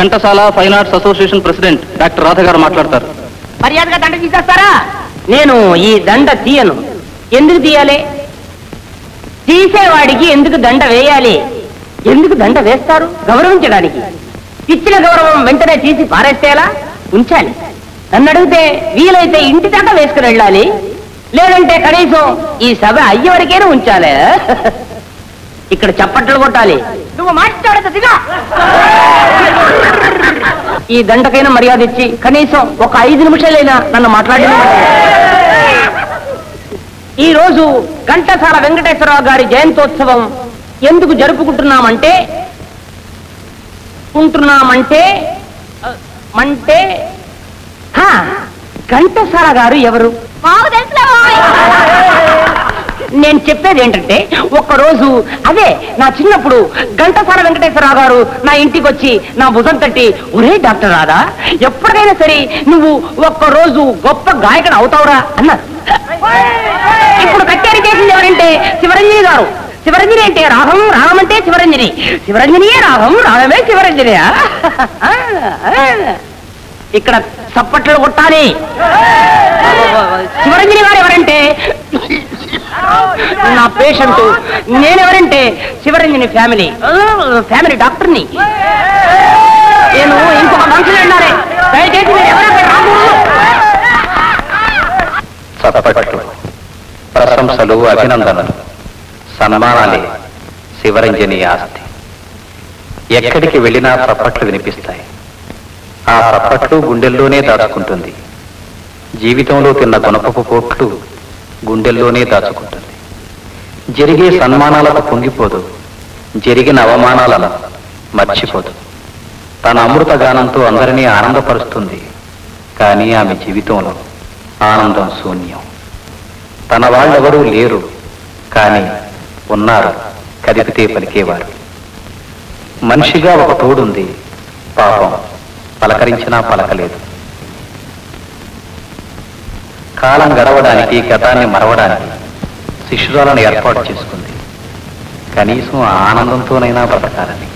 Ghantasala fine arts association president doctor Radha గారు మాట్లాడతారు. మర్యాదగా దండ తీసేస్తారా? నేను ఈ దండ తీయను. ఎందుకు తీయాలి? తీసేవాడికి ఎందుకు దండ వేయాలి? ఎందుకు దండ వేస్తారు? గౌరవించడానికి. ఇచ్చిన గౌరవం వెంటనే తీసి పారేస్తేలా? ఉంచాలి. నన్ను అడిగితే వీలైతే ఇంటి దాకా వేసుకుని వెళ్ళాలి. లేదంటే కనీసం ఈ సభ అయ్యే వరకేనే ఉంచాలి? ఇక్కడ చప్పట్లు కొట్టాలి. నువ్వు మాట్లాడదు ఈ దండకైనా మర్యాద ఇచ్చి కనీసం ఒక ఐదు నిమిషాలైనా నన్ను మాట్లాడి ఈ రోజు ఘంటసాల వెంకటేశ్వరరావు గారి జయంతోత్సవం ఎందుకు జరుపుకుంటున్నామంటే ఉంటున్నామంటే అంటే ఘంటసాల గారు ఎవరు? నేను చెప్పేది ఏంటంటే ఒక్కరోజు అదే నా చిన్నప్పుడు గంటసార వెంకటేశ్వరరావు గారు నా ఇంటికి వచ్చి నా భుజం తట్టి ఒరే డాక్టర్ రాదా ఎప్పటికైనా సరే నువ్వు ఒక్కరోజు గొప్ప గాయకుడు అవుతావురా అన్నారు. ఇప్పుడు కచేరీ చేసింది ఎవరంటే శివరంజని గారు. శివరంజని అంటే రాఘం రాగం అంటే శివరంజని. శివరంజనియే రాఘం రాఘమే శివరంజని. ఇక్కడ చప్పట్లు కొట్టాలి. శివరంజని గారు ఎవరంటే నా పేషెంట్. నేనెవరంటే శివరంజని ఫ్యామిలీ. ఫ్యామిలీ డాక్టర్ని. నేను ఇంకొక మనుషులు ఉన్నారే దయచేసి మీరు ఎవరైనా చప్పట్లు ప్రశంసలు అభినందనలు. సన్మానాలే శివరంజని ఆస్తి. ఎక్కడికి వెళ్ళినా ప్రప్పట్లు వినిపిస్తాయి. ఆ ప్రప్పట్లు గుండెల్లోనే దాచుకుంటుంది. జీవితంలో తిన్న గుణపపు పోట్లు గుండెల్లోనే దాచుకుంటుంది. జరిగే సన్మానాలకు పొంగిపోదు. జరిగిన అవమానాలను మర్చిపోదు. తన అమృత గానంతో అందరినీ ఆనందపరుస్తుంది. కానీ ఆమె జీవితంలో ఆనందం శూన్యం. తన వాళ్ళెవరూ లేరు. కానీ ఉన్నారు. కదిపితే పలికేవారు. మనిషిగా ఒక తోడుంది. పాపం. పలకరించినా పలకలేదు. కాలం గడవడానికి గతాన్ని మరవడానికి శిష్యురాలను ఏర్పాటు చేసుకుంది. కనీసం ఆనందంతోనైనా బ్రతకాలని.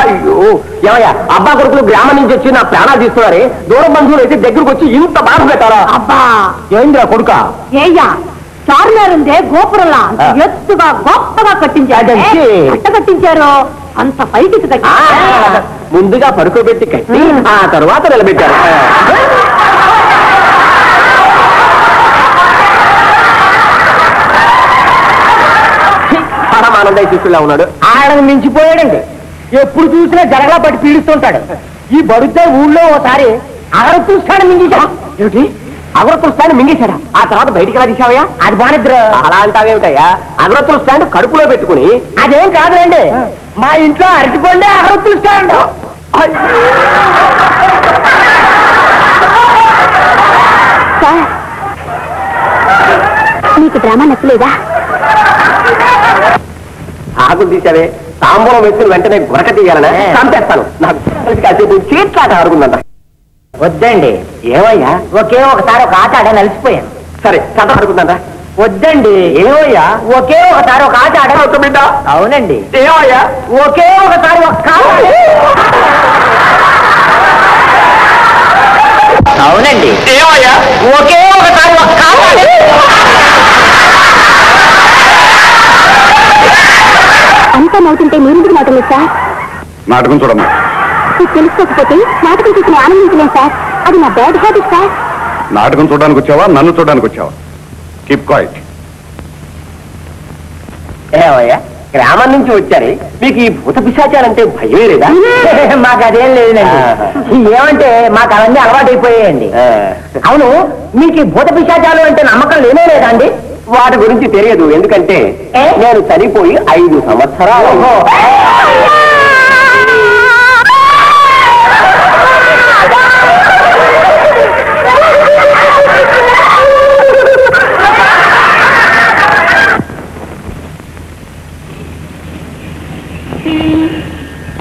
అయ్యో ఏమయ్యా అబ్బా కొడుకులు గ్రామం నుంచి వచ్చి నా ప్రాణాలు తీస్తున్నారే? దూరం బంధువులు అయితే దగ్గరకు వచ్చి ఇంత బాధ పెట్టారా? అబ్బా! ఏంద్రా కొడుక? ఏయ్యా చార్మినార్ ఉందే గోపురంలా. ఎత్తుగా గొప్పగా కట్టించారు. కట్ట అంత పైకి ముందుగా పడుకోబెట్టి కట్టి ఆ తరువాత నిలబెట్టారు. ఆనందయ్య శిష్యులా ఉన్నాడు. ఆయన మించిపోయాడండి. ఎప్పుడు చూసినా జరగలా పట్టి పీడిస్తుంటాడు. ఈ బడుద్దాయి ఊళ్ళో ఒకసారి అగర చూస్తాడు మింగేశాడు. ఏమిటి? అగరత్తుల స్టాండ్ మింగేశాడా? ఆ తర్వాత బయటికి ఎలా తీసావయ్యా అది బానిద్ర. అలా అంటావేమిటయ్యా? అగరత్తుల స్టాండ్ కడుపులో పెట్టుకుని అదేం కాదులేండి. మా ఇంట్లో అరటిపండే అగరు స్టాండ్ సార్ మీకు డ్రామా నచ్చలేదా? ఆకులు తీసావే తాంబూలం వేసుకుని వెంటనే గొరక తీయాలనే? చంపేస్తాను. నాకు కలిసి కాసేపు చీట్లాట ఆడుకుందంట. వద్దండి. ఏమయ్యా? ఒకే ఒకసారి ఒక ఆట ఆడ నలిసిపోయాను సరే కథ ఆడుకుందంట. వద్దండి. ఏమయ్యా? ఒకే ఒకసారి ఒక ఆట ఆడ బిడ్డ అవునండి. ఏమయ్యా? ఒకే ఒకసారి ఒక అవునండి. ఏమయ్యా? ఒకే ఒకసారి ఒక అంతా నవ్వుతుంటే మీరెందుకు నవ్వలేదు సార్? నాటకం చూడమ్మా. మీకు తెలుసుకోకపోతే నాటకం చూసి ఆనందించలేం సార్. అది నా బ్యాడ్ హ్యాబిట్ సార్. నాటకం చూడడానికి వచ్చావా? నన్ను చూడడానికి వచ్చావా? కీప్ క్వైట్ ఏమయ్యా? గ్రామం నుంచి వచ్చారే. మీకు ఈ భూత పిశాచాలంటే భయమే లేదా? మాకు అదేం లేదండి ఏమంటే మాకు అవన్నీ అలవాటైపోయాయండి. ఆ, అవును మీకు ఈ భూత పిశాచాలు అంటే నమ్మకం లేనే లేదా అండి? వాటి గురించి తెలియదు. ఎందుకంటే? నేను చనిపోయి ఐదు సంవత్సరాలు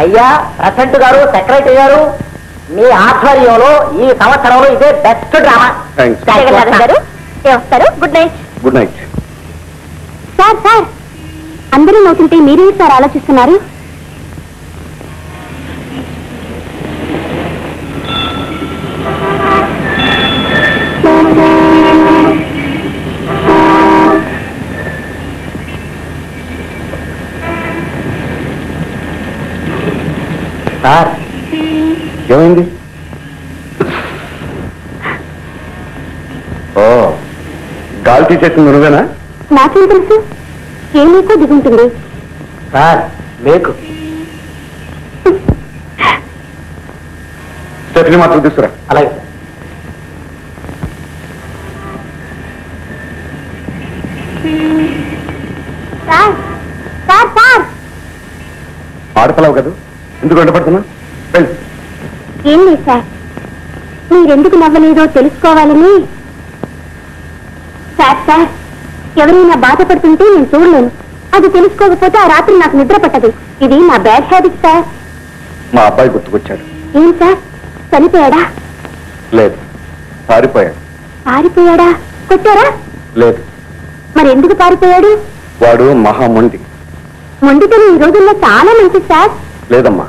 అయ్యా ప్రెసిడెంట్ గారు సెక్రటరీ గారు మీ ఆధ్వర్యంలో ఈ సంవత్సరంలో ఇదే బెస్ట్ డ్రామా. గారు good night. Good night sir sir. అందరూ నవ్వుతుంటే మీరే సార్ ఆలోచిస్తున్నారు? సార్ ఏమైంది ఓ గాలి తీసేసింది నువ్వేనా? నాకేం తెలుసు? ఏమీకో దిగుంటుంది? సార్ మీకు స్టెఫిని మాత్రం తీసుకురా. అలాగే. ఆడపలవు కదా? ఎందుకు వెంటపడుతున్నా వెళ్ళు. ఏం లేదు సార్. మీరెందుకు నవ్వలేదో తెలుసుకోవాలని సార్ ఎవరైనా బాధపడుతుంటే నేను చూడలేను. అది తెలుసుకోకపోతే ఆ రాత్రి నాకు నిద్ర పట్టదు. ఇది నా బ్యాడ్ హ్యాబిట్ సార్. మా అబ్బాయి గుర్తుకొచ్చాడు. ఏం సార్? చనిపోయాడా? లేదు. పారిపోయాడు. పారిపోయాడా? కొట్టారా? లేదు. మరి ఎందుకు పారిపోయాడు? వాడు మహామొండి మొండితనం ఈ రోజుల్లో చాలా మంచిది సార్. లేదమ్మా.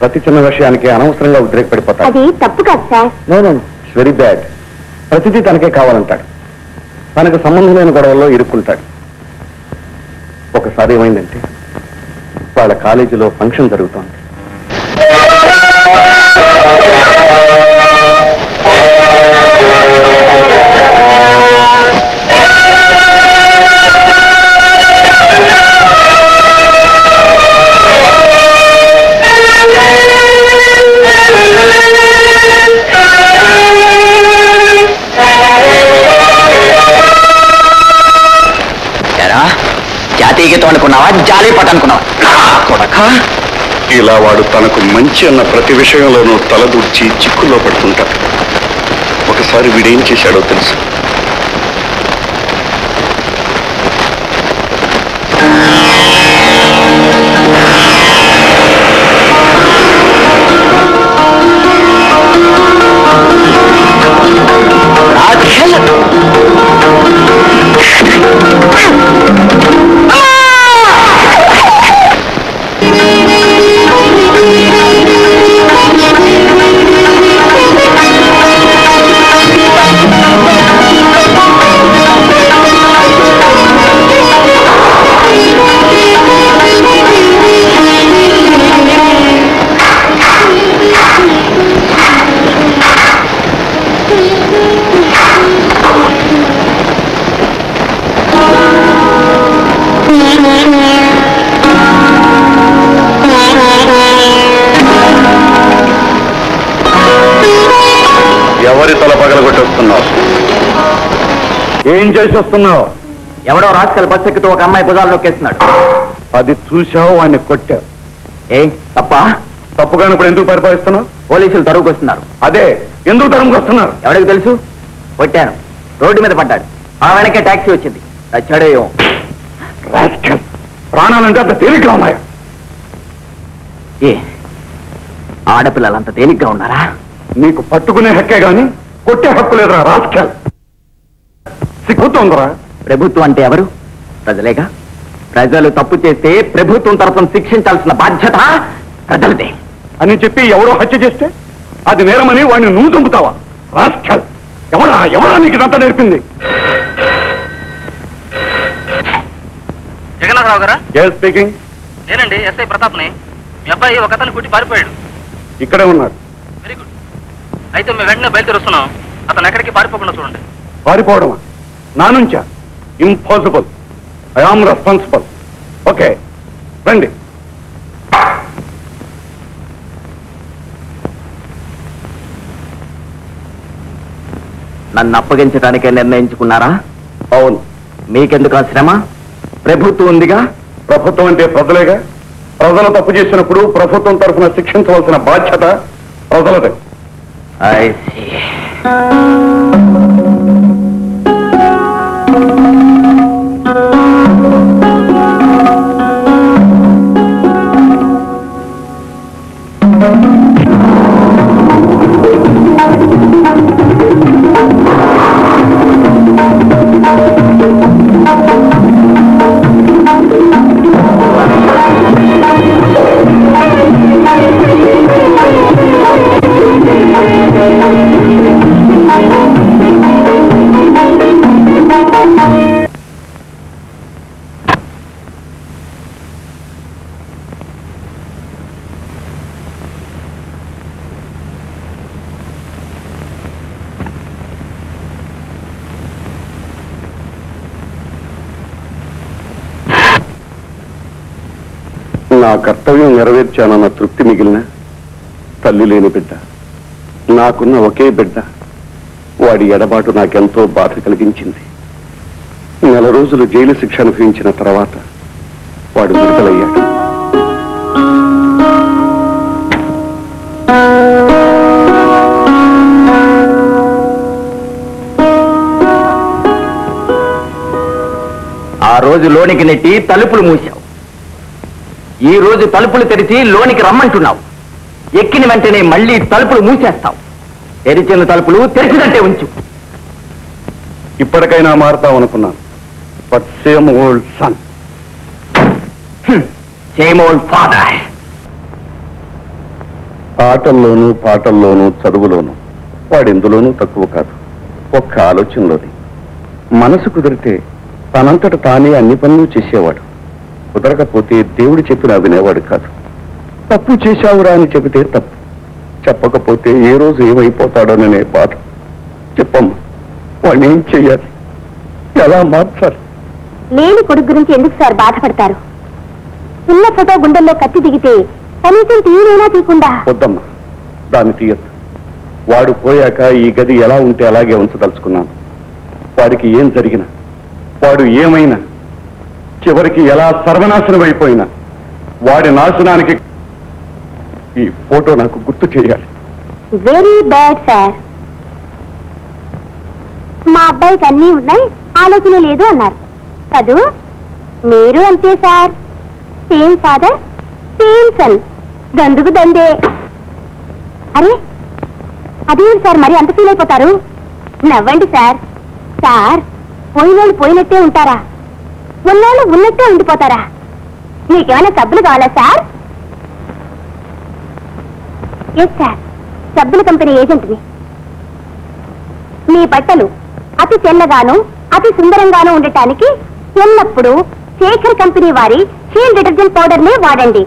ప్రతి చిన్న విషయానికి అనవసరంగా ఉద్రేకపడిపోతాడు. అది తప్పు కాదు sir. No no very bad ప్రతిదీ తనకే కావాలంటాడు. తనకు సంబంధం లేని గొడవల్లో ఇరుక్కుంటాడు. ఒకసారి ఏమైందంటే వాళ్ళ కాలేజీలో ఫంక్షన్ జరుగుతోంది. గీతం అనుకున్నావా? జాలి పట్ అనుకున్నావా? కొడక? ఇలా వాడు తనకు మంచి అన్న ప్రతి విషయంలోనూ తలదూర్చి చిక్కులో పడుతుంటాడు ఒకసారి వీడేం చేశాడో తెలుసు. ఏం చేసి వస్తున్నావు? ఎవడో రాసుకెళ్ళి బస్ ఎక్కుతూ ఒక అమ్మాయి భుజాలు నొక్కేస్తున్నాడు. అది చూసావు వాడిని కొట్టావు. ఏ తప్ప? తప్పు కానప్పుడు ఎందుకు పరిపాలిస్తున్నావు? పోలీసులు తరువుకొస్తున్నారు అదే ఎందుకు తరంకి వస్తున్నారు? ఎవరికి తెలుసు? కొట్టాను. రోడ్డు మీద పడ్డాడు. ఆ వెనకే టాక్సీ వచ్చింది. రాస్కల్. ప్రాణాలంటే అంత తేలిగ్గా ఉన్నాయి? ఏ ఆడపిల్లలు అంత తేలిగ్గా ఉన్నారా? నీకు పట్టుకునే హక్కే గాని కొట్టే హక్కు లేదురా సిగ్గుతోందిరా ప్రభుత్వం అంటే ఎవరు? ప్రజలేగా? ప్రజలు తప్పు చేస్తే ప్రభుత్వం తరఫున శిక్షించాల్సిన బాధ్యత ప్రజలదే. అని చెప్పి ఎవరో హత్య చేస్తే అది నేరమని వాడిని నువ్వు చంపుతావా? రాస్కల్ ఎవరా ఎవరా నీకు ఇదంతా నేర్పింది? జగన్నాథరావు గారా? స్పీకింగ్ నేనండి ఎస్ఐ ప్రతాప్ని. మీ అబ్బాయి ఒక అతను కుట్టి పారిపోయాడు. ఇక్కడే ఉన్నాడు వెరీ గుడ్ అయితే మేము వెంటనే బయలుదేరుస్తున్నాం అతను ఎక్కడికి పారిపోకుండా చూడండి. పారిపోవడమా? నా నుంచా? Impossible I am responsible okay రండి. నన్ను అప్పగించడానికే నిర్ణయించుకున్నారా? అవును. మీకెందుకు ఆ శ్రమ? ప్రభుత్వం ఉందిగా? ప్రభుత్వం అంటే ప్రజలేగా? ప్రజలు తప్పు చేసినప్పుడు ప్రభుత్వం తరఫున శిక్షించవలసిన బాధ్యత ప్రజలదే. నా కర్తవ్యం నెరవేర్చానన్న తృప్తి మిగిలిన తల్లి లేని బిడ్డ. నాకున్న ఒకే బిడ్డ. వాడి ఎడబాటు నాకెంతో బాధ కలిగించింది. నెల రోజులు జైలు శిక్ష అనుభవించిన తర్వాత వాడు విడుదలయ్యాడు. ఆ రోజు లోనికి నెట్టి తలుపులు మూశావు ఈ రోజు తలుపులు తెరిచి లోనికి రమ్మంటున్నావు. ఎక్కిన వెంటనే మళ్ళీ తలుపులు మూసేస్తావు. తెరిచిన తలుపులు తెరిచినట్టే ఉంచు. ఇప్పటికైనా మారుతావనుకున్నాను but same old son same old father ఆటల్లోనూ పాటల్లోనూ చదువులోనూ వాడెందులోనూ తక్కువ కాదు. ఒక్క ఆలోచనలోది. మనసు కుదిరితే తనంతట తానే అన్ని పనులు చేసేవాడు. కుదరకపోతే దేవుడు చెప్పినా వినేవాడు కాదు. తప్పు చేశావురా అని చెబితే తప్పు. చెప్పకపోతే ఏ రోజు ఏమైపోతాడోననే బాధ. చెప్పమ్మా వాడిని ఏం చెయ్యాలి? ఎలా మార్చాలి? లేని కొడుకు గురించి ఎందుకు సార్ బాధపడతారు? ఉన్న ఫోటో గుండెల్లో కత్తి దిగితే కనీసం తీరైనా తీయకుండా. వద్దమ్మా దాన్ని తీయద్దు. వాడు పోయాక ఈ గది ఎలా ఉంటే అలాగే ఉంచదలుచుకున్నాను. వాడికి ఏం జరిగినా వాడు ఏమైనా చివరికి ఎలా సర్వనాశనం అయిపోయినా వాడి నాశనానికి ఈ ఫోటో నాకు గుర్తు చేయాలి. వెరీ బ్యాడ్ సార్ మా అబ్బాయికి అన్నీ ఉన్నాయి ఆలోచన లేదు అన్నారు. కదూ? మీరు అంతే sir same father same son దందుకు దందే. అరే అదేంటి సార్ మరి అంత ఫీల్ అయిపోతారు? నవ్వండి సార్ సార్ పోయినోళ్ళు పోయినట్టే ఉంటారా? ఉన్నోళ్ళు ఉన్నట్టే ఉండిపోతారా? మీకేమైనా సబ్బులు కావాలా సార్? ఎస్ సార్ సబ్బుల కంపెనీ ఏజెంట్ని. మీ బట్టలు అతి తెల్లగాను అతి సుందరంగాను ఉండటానికి ఎల్లప్పుడూ శేఖర్ కంపెనీ వారి షీల్ డిటర్జెంట్ పౌడర్ నే వాడండి.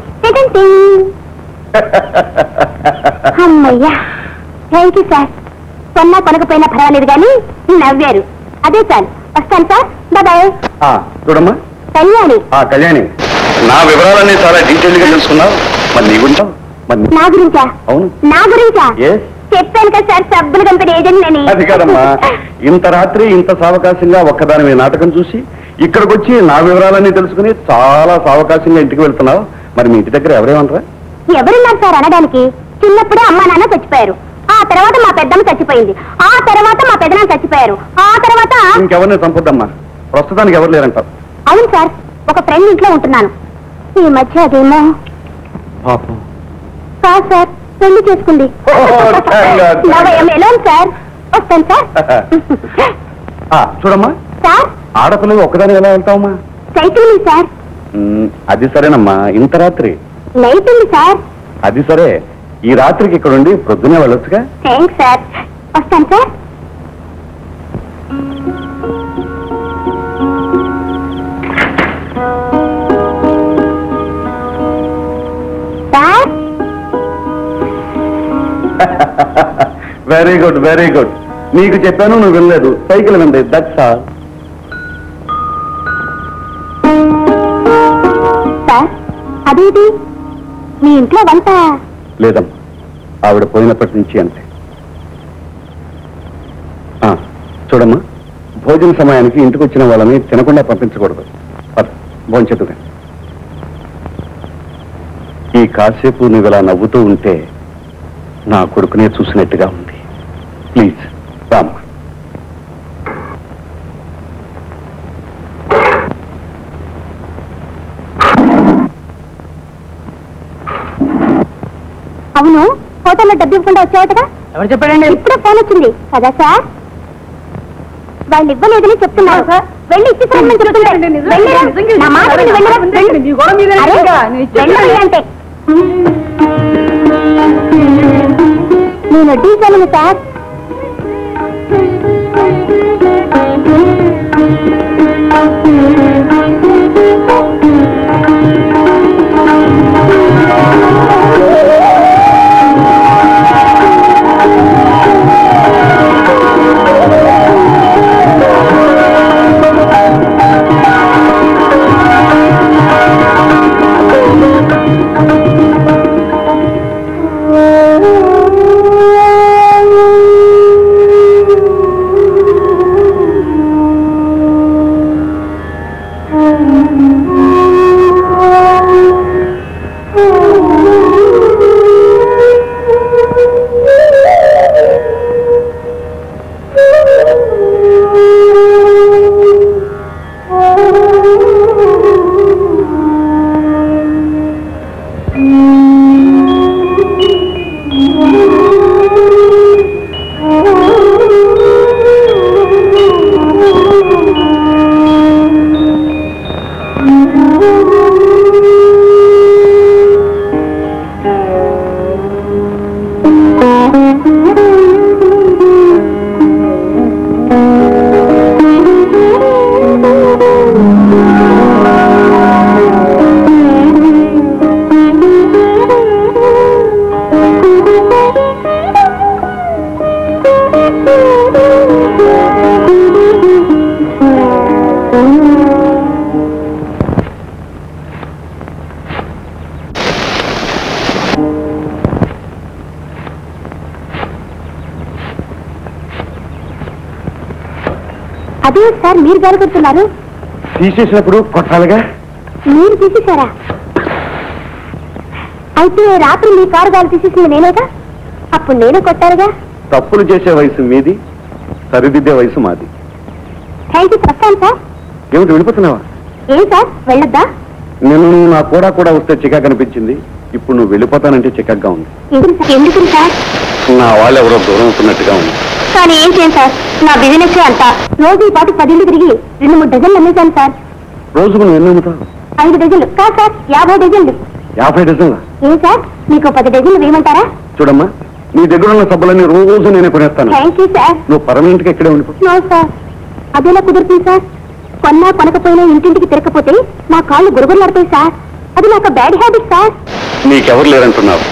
అమ్మయ్యా. థ్యాంక్ యూ సార్ కొన్నా కొనకపోయినా పర్వాలేదు కానీ నవ్వారు. అదే సార్ వస్తాను సార్? బాయ్ చూడమ్మా. కళ్యాణి. కళ్యాణి. నా వివరాలన్నీ చాలా డీటెయిల్గా తెలుసుకున్నావు. మరి నీకుంటావు మరి నీ- నా గురించా? అవును. నా గురించా? చెప్పాను కదా సార్ సబ్బులు కంపెనీ ఏజెంట్ అని అది కాదమ్మా. ఇంత రాత్రి ఇంత సావకాశంగా ఒక్కదాని నాటకం చూసి ఇక్కడికి వచ్చి నా వివరాలన్నీ తెలుసుకుని చాలా సావకాశంగా ఇంటికి వెళ్తున్నావు. మరి మీ ఇంటి దగ్గర ఎవరేమంటారా? ఎవరున్నారు సార్ అనడానికి? చిన్నప్పుడే అమ్మా నాన్న చచ్చిపోయారు. తర్వాత మా పెద్దమ్మ చచ్చిపోయింది. ఆ తర్వాత మా పెదనాన్న చచ్చిపోయారు. ఆ తర్వాత ఇంకెవరిని చంపొద్దమ్మా. ప్రస్తుతానికి ఎవరు లేరంటారు? అవును సార్ ఒక ఫ్రెండ్ ఇంట్లో ఉంటున్నాను. ఈ మధ్య అదేమో పాపం. కాదు సార్ పెళ్ళి చేసుకుంది. సార్. వస్తాను సార్. చూడమ్మా. సార్? ఆడపిల్లలు ఒక్కదాని ఎలా వెళ్తావమ్మా? Cycle sir. అది సరేనమ్మా. ఇంత రాత్రి? లైట్ ఉంది సార్. అది సరే. ఈ రాత్రికి ఇక్కడ ఉండి ప్రొద్దునే వెళ్ళొచ్చుగా? థ్యాంక్స్ సార్ వస్తాను sir very good very good నీకు చెప్పాను నువ్వు వినలేదు. సైకిల్ వింది దట్స్ ఆల్ సార్ అదేది మీ ఇంట్లో వంట లేదమ్మా. ఆవిడ పోయినప్పటి నుంచి అంతే. ఆ, చూడమ్మా. భోజన సమయానికి ఇంటికి వచ్చిన వాళ్ళని తినకుండా పంపించకూడదు. భోంచెట్టుగా ఈ కాసేపు నువ్వు ఇలా నవ్వుతూ ఉంటే నా కొడుకునే చూసినట్టుగా ఉంది. ప్లీజ్ రామ్మా అవును హోటల్లో డబ్బు ఇవ్వకుండా వచ్చావటగా ఎవరు చెప్పాడండి ఇప్పుడే ఫోన్ వచ్చింది. కదా సార్? వాళ్ళు ఇవ్వలేదని చెప్తున్నారు. వెళ్ళి ఇచ్చేసారని చెప్తుంటే వెళ్ళిరా. నా మాట విని వెళ్ళిరా. అరే, వెళ్ళండి అంటే. నేను వడ్డించాను సార్. అదే సార్ మీరు జరుగుతున్నారు తీసేసినప్పుడు కొట్టాలిగా? మీరు తీసేశారా? అయితే రాత్రి మీ కారు గాలి తీసేసింది నేనేగా? అప్పుడు నేను కొట్టారుగా తప్పులు చేసే వయసు మీది సరిదిద్దే వయసు మాది. థ్యాంక్ యూ వస్తాను సార్. ఏమిటి వెళ్ళిపోతున్నావా? ఏం సార్ వెళ్ళొద్దా? నేను నా కూడా కూడా వస్తే చికా కనిపించింది ఇప్పుడు నువ్వు వెళ్ళిపోతానంటే చికాగ్గా ఉంది. ఎందుకు సార్? నా వాళ్ళు ఎవరో దూరం అవుతున్నట్టుగా ఉంది. కానీ ఏం చేయండి సార్? నా బిజినెస్ అంత. రోజు ఈ పాటు పదిళ్ళు తిరిగి రెండు మూడు డజన్లు అమ్మేశాను సార్. రోజుకు నువ్వు ఎన్ని అమ్ముతావు? ఐదు డజన్లు. కాదు సార్ యాభై డజన్లు. యాభై డజన్లా? ఏం సార్ మీకు పది డజన్లు వేయమంటారా? చూడమ్మా నీ దగ్గర ఉన్న సబ్బులన్నీ రోజు నేనే కొనేస్తాను. థ్యాంక్ యూ సార్ నువ్వు పర్మనెంట్గా ఇక్కడే ఉండిపో. నో సార్ అదేలా కుదురుతుంది సార్ కొన్నా కొనకపోయినా ఇంటింటికి తిరగకపోతే నా కాళ్ళు గురుగులాడతాయి సార్ అది నాకు బ్యాడ్ హ్యాబిట్ సార్ నీకెవరు లేరంటున్నావు?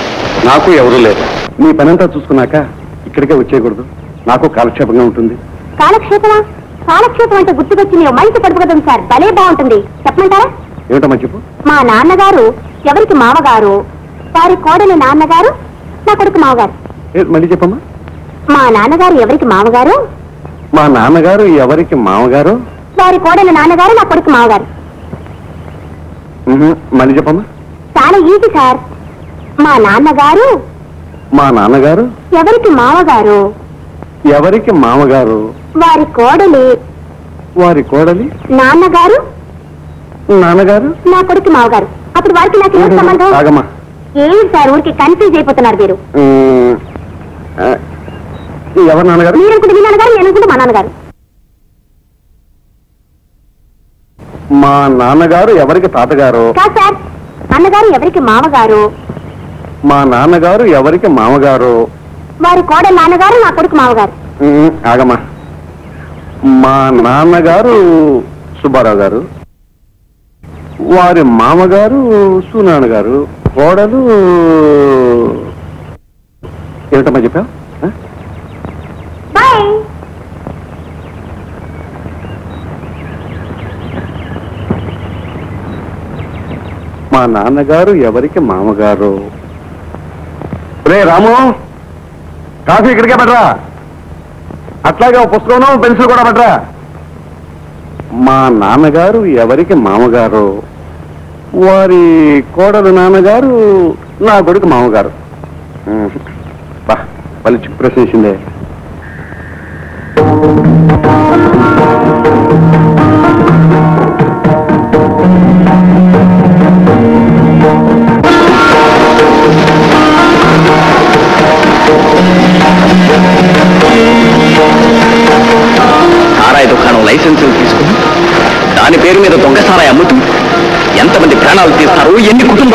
నాకు ఎవరు లేరు. నీ పనంతా చూసుకున్నాక ఇక్కడికే వచ్చేయకూడదు. నాకు కాలక్షేపంగా ఉంటుంది. కాలక్షేపమా? కాలక్షేపం అంటే గుర్తుకొచ్చి నీవు మంచి పడుకోదాం సార్. భలే బాగుంటుంది. చెప్పమంటారా? ఏమిటమ్మా చెప్పు? మా నాన్నగారు ఎవరికి మామగారు? వారి కోడలి నాన్నగారు నా కొడుకు మామగారు. మళ్ళీ చెప్పమ్మా? మా నాన్నగారు ఎవరికి మామగారు? మా నాన్నగారు ఎవరికి మామగారు? వారి కోడల నాన్నగారు నా కొడుకు మామగారు. మళ్ళీ చెప్పమ్మా? చాలా ఈజీ సార్. మా నాన్నగారు మా నాన్నగారు? ఎవరికి మామగారు? ఎవరికి మామగారు? వారి కోడలి. వారి కోడలి? నాన్నగారు? నాన్నగారు? నా కొడుకు మామగారు. అప్పుడు వారికి నాకు ఏం సంబంధం? ఆగమ్మా. ఏం సార్ ఊరికి కన్ఫ్యూజ్ అయిపోతున్నారు మీరు? ఎవరు నాన్నగారు? మీరు అనుకుంటే మీ నాన్నగారు నేను అనుకుంటే మా నాన్నగారు. మా నాన్నగారు ఎవరికి తాతగారు? కాదు సార్ అన్నగారు ఎవరికి మామగారు? మా నాన్నగారు ఎవరికి మామగారు? వారి కోడల నాన్నగారు నా కొడుకు మామగారు. ఆగమ్మా. మా నాన్నగారు సుబ్బారావు గారు వారి మామగారు సునాన్నగారు కోడలు ఏమిటమ్మా చెప్పావు? మా నాన్నగారు ఎవరికి మామగారు? రే రాము కాఫీ ఇక్కడికే పడరా. అట్లాగే పుస్తకంలో పుస్తకం పెన్సిల్ కూడా పడరా మా నాన్నగారు ఎవరికి మామగారు? వారి కోడలు నాన్నగారు నా కొడుకు మామగారు. ఉహు. బా వాళ్ళు చిక్కు ప్రశ్న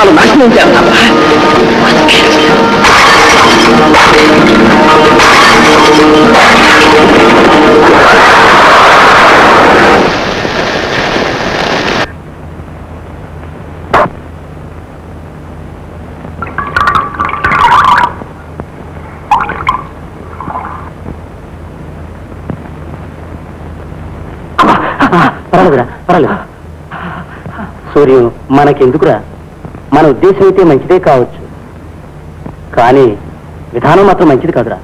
కుటుంబాలు నాశనం చేస్తారు పర్వాలేదురా పర్వాలేదు. సూర్యు మనకెందుకురా? మన ఉద్దేశం అయితే మంచిదే కావచ్చు. కానీ విధానం మాత్రం మంచిది కాదురా.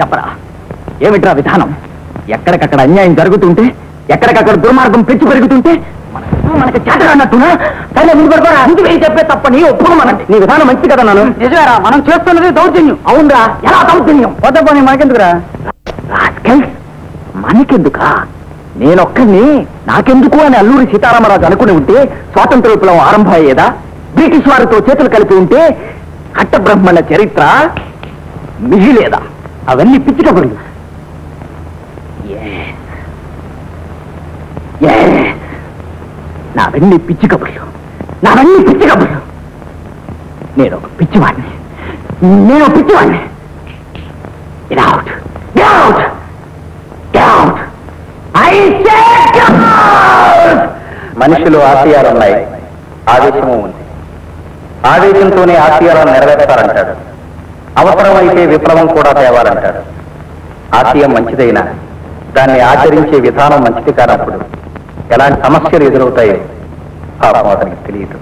చెప్పరా. ఏమిట్రా విధానం? ఎక్కడికక్కడ అన్యాయం జరుగుతుంటే ఎక్కడికక్కడ దుర్మార్గం పెంచి పెరుగుతుంటే మన- మనకి చేత అన్నట్టునా సరే ముందు పడుకోరా ముందు వేయి చెప్పే తప్పని ఒప్పుకోమనండి నీ విధానం మంచిది కదా నాను? నిజమేరా మనం చేస్తున్నది దౌర్జన్యం. అవునరా. ఎలా దౌర్జన్యం? పోతే పోనీ మనకెందుకురా? మనకెందుకా? నేనొక్కడిని నాకెందుకు అని అల్లూరి సీతారామరాజు అనుకుని ఉంటే స్వాతంత్ర విప్లవం ఆరంభం అయ్యేదా బ్రిటిష్ వారితో చేతులు కలిపి ఉంటే కట్టబ్రహ్మణ చరిత్ర మిగిలేదా? అవన్నీ పిచ్చి కబుర్లు నావన్నీ పిచ్చి కబుర్లు నావన్నీ పిచ్చి కబుర్లు నేను ఒక పిచ్చివాడిని నేను ఒక పిచ్చివాడిని Get out! Get out! Get out! I said get out! మనుషులు ఆశయాలున్నాయి. ఆవేశము ఉంది. ఆవేశంతోనే ఆశయాలను నెరవేర్తారంటాడు అవసరమైతే విప్లవం కూడా తేవాలంటాడు. ఆశయం మంచిదైనా దాన్ని ఆచరించే విధానం మంచిది కానప్పుడు ఎలాంటి సమస్యలు ఎదురవుతాయో పాపం అతనికి తెలియదు.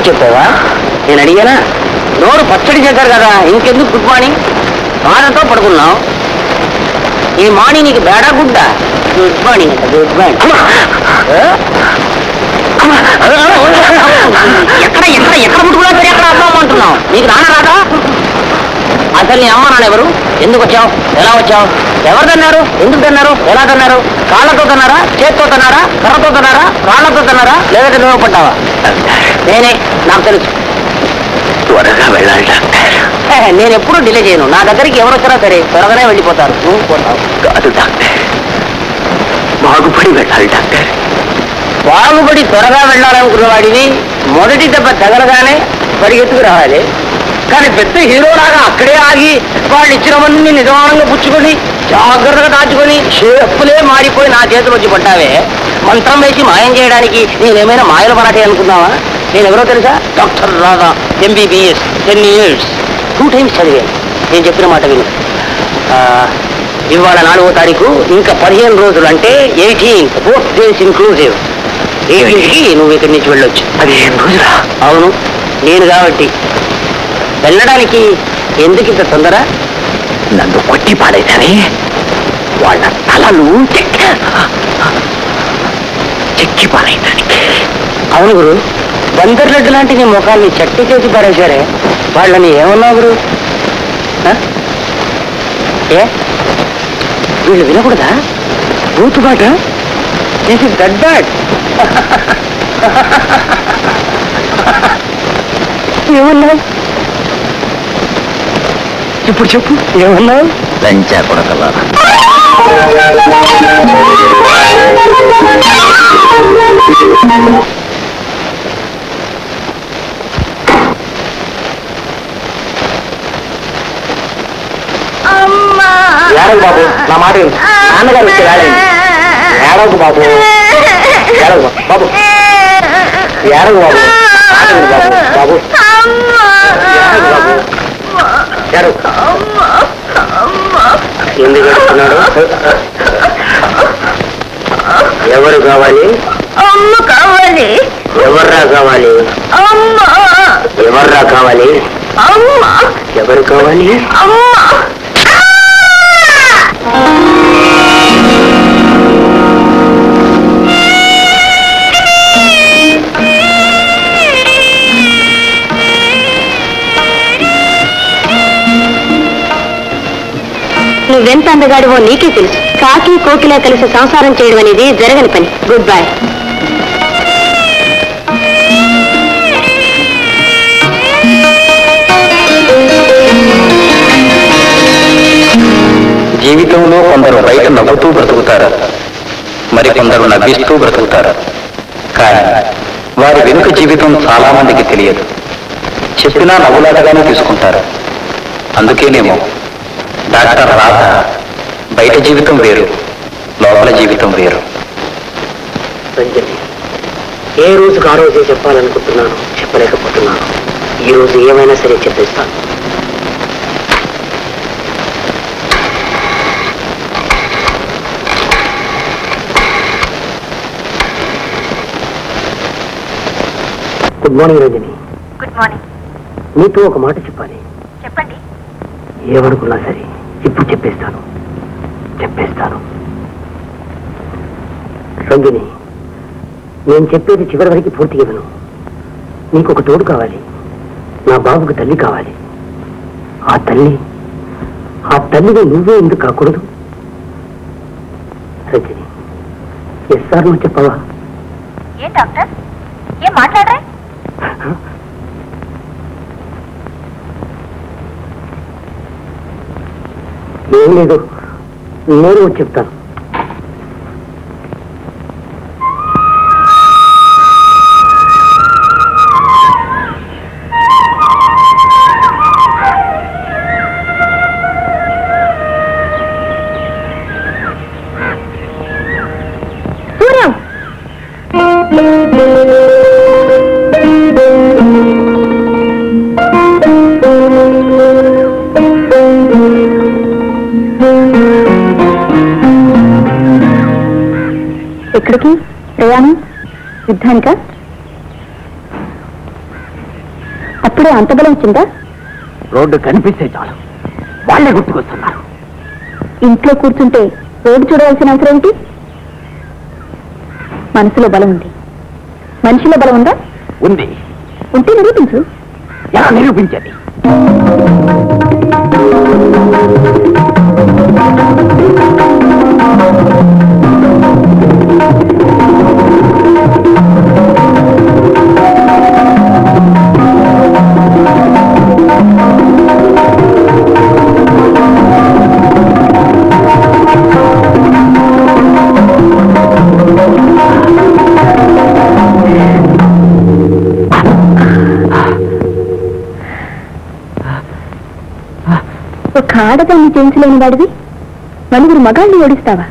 మార్నింగ్ చెప్పావా? నేను అడిగానా? నోరు పచ్చడి చేశారు కదా ఇంకెందుకు గుడ్ మార్నింగ్? బాధతో పడుకున్నావు? ఈ మార్నింగ్ నీకు బేడా గుడ్డా? గుడ్ మార్నింగ్ అంట గుడ్ మార్నింగ్. ఎక్కడ ఎక్కడ ఎక్కడ ముట్టుకున్నా సరే ఎక్కడ అర్థం అంటున్నావు నీకు నాన్న రాదా? అసలు నీ అమ్మ నాన్న ఎవరు? ఎందుకు వచ్చావు? ఎలా వచ్చావు? ఎవరు తన్నారు? ఎందుకు తన్నారు? ఎలా తన్నారు? కాళ్ళతో తన్నారా? చేత్తో తన్నారా? కర్రతో తన్నారా? రాళ్ళతో తన్నారా? లేదంటే నువ్వు పడ్డావా? నేనే నాకు తెలుసు. త్వరగా వెళ్ళాలి డాక్టర్ నేను ఎప్పుడు డిలే చేయను. నా దగ్గరికి ఎవరు వచ్చినా సరే త్వరగానే వెళ్ళిపోతారు. నువ్వు పోతావు. కాదు డాక్టర్. బాగుపడి వెళ్ళాలి డాక్టర్. బాగుపడి త్వరగా వెళ్ళాలనుకున్న వాడివి మొదటి దెబ్బ తగలగానే పరిగెత్తుకు రావాలి. కానీ పెద్ద హీరోలాగా అక్కడే ఆగి వాళ్ళు ఇచ్చిన మందిని నిదానంగా పుచ్చుకొని జాగ్రత్తగా దాచుకొని షేపులే మారిపోయి నా చేతులు వచ్చి పడ్డావే మంత్రం వేసి మాయం చేయడానికి నేనేమైనా మాయల పరాటే అనుకున్నావా? నేను ఎవరో తెలుసా? Doctor Radha MBBS ten years two times చదివాను. నేను చెప్పిన మాట విను. ఇవాళ నాలుగో తారీఖు ఇంకా పదిహేను రోజులు అంటే ఎయిటీన్ ఫోర్త్ డేస్ ఇన్క్లూజివ్ ఎయిటీన్కి నువ్వు ఇక్కడి నుంచి వెళ్ళొచ్చు. పదిహేను రోజులా? అవును. నేను కాబట్టి. వెళ్ళడానికి ఎందుకు ఇంత తొందర? నన్ను కొట్టి పాడేదని వాళ్ళ తలలు చెక్క పారేయడానికి అవును గురు. బందర్లడ్డు లాంటి నీ ముఖాన్ని చెట్టి చేసి పారేశారే వాళ్ళని ఏమన్నావు గురు? ఏ? వీళ్ళు వినకూడదా? బూతుబాట దిస్ ఇస్ దట్ బ్యాడ్ ఏమన్నావు? ఇప్పుడు చెప్పు ఏమన్నావు? లంచా కొడకల్లా ఏడకు బాబు నా మాట. నాన్నగారు వచ్చి రాడండి ఏడకు బాబు. ఏడకు బాబు. ఏడకు బాబు. బాబు బాబు. బాబు. ఏడకు ఎందుకు ఏడుస్తున్నాడు? ఎవరు కావాలి? అమ్మ కావాలి ఎవర్రా కావాలి? అమ్మ ఎవర్రా కావాలి? అమ్మ. ఎవరు కావాలి? అమ్మ. నువ్వెంత అందగాడివో నీకే తెలుసు. కాకి కోకిల కలిసి సంసారం చేయడం అనేది జరగని పని. గుడ్ బై జీవితంలో కొందరు బయట నవ్వుతూ బ్రతుకుతారు. మరి కొందరు నవ్విస్తూ బ్రతుకుతారు. కానీ వారి వెనుక జీవితం చాలా మందికి తెలియదు. చెప్పినా నవ్వులాటగానే తీసుకుంటారు. అందుకేనేమో డాక్టర్ రాధ బయట జీవితం వేరు లోపల జీవితం వేరు. సంజయ్ ఏ రోజుకు ఆ రోజే చెప్పాలనుకుంటున్నాను చెప్పలేకపోతున్నాను. ఈ రోజు ఏమైనా సరే చెప్పేస్తాను. Good morning Ranjani good morning నీతో ఒక మాట చెప్పాలి. చెప్పండి. ఏమనుకున్నా సరే ఇప్పుడు చెప్పేస్తాను. చెప్పేస్తాను. రంగిని నేను చెప్పేది చివరి వరకు పూర్తిగా విను. నీకు ఒక తోడు కావాలి. నా బాబుకు తల్లి కావాలి. ఆ తల్లి ఆ తల్లిని నువ్వే ఎందుకు కాకూడదు? రంజని ఎస్ సార్ నువ్వు చెప్పవా? ఏ డాక్టర్? ఏం మాట్లాడరా ఏం లేదు. నేను వచ్చి చెప్తాను. యుద్ధానికా అప్పుడే అంత బలం వచ్చిందా? రోడ్డు కనిపిస్తే చాలు. వాళ్ళే గుర్తుకొస్తున్నారు. ఇంట్లో కూర్చుంటే రోడ్డు చూడవలసిన అవసరం ఏంటి? మనసులో బలం ఉంది. మనిషిలో బలం ఉందా? ఉంది. ఉంటే నిరూపించు. ఎలా నిరూపించేది ఒక ఆడదాన్ని వాడివి? నలుగురు మగాళ్ళని ఓడిస్తావా?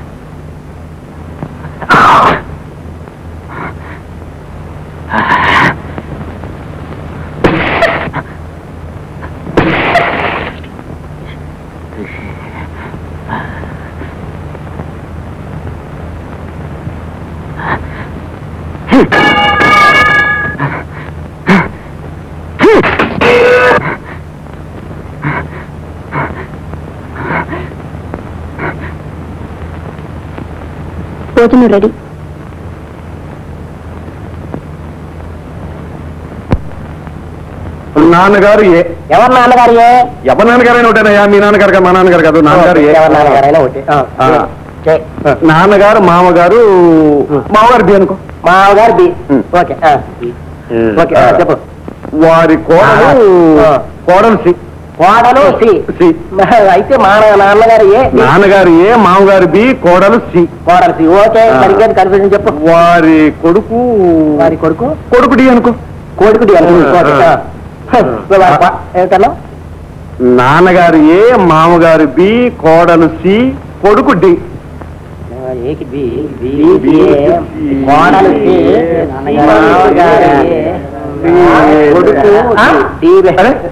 భోజనం రెడీ నాన్నగారు ఏ? ఎవరు నాన్నగారు ఏ? ఎవరి నాన్నగారైనా ఒకటేనయ్యా మీ నాన్నగారు కాదు, మా నాన్నగారు కాదు నాన్నగారు ఏ? ఎవరి నాన్నగారైనా ఒకటి. ఆ, ఆ. చే. నాన్నగారు మామగారు మామగారు బి అనుకో. మామగారు బి. ఓకే చెప్పు. వారి కోడలు. కోడలు సి. కోడలు సి. అయితే మా నాన్నగారు ఏ. నాన్నగారు ఏ మామగారు బి కోడలు సి. కోడలు సి. ఓకే. సరిగ్గా కన్ఫ్యూజన్ చెప్పు. వారి కొడుకు వారి కొడుకు? కొడుకు డి అనుకో. కొడుకు డి అనుకో. నాన్నగారు ఏ మామగారు బి కోడలు సి కొడుకు డి. ఏకి బి బి కోడలు సి కొడుకు?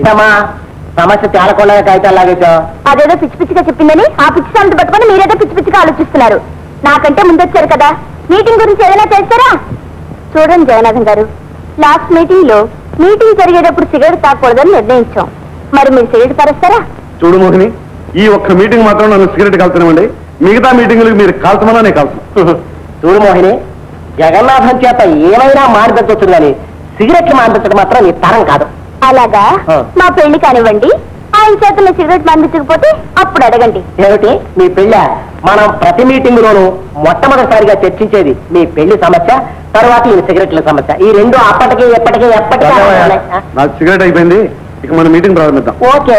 ఇదమ్మా సమస్య తేలకుండా కాగితాలు లాగేసావు అదేదో పిచ్చి పిచ్చిగా చెప్పిందని ఆ పిచ్చి సాంత పట్టుకొని మీరేదో పిచ్చి పిచ్చిగా ఆలోచిస్తున్నారు. నాకంటే ముందొచ్చారు కదా. మీటింగ్ గురించి ఏదైనా చేస్తారా? చూడండి జగన్నాథం గారు లాస్ట్ మీటింగ్లో మీటింగ్ జరిగేటప్పుడు సిగరెట్ తాగకూడదని నిర్ణయించాం. మరి మీరు సిగరెట్ తరస్తారా? చూడు మోహిని ఈ ఒక్క మీటింగ్ మాత్రం నన్ను సిగరెట్ కాల్తున్నామండి మిగతా మీటింగులకు మీరు కాల్చమన్నా నేను చూడు మోహిని జగన్నాథం చేత ఏమైనా మారిపెట్టవచ్చు కానీ సిగరెట్లు మారిపెట్టడం మాత్రం నీ తరం కాదు. అలాగా. మా పెళ్ళి కానివ్వండి. ఆయన చేతుల్లో సిగరెట్ మందించకపోతే అప్పుడు అడగండి. ఏమిటి? మీ పెళ్ళ? మనం ప్రతి మీటింగ్ లోను మొట్టమొదటిసారిగా చర్చించేది మీ పెళ్ళి సమస్య తర్వాత ఈ సిగరెట్ల సమస్య. ఈ రెండు అప్పటికి ఎప్పటికీ ఎప్పటికీ. నాకు సిగరెట్ అయిపోయింది. ఇక మన మీటింగ్ ప్రారంభిద్దాం. ఓకే.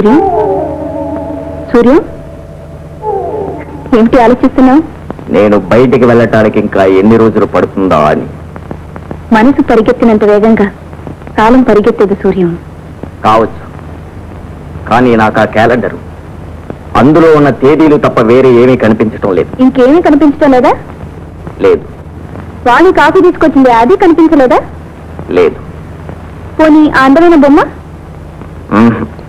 సూర్యం? సూర్యం? ఏమిటి ఆలోచిస్తున్నావు? నేను బయటికి వెళ్ళటానికి ఇంకా ఎన్ని రోజులు పడుతుందా అని. మనసు పరిగెత్తినంత వేగంగా కాలం పరిగెత్తేది సూర్యం. కావచ్చు. కానీ నాకు ఆ క్యాలెండరు. అందులో ఉన్న తేదీలు తప్ప వేరే ఏమీ కనిపించటం లేదు. ఇంకేమీ కనిపించడం లేదా? లేదు. వాణి కాఫీ తీసుకొచ్చింది అది కనిపించలేదా? లేదు. పోనీ ఆ అందమైన బొమ్మ? మ్మ్.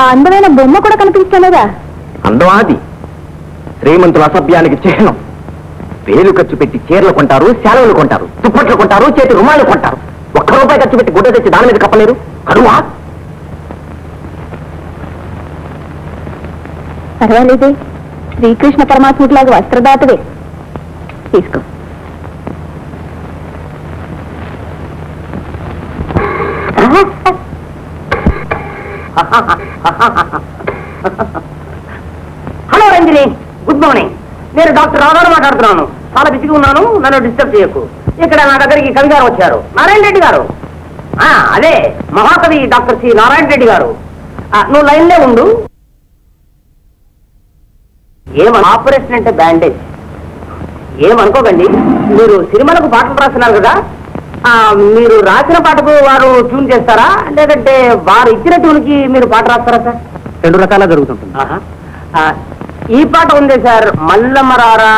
ఆ అందమైన బొమ్మ కూడా కనిపించడం లేదా అందం అది శ్రీమంతుల అసభ్యానికి చిహ్నం. వేలు ఖర్చు పెట్టి చీరలు కొంటారు శాలవులు కొంటారు దుప్పట్లు కొంటారు చేతి రుమాలు కొంటారు. ఒక్క రూపాయి ఖర్చు పెట్టి గుడ్డ తెచ్చి దాని మీద కప్పలేరు? కరువా పర్వాలేదే. శ్రీకృష్ణ పరమాత్ముడిలాగా వస్త్రదాతవే. తీసుకో. Hello Ranjani good morning. నేను డాక్టర్ రాఘవ మాట్లాడుతున్నాను. చాలా బిజీగా ఉన్నాను నన్ను డిస్టర్బ్ చేయకు. ఇక్కడ నా దగ్గరికి కవి గారు వచ్చారు. నారాయణ రెడ్డి గారు. ఆ, అదే మహాకవి డాక్టర్ సి నారాయణ రెడ్డి గారు. నువ్వు లైన్లే ఉండు. ఏమ ఆపరేషన్ అంటే బ్యాండేజ్? ఏమనుకోకండి మీరు సినిమాలకు పాటలు రాస్తున్నారు కదా? మీరు రాసిన పాటకు వారు ట్యూన్ చేస్తారా? లేదంటే వారు ఇచ్చిన ట్యూన్కి మీరు పాట రాస్తారా సార్? రెండు రకాల జరుగుతుంటుంది. ఈ పాట ఉంది సార్ మల్లమ్మరారా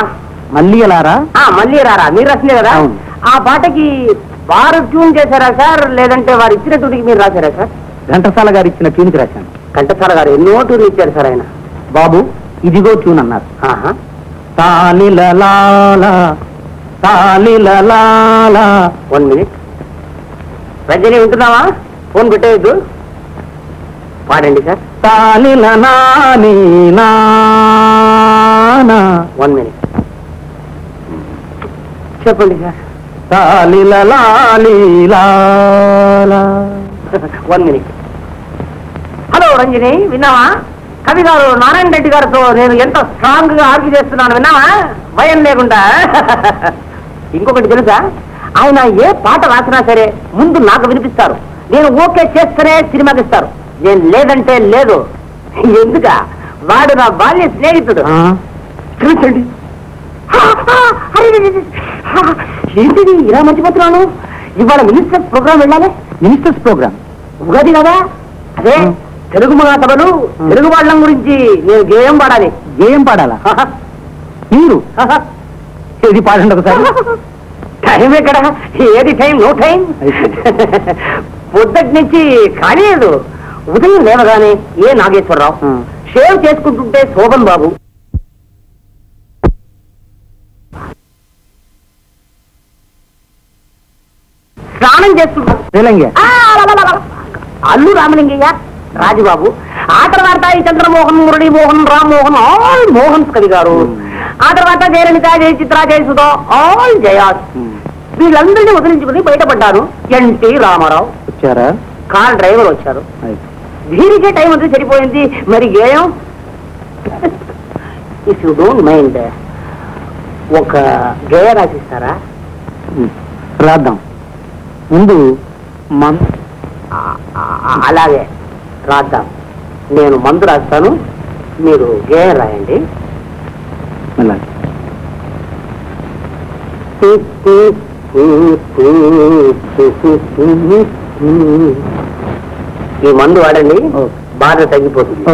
మళ్ళీ రారా మీరు రాసిందే కదా. ఆ పాటకి వారు ట్యూన్ చేశారా సార్? లేదంటే వారు ఇచ్చిన ట్యూన్కి మీరు రాశారా సార్? ఘంటసాల గారు ఇచ్చిన ట్యూన్కి రాశాను. కంఠసాల గారు ఎన్నో ట్యూన్లు ఇచ్చారు సార్ ఆయన. బాబు ఇదిగో ట్యూన్ అన్నారు. తాలిలలాల వన్ మినిట్ రజని వింటున్నావా? ఫోన్ పెట్టేయద్దు. పాడండి సార్ తాలిల వన్ మినిట్ చెప్పండి సార్ తాలిలలాలీలాల వన్ మినిట్ హలో రంజని విన్నావా? కవి గారు నారాయణ రెడ్డి గారితో నేను ఎంత స్ట్రాంగ్గా ఆర్గ్యూ చేస్తున్నాను విన్నావా? భయం లేకుండా. ఇంకొకటి తెలుసా? ఆయన ఏ పాట రాసినా సరే ముందు నాకు వినిపిస్తారు. నేను ఓకే చేస్తేనే సినిమాకి ఇస్తారు. నేను లేదంటే లేదు. ఎందుక? వాడు నా బాల్య స్నేహితుడు. ఏంటిది? ఇలా మర్చిపోతున్నాను ఇవాళ మినిస్టర్స్ ప్రోగ్రామ్ వెళ్ళాలి? మినిస్టర్స్ ప్రోగ్రామ్ ఉగాది కదా? అదే తెలుగు మహాసభలు తెలుగు వాళ్ళం గురించి నేను గేయం పాడాలి. ఏం పాడాలా? మీరు? ఇది పాడండి ఒకసారి టైం ఎక్కడ? ఏది టైం? No time? పొద్దుటి నుంచి ఖాళీ లేదు. ఉదయం లేవగానే ఏ నాగేశ్వరరావు. షేవ్ చేసుకుంటుంటే శోభన్ బాబు. స్నానం చేస్తుంటారు. అల్లు రామలింగయ్య రాజుబాబు ఆ తర్వాత ఈ చంద్రమోహన్ మురళీ మోహన్ రామ్మోహన్ ఆల్ మోహన్స్ కవి గారు. ఆ తర్వాత జయలలిత జయ చిత్ర జయసుధ ఆల్ జయాస్. వీళ్ళందరినీ వదిలించుకుని బయటపడ్డారు ఎన్టీ రామారావు. వచ్చారా? కార్ డ్రైవర్ వచ్చారు. దీనికే టైం అంతా సరిపోయింది మరి గేయం ఇఫ్ యూ డోంట్ మైండ్ ఒక గేయ రాసిస్తారా? రాద్దాం. ముందు మన అలాగే రాద్దాం. నేను మందు రాస్తాను. మీరు గేయం రాయండి. అలాగే. ఈ మందు వాడండి. బాధ తగ్గిపోతుంది.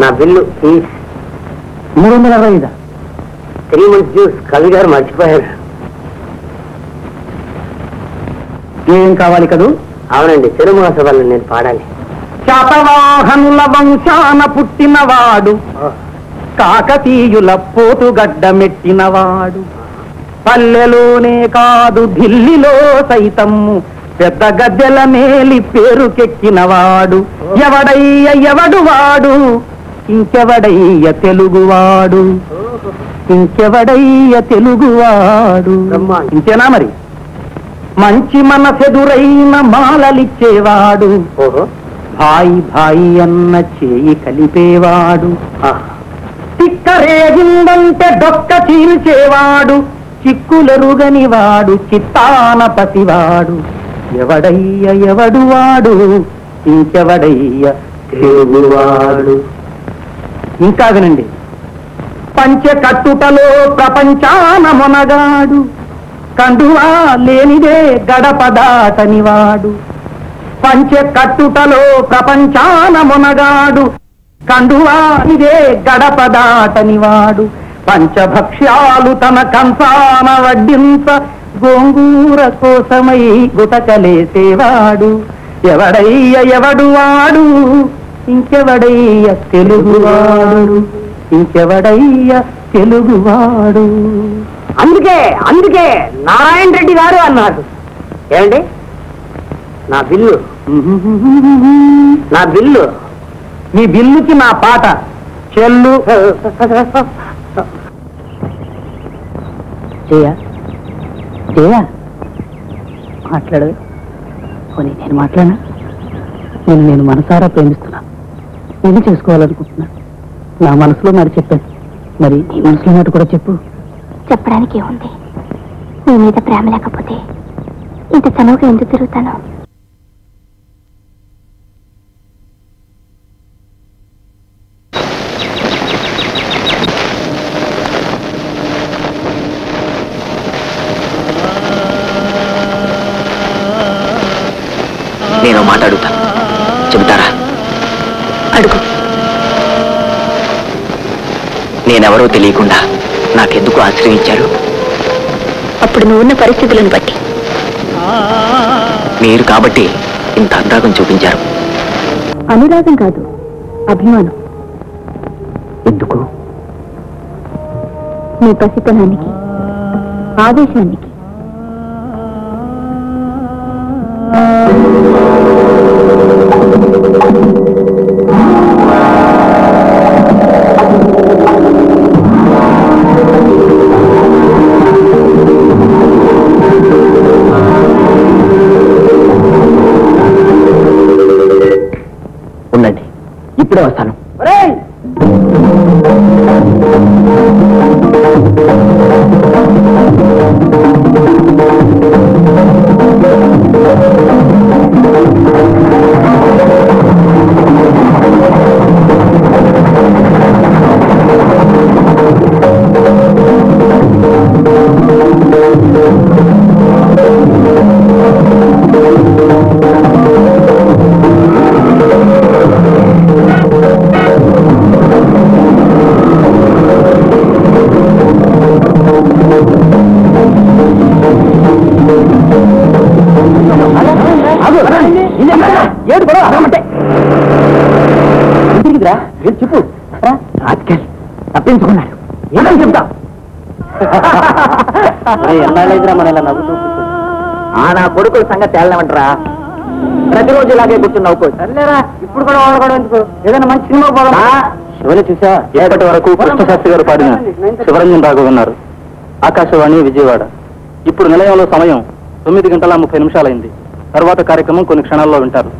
నా బిల్లు ప్లీజ్ మూడు వందల అరవై ఐదా త్రీ మంత్స్ జ్యూస్ కవి గారు మర్చిపోయారు. ఏం కావాలి కదూ? అవునండి తెలుగు మహాసభలో నేను పాడాలి. శాతవాహనుల వంశాన పుట్టినవాడు. కాకతీయుల పోతుగడ్డ మెట్టినవాడు. పల్లెలోనే కాదు ఢిల్లీలో సైతము. పెద్ద గద్దెల మేలి పేరుకెక్కినవాడు. ఎవడయ్య ఎవడు వాడు? ఇంకెవడయ్య తెలుగువాడు? ఇంకెవడయ్య తెలుగువాడు. ఇంతేనా మరి? మంచి మనసెదురైన మాలలిచ్చేవాడు. భాయి భాయి అన్న చేయి కలిపేవాడు. తిక్కరేగిందంటే డొక్క చీల్చేవాడు. చిక్కులరుగని వాడు చిత్తాన వాడు ఎవడయ్య ఎవడు వాడు? ఇంకెవడయ్య తెలుగువాడు ఇంకా వినండి. పంచ కట్టుటలో ప్రపంచాన మొనగాడు. కండువా లేనిదే గడపదాటనివాడు పంచ కట్టుటలో ప్రపంచాన మొనగాడు కండువానిదే గడప దాటనివాడు. పంచభక్ష్యాలు తన కంసాన వడ్డింప. గోంగూర కోసమై గుటకలేసేవాడు ఎవడయ్య ఎవడు వాడు? ఇంకెవడయ్య తెలుగువాడు ఇంకెవడయ్య తెలుగువాడు అందుకే అందుకే నారాయణ రెడ్డి గారు అన్నారు. ఏమండి? నా బిల్లు. నా బిల్లు. మీ బిల్లుకి నా పాట. చెల్లు. మాట్లాడదు పోనీ నేను మాట్లాడినా? నేను నేను మనసారా ప్రేమిస్తున్నా. నేను చేసుకోవాలనుకుంటున్నా. నా మనసులో మరి చెప్పాను. మరి నీ మనసులో మాట కూడా చెప్పు. చెప్పడానికి ఏముంది? నీ మీద ప్రేమ లేకపోతే ఇంత చనువుగా ఎందుకు తిరుగుతాను నేను మాట అడుగుతాను చెబుతారా అడుగు నేనెవరో తెలియకుండా నాకెందుకు ఆశ్రయించారు అప్పుడు నువ్వు ఉన్న పరిస్థితులను బట్టి. మీరు కాబట్టి ఇంత అనురాగం చూపించారు. అనురాగం కాదు అభిమానం. ఎందుకు? నీ పసితనానికి ఆవేశానికి ఇప్పుడే వస్తాను. తప్పించుకున్నాడు ఏమని చెప్తా ఎన్నాళ్ళైందిరా మన ఇలా నవ్వుతూ ఆ నా కొడుకుల సంగతి తేలమంటరా ప్రతిరోజు ఇలాగే కూర్చుని నవ్వుకో సర్లేరా ఇప్పుడు కూడా కూడా ఎందుకు? ఏదైనా మంచి సినిమా పోదాం శివని చూసా? ఇప్పటి వరకు కృష్ణశాస్త్రి గారు పాడిన శివరంజన్ రాఘవ్ విన్నారు ఆకాశవాణి విజయవాడ. ఇప్పుడు నిలయంలో సమయం తొమ్మిది గంటల ముప్పై నిమిషాలైంది. తర్వాత కార్యక్రమం కొన్ని క్షణాల్లో వింటారు.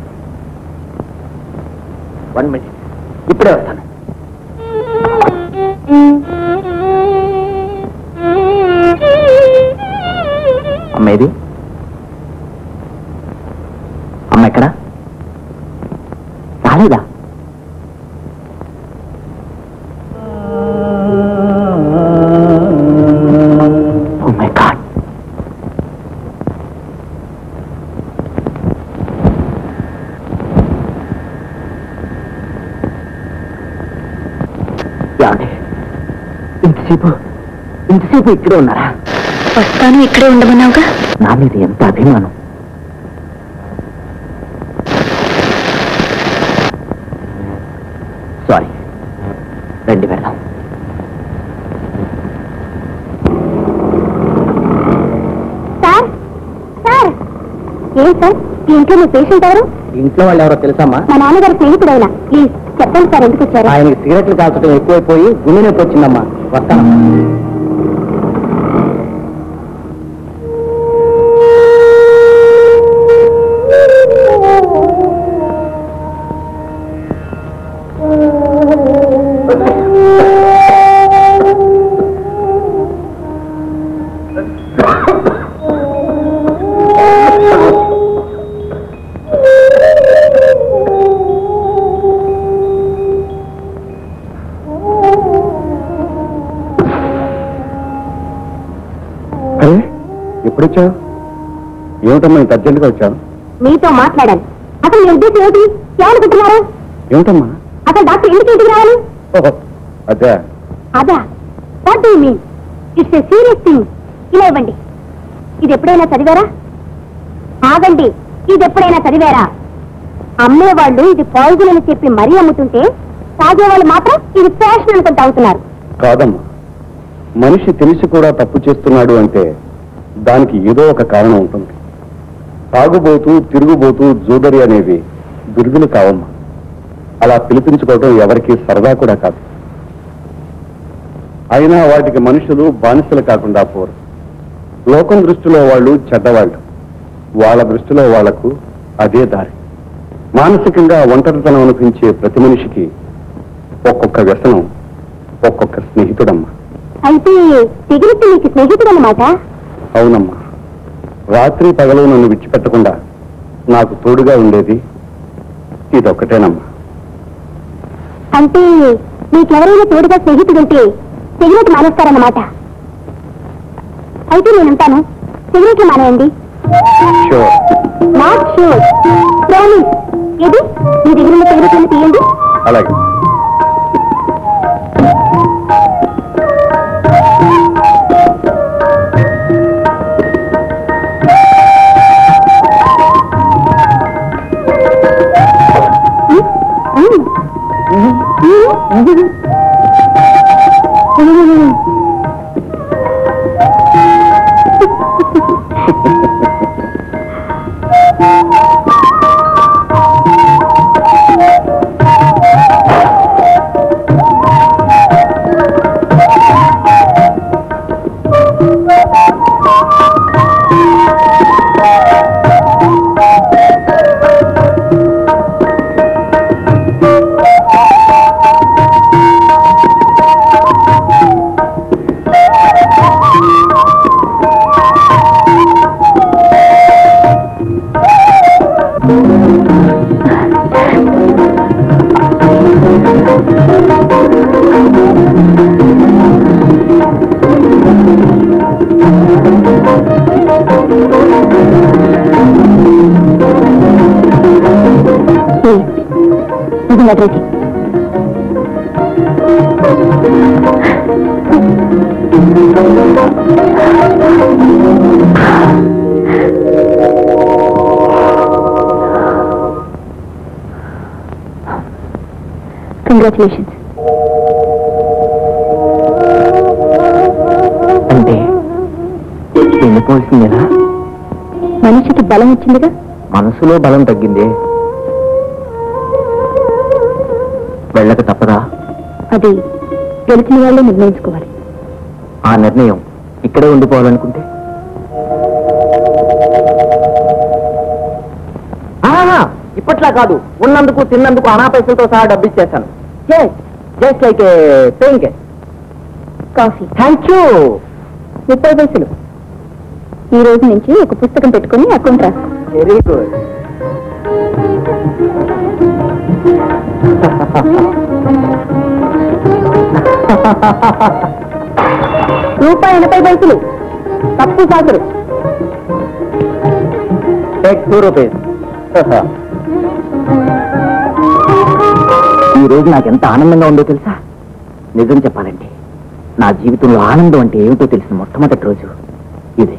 ఇంతసేపు ఇక్కడే ఉన్నారా? వస్తాను ఇక్కడే ఉండమన్నావుగా? నా మీద ఎంత అభిమానం? సారీ రండి వెళ్దాం. Sir sir. ఏం సార్? ఈ ఇంట్లో మీ పేషెంట్ ఎవరు? ఇంట్లో వాళ్ళు ఎవరో తెలుసమ్మా? మా నాన్నగారి స్నేహితుడైన. ప్లీజ్ చెప్పండి సార్ ఎందుకు వచ్చారు? ఆయనకి సిగరెట్లు కాల్చడం ఎక్కువైపోయి గుండె నొప్పి వచ్చిందమ్మా. వస్తానమ్మా. ఎప్పుడొచ్చావు? ఏమిటమ్మా ఇంత అర్జెంటుగా వచ్చావు? మీతో మాట్లాడాలి. అసలు మీ ఉద్దేశం ఏంటి ఏమనుకుంటున్నారు ఏమిటమ్మా? అసలు డాక్టర్ ఎందుకు ఇంటికి రావాలి? ఓహో అదే. అదా. What do mean it's a serious thing ఇలా ఇవ్వండి. ఇది ఎప్పుడైనా చదివారా? ఆగండి. ఇది ఎప్పుడైనా చదివారా? అమ్మేవాళ్ళు ఇది పాయిజన్ అని చెప్పి మరీ అమ్ముతుంటే తాగేవాళ్ళు మాత్రం ఇది ఫ్యాషన్ అనుకుని తాగుతున్నారు కాదమ్మా. మనిషి తెలిసి కూడా తప్పు చేస్తున్నాడు అంటే దానికి ఏదో ఒక కారణం ఉంటుంది. తాగుబోతూ తిరుగుబోతూ జూదరి అనేవి బిరుదులు కావమ్మా. అలా పిలిపించుకోవడం ఎవరికీ సరదా కూడా కాదు. అయినా వాటికి మనుషులు బానిసలు కాకుండా పోరు. లోకం దృష్టిలో వాళ్ళు చెడ్డవాళ్ళు. వాళ్ళ దృష్టిలో వాళ్ళకు అదే దారి. మానసికంగా ఒంటరితనం అనిపించే ప్రతి మనిషికి ఒక్కొక్క వ్యసనం ఒక్కొక్క స్నేహితుడమ్మా. అయితే సిగరెట్ స్నేహితుడు అవునమ్మా. రాత్రి పగలు నన్ను విడిచిపెట్టకుండా నాకు తోడుగా ఉండేది ఇదొక్కటేనమ్మా. అంటే మీకెవరైనా తోడుగా స్నేహితుడు ఉంటే సిగరెట్ మానేస్తారన్నమాట. అయితే నేను ఉంటాను సిగరెట్లు మానేయండి. షూర్. Not sure. ప్రామిస్. ఇది మీ దగ్గర సిగరెట్లను తీయండి. అలాగే. కంగ్రాచులేషన్స్ అంటే వెళ్ళిపోవాల్సిందేనా? మనిషికి బలం వచ్చిందిగా? మనసులో బలం తగ్గిందే. వెళ్ళక తప్పదా? అది గెలిచిన వాళ్ళే నిర్ణయించుకోవాలి. ఆ నిర్ణయం ఇక్కడే ఉండిపోవాలనుకుంటే? ఆహా, ఇప్పట్లా కాదు. ఉన్నందుకు తిన్నందుకు అనా పైసలతో సహా డబ్బు ఇచ్చేస్తాను just like paying coffee thank you ముప్పై పైసలు ఈ రోజు నుంచి ఒక పుస్తకం పెట్టుకుని అకౌంట్ రాసుకో వెరీ గుడ్ రూపాయి ఎనభై పైసలు తప్పు సాగురు టేక్ టూ రూపీస్ రోజు నాకు ఎంత ఆనందంగా ఉందో తెలుసా? నిజం చెప్పాలంటే నా జీవితంలో ఆనందం అంటే ఏమిటో తెలిసిన మొట్టమొదటి రోజు ఇది.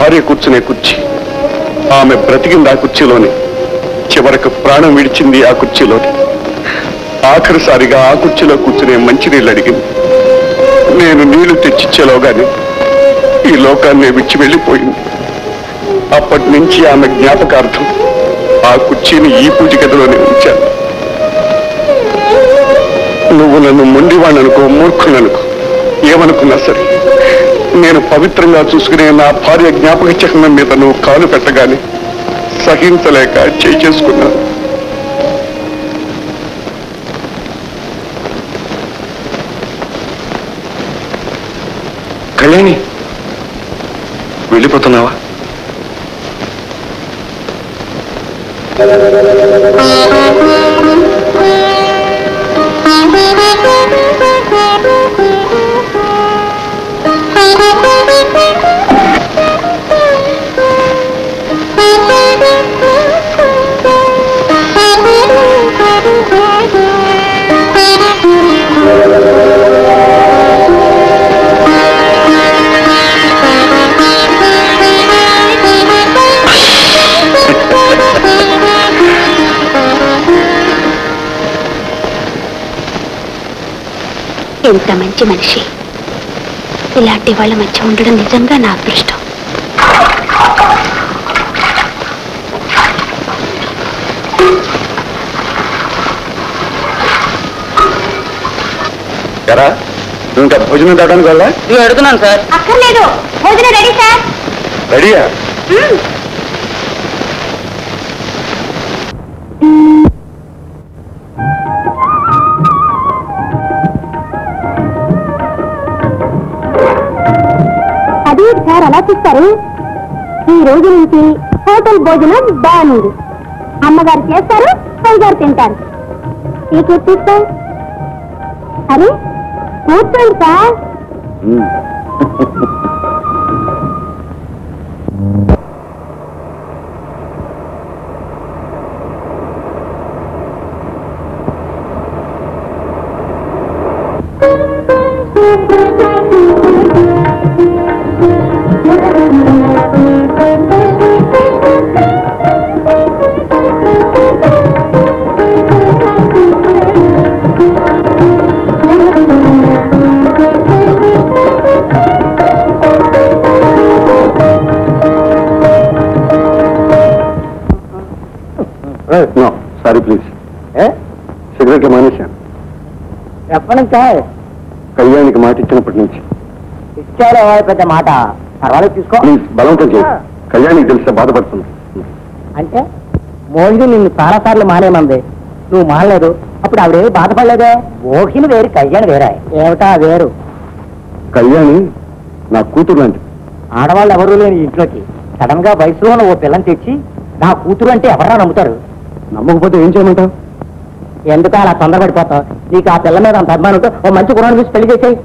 భార్య కూర్చునే కుర్చీ. ఆమె బ్రతికింది ఆ కుర్చీలోనే. చివరకు ప్రాణం విడిచింది ఆ కుర్చీలోనే. ఆఖరిసారిగా ఆ కుర్చీలో కూర్చునే మంచినీళ్ళు అడిగింది. నేను నీళ్ళు తెచ్చిచ్చేలోగానే ఈ లోకాన్ని విడిచి వెళ్ళిపోయింది. అప్పటి నుంచి ఆమె జ్ఞాపకార్థం ఆ కుర్చీని ఈ పూజ గదిలోనే ఉంచాను. నువ్వు నన్ను మొండివాణనుకో మూర్ఖుననుకో ఏమనుకున్నా సరే నేను పవిత్రంగా చూసుకునే నా భార్య జ్ఞాపక చిహ్నం మీద నువ్వు కాలు పెట్టగానే సహించలేక చేయి చేసుకున్నాను. కళ్యాణి వెళ్ళిపోతున్నావా? ఎంత మంచి మనిషి. ఇలాంటి వాళ్ళ మధ్య ఉండడం నిజంగా నా అదృష్టం. ఇంకా భోజనం తేవడానికి వల్ల నేను అడుగుతున్నాను సార్. అక్కర్లేదు. భోజనం రెడీ సార్. రెడీయా? అది సార్ అలా చూస్తారు. ఈ రోజు నుంచి హోటల్ భోజనం బాగుంది. అమ్మగారు చేస్తారు పైగారు తింటారు. నీకు తీసుకో అరే కూర్చోండి సార్. సారీ ప్లీజ్ సిగరెట్లు మానేశాను ఎప్పటి నుంచా కళ్యాణికి మాట ఇచ్చినప్పటి నుంచి. ఇచ్చారో పెద్ద మాట. పర్వాలేదు తీసుకో. ప్లీజ్ బలవంతం చేయి. కళ్యాణికి తెలిస్తే బాధపడుతుంది. అంటే మోహిని నిన్ను చాలా సార్లు మానేమంది. నువ్వు మానలేదు. అప్పుడు ఆవిడేమి బాధపడలేదే? మోహిని వేరు కళ్యాణ్ వేరే. ఏమిటా వేరు? కళ్యాణి నా కూతురు లాంటిది. ఆడవాళ్ళు ఎవరూ లేని ఇంట్లోకి. సడన్గా వయసులో ఉన్న ఓ పిల్లని తెచ్చి నా కూతురు అంటే ఎవరా నమ్ముతారు? నమ్మకపోతే ఏం చేయమంటావు? ఎందుకు అలా తొందరపడిపోతావు? నీకు ఆ పిల్ల మీద అంత అభిమానం ఉంటే ఓ మంచి గుణాన్ని చూసి పెళ్ళి చేసేయి.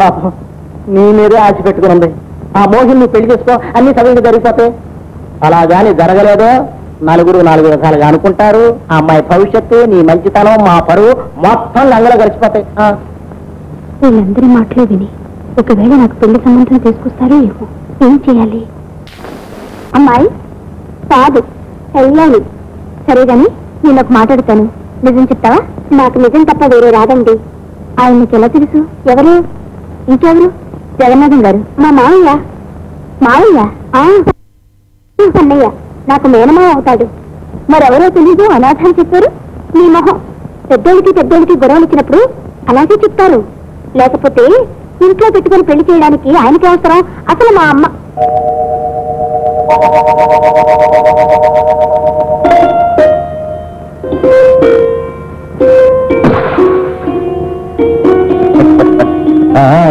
పాపం నీ మీదే ఆశ పెట్టుకుని ఉంది. ఆ మోహిని నువ్వు పెళ్ళి చేసుకో అన్ని సవ్యంగా జరిగిపోతాయి అలా గాని జరగలేదో నలుగురు నాలుగు విధాలుగా అనుకుంటారు. ఆ అమ్మాయి భవిష్యత్తు నీ మంచితనం మా పరువు మొత్తం లంగలో గడిచిపోతాయి. ఆ. వీళ్ళందరి మాటలు విని ఒకవేళ నాకు పెళ్ళి సంబంధం తీసుకొస్తారో ఏమో? ఏం చేయాలి? అమ్మాయి కాదు కళ్యాణి సరే గాని నేను ఒక మాట్లాడతాను నిజం చెప్తావా? నాకు నిజం తప్ప వేరే రాదండి. ఆయన నీకు ఎలా తెలుసు? ఎవరు? ఇంకెవరు? జగన్నాథం గారు. మా మావయ్య. మావయ్య? ఆ, అన్నయ్య నాకు మేనమావ అవుతాడు. మరెవరో తెలీదు అనాథ అని చెప్పారు. మీ మొహం. పెద్దోళ్ళకి పెద్దోళ్ళకి గొడవలు ఇచ్చినప్పుడు అలాగే చెప్తారు. లేకపోతే ఇంట్లో పెట్టుకొని పెళ్ళి చేయడానికి ఆయనకి అవసరం? అసలు మా అమ్మ.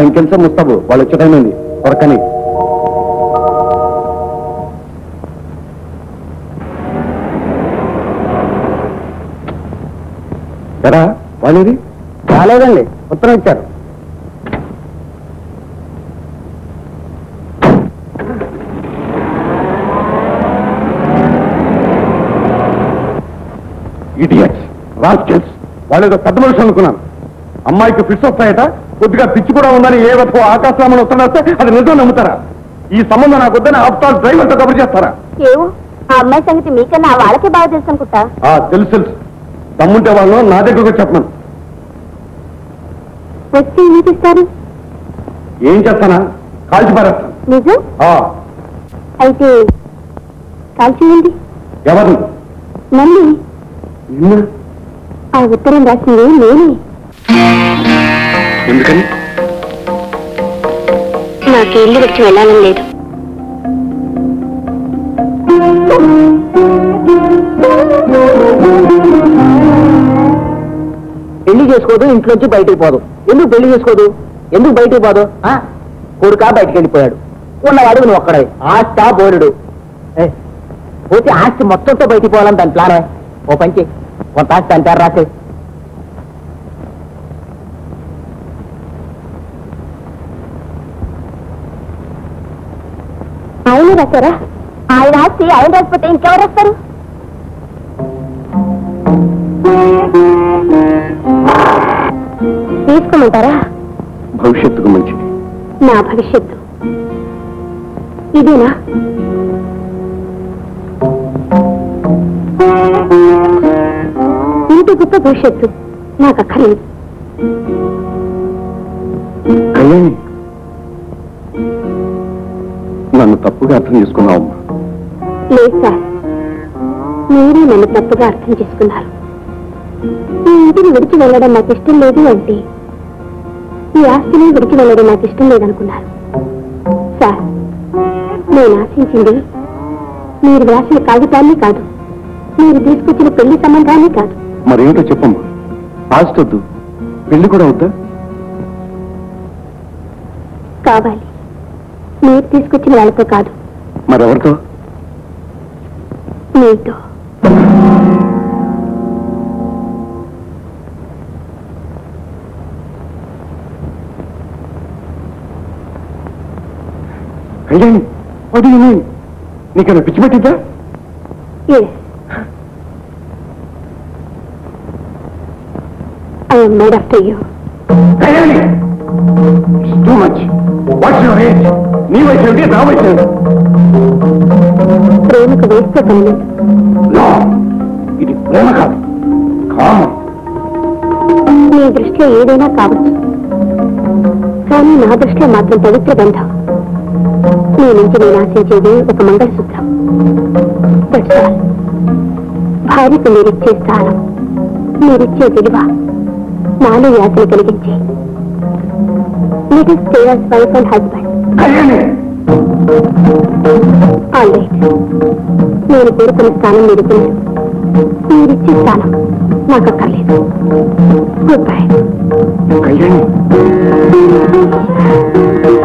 ఇంకెంత ముస్తాబు? వాళ్ళు వచ్చే టైం అయింది. త్వరకని ఎరా వాళ్ళేది రాలేదండి ఉత్తరం ఇచ్చారు. ఇడియట్స్ రాస్కెల్స్ వాళ్ళేదో పెద్ద మనుషులు అనుకున్నాను అమ్మాయికి ఫిట్స్ వస్తాయట? కొద్దిగా పిచ్చి కూడా ఉందని ఏ విధంగా ఆకాశరామని ఉత్తరం వస్తే అది నిజం నమ్ముతారా? ఈ సంబంధం నాకు వద్దని ఆఫ్టాల్ డ్రైవర్తో కబురు చేస్తారా? ఏవో ఆ అమ్మాయి సంగతి మీకన్నా వాళ్ళకే బాగా తెలుసు అనుకుంటా. ఆ తెలుసు తెలుసు. దమ్ముంటే వాళ్ళు నా దగ్గరకు చెప్పను వచ్చి మీకు ఇస్తారు ఏం చేస్తానా? కాల్చి పారేస్తాను నిజం? ఆ, అయితే కాల్చేయండి ఎవరు నన్ను నిన్ను? ఆ ఉత్తరం రాసింది నేనే. ఎందుకని? నాకు ఇల్లు వచ్చి వెళ్ళాలని లేదు. పెళ్ళి చేసుకోదు ఇంట్లోంచి బయటికి పోదు. ఎందుకు పెళ్ళి చేసుకోదు? ఎందుకు బయటికి పోదు? ఆ? కొడుక బయటికి వెళ్ళిపోయాడు. ఉన్నవాడు నువ్వు ఒక్కడే. ఆస్తా బోరుడు. ఏ, పోతే ఆస్తి మొత్తంతో బయటికి పోవాలని దాని ప్లాన్. ఓ పంచి కొంత ఆస్తి అంటారు రాసే ఆయన రాశారా ఆయన ఆస్తి ఆయన రాకపోతే ఇంకెవరు వస్తారు? తీసుకోమంటారా? భవిష్యత్తుకు మంచిది. నా భవిష్యత్తు. ఇదేనా? ఇంత గొప్ప భవిష్యత్తు. నాకు అక్కర్లేదు. నన్ను తప్పుగా అర్థం చేసుకున్నావమ్మా లేదు సార్. మీరే నన్ను తప్పుగా అర్థం చేసుకున్నారు. ఈ ఇంటిని విడిచి వెళ్ళడం నాకు ఇష్టం లేదు అంటే ఈ ఆస్తిని విడిచి వెళ్ళడం నాకు ఇష్టం లేదనుకున్నారు. సార్ నేను ఆశించింది మీరు రాసిన కాగితాన్ని కాదు. మీరు తీసుకొచ్చిన పెళ్ళి సంబంధాన్ని కాదు. మరేమిటో చెప్పమ్మా. ఆస్తి వద్దు పెళ్ళి కూడా వద్దా? కావాలి. మీరు తీసుకొచ్చిన వాళ్ళతో కాదు. మరెవరితో? నీతో కళ్యాణి అది నీకన్నా పిచ్చి పట్టిద్దా? I'm mad after you Kalyani too much what's your age నీ వయసు ఏమిటి నా వయసు ఏమిటి ప్రేమకు వేస్తే పని No, ఇది ప్రేమ కాదు. కామం. నీ దృష్టిలో ఏదైనా కావచ్చు. కానీ నా దృష్టిలో మాత్రం పవిత్ర బంధం నీ నుంచి నేను ఆశించేది ఒక మంగళసూత్రం. భార్యకు మీరిచ్చే స్థానం మీరిచ్చే విలువ నాలో యాతన కలిగించే little stay as wife and husband Kalyani! All right నేను కోరుకున్న స్థానం మీరు తెలుసు మీరిచ్చే స్థానం నాకు అక్కర్లేదు గుడ్ బై కళ్యాణి!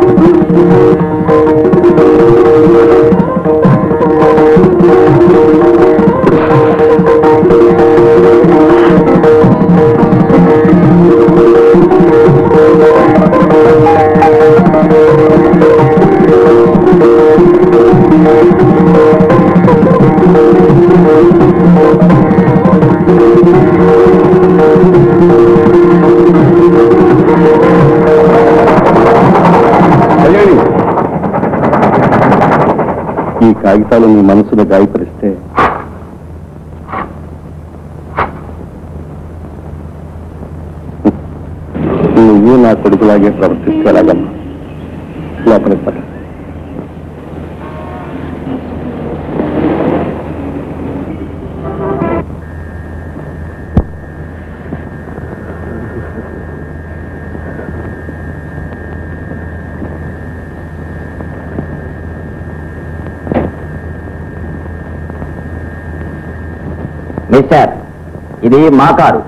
కాగితాలు నీ మనసును గాయపరిస్తే నువ్వు నా కొడుకులాగే ప్రవర్తిస్తే ఎలాగమ్మా లోపలికి పద. మిస్టర్ ఇది మా కారు.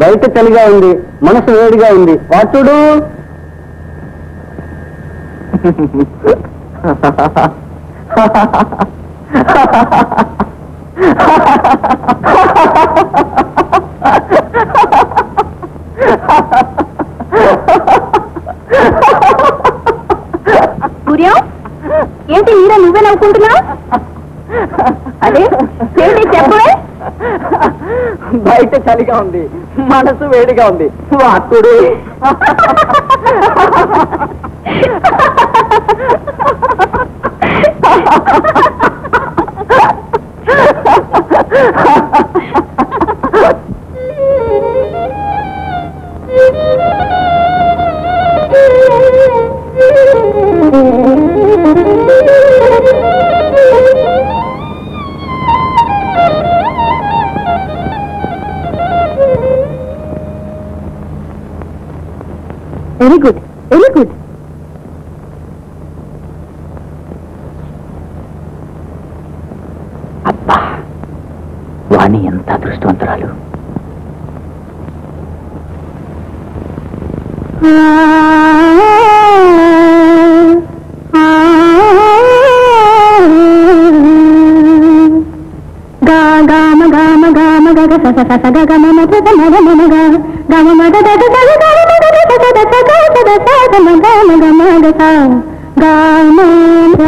బయట చలిగా ఉంది మనసు వేడిగా ఉంది. వాటుడు సూర్యం వేడిగా ఉంది. మనసు వేడిగా ఉంది. వాటుడు ద స గ మ గ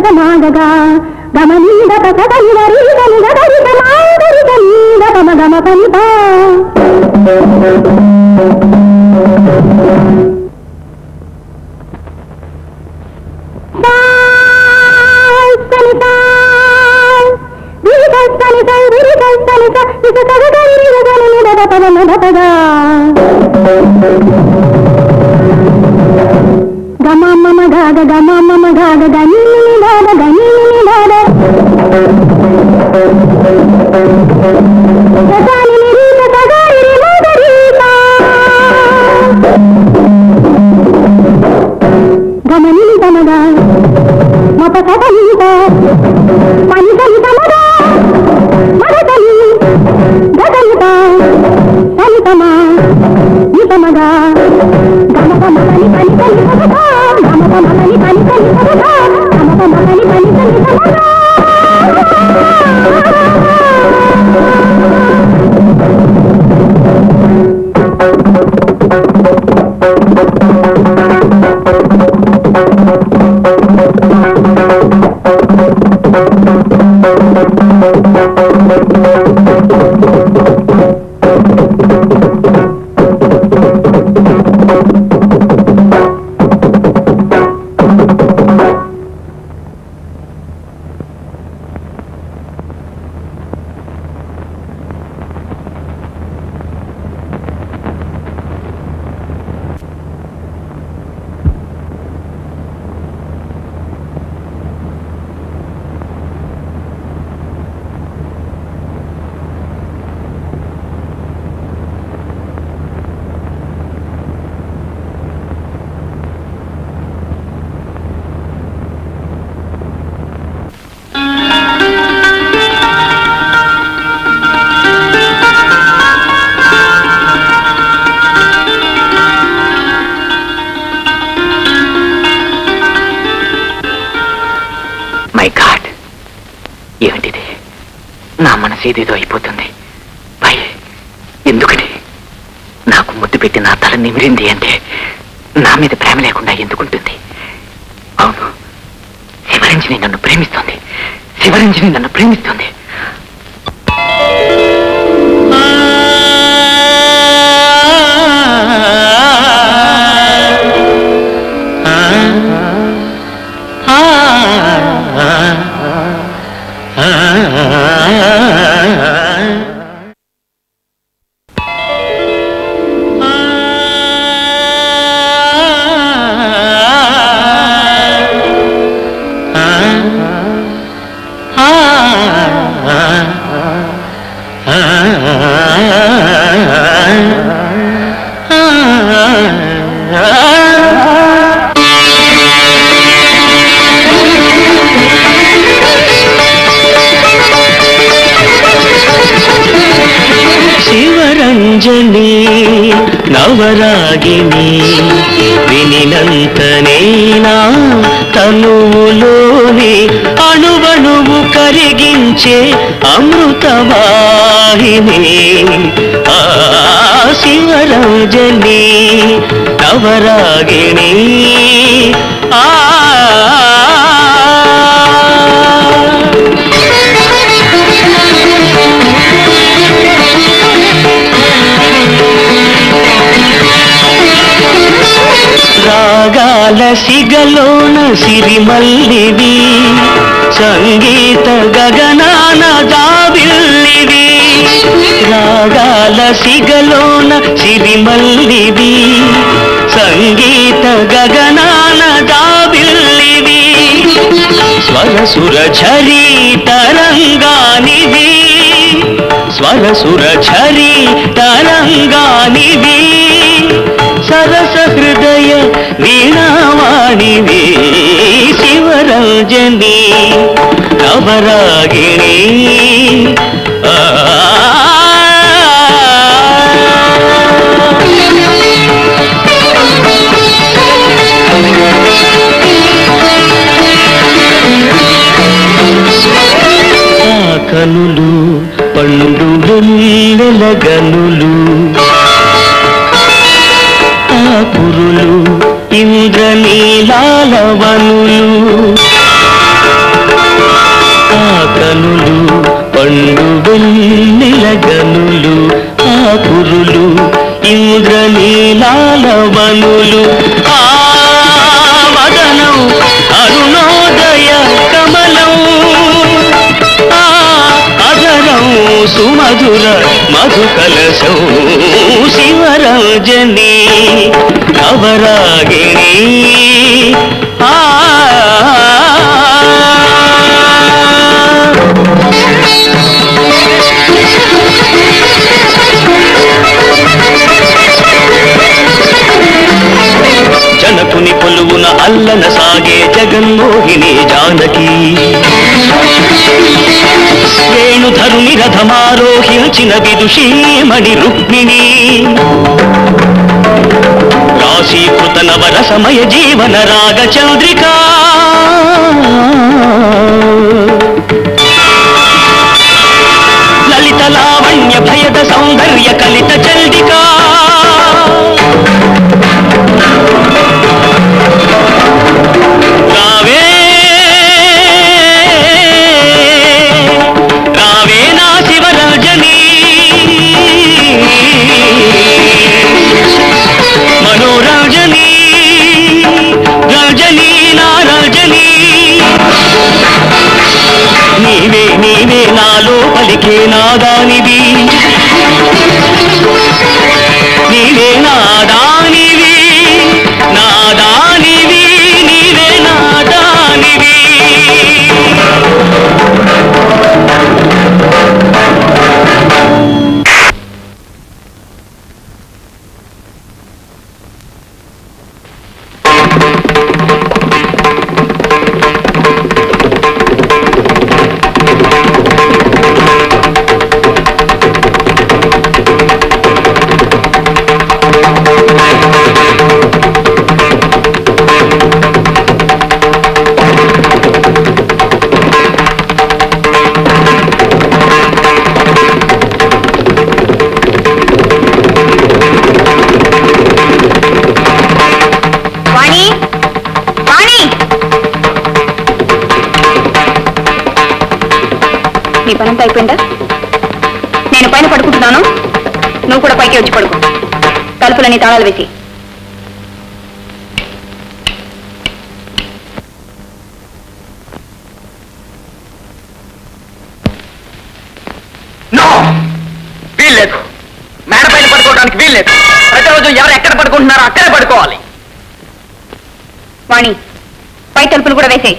మతగ గమనీద పగని వరీద నిగదరిద మాగరిద నీద గమ గమ పనిత శివరంజని నవరాగిణి ఆ రాగాల సిగలోన సిరిమల్లివి సంగీత గగనాన జాబిల్లివి రాగాల సిగలోన సిరిమల్లివి. సంగీత గగనాన జాబిల్లివి స్వరసుర ఝరి తరంగానివి స్వరసుర ఝరి తరంగానివి సరస హృదయ వీణావాణివి. శివరంజని నవరాగిణి. కనులు పండు వెన్నెల గనులు ఆ పురులు ఇంద్రనీలాల వనులు. వెన్నెల గనులు ఆ కురులు ఇంద్రనీలాలవనులు. ఆ వదనం అరుణోదయ కమలం. ఆ అదరం సుమధుర మధుకలశం శివరంజని నవరాగిణి. ఆ అల్లన సాగే జగన్మోహిని జానకి. వేణుధరుని రథమారోహించిన విదుషీమణి రుక్మిణి. రాశీకృత నవర సమయ జీవన రాగ చంద్రికా. లలిత లావణ్య భయద సౌందర్య కలిత చండికా నీవే నీవే నాలో పలికే నాదానివి. నీవే నాదానివి నాదానివి నీవే నాదానివి. పనంతా అయిపోయిందా? నేను పైన పడుకుంటున్నాను. నువ్వు కూడా పైకి వచ్చి పడుకో. తలుపులని తాళాలు వేసి వీల్లేదు మేడ పైన పడుకోవడానికి వీల్లేదు ప్రతిరోజు ఎవరు ఎక్కడ పడుకుంటున్నారో అక్కడే పడుకోవాలి. వాణి పై తలుపులు కూడా వేసేయి.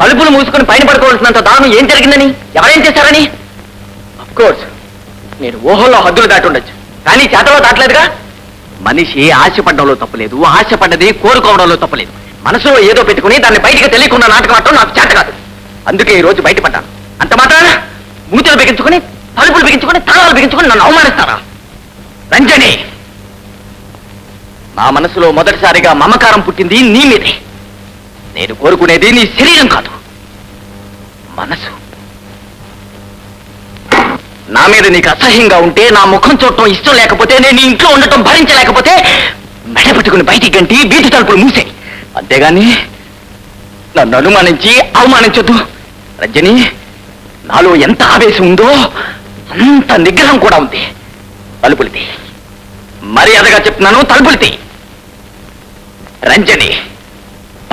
తలుపులు మూసుకొని పైన పడుకోవాల్సినంత దానం ఏం జరిగిందని? ఎవరేం చేశారని? కోర్స్ నేను ఊహల్లో హద్దులు దాటి ఉండొచ్చు. కానీ చేతలో దాటలేదుగా? మనిషి ఆశపడడంలో తప్పలేదు ఆశపడ్డది కోరుకోవడంలో తప్పలేదు. మనసులో ఏదో పెట్టుకుని దాన్ని బయటికి తెలియకుండా నాటకం నాకు చేత కాదు. అందుకే ఈ రోజు బయటపడ్డాను. అంత మాత్రాన? మూతలు బిగించుకుని తలుపులు బిగించుకుని తాళాలు బిగించుకుని నన్ను అవమానిస్తారా? రంజని! నా మనసులో మొదటిసారిగా మమకారం పుట్టింది నీ మీదే. నేను కోరుకునేది నీ శరీరం కాదు. మనసు. నా మీద నీకు అసహ్యంగా ఉంటే నా ముఖం చూడటం ఇష్టం లేకపోతే నేను ఇంట్లో ఉండటం భరించలేకపోతే మెడపెట్టుకుని బయటికి గంటి వీటి తలుపులు మూసే. అంతేగాని నన్ను అనుమానించి అవమానించొద్దు. రజని నాలో ఎంత ఆవేశం ఉందో అంత నిగ్రహం కూడా ఉంది. తలుపులితే మర్యాదగా చెప్తున్నాను తలుపులితే రంజని.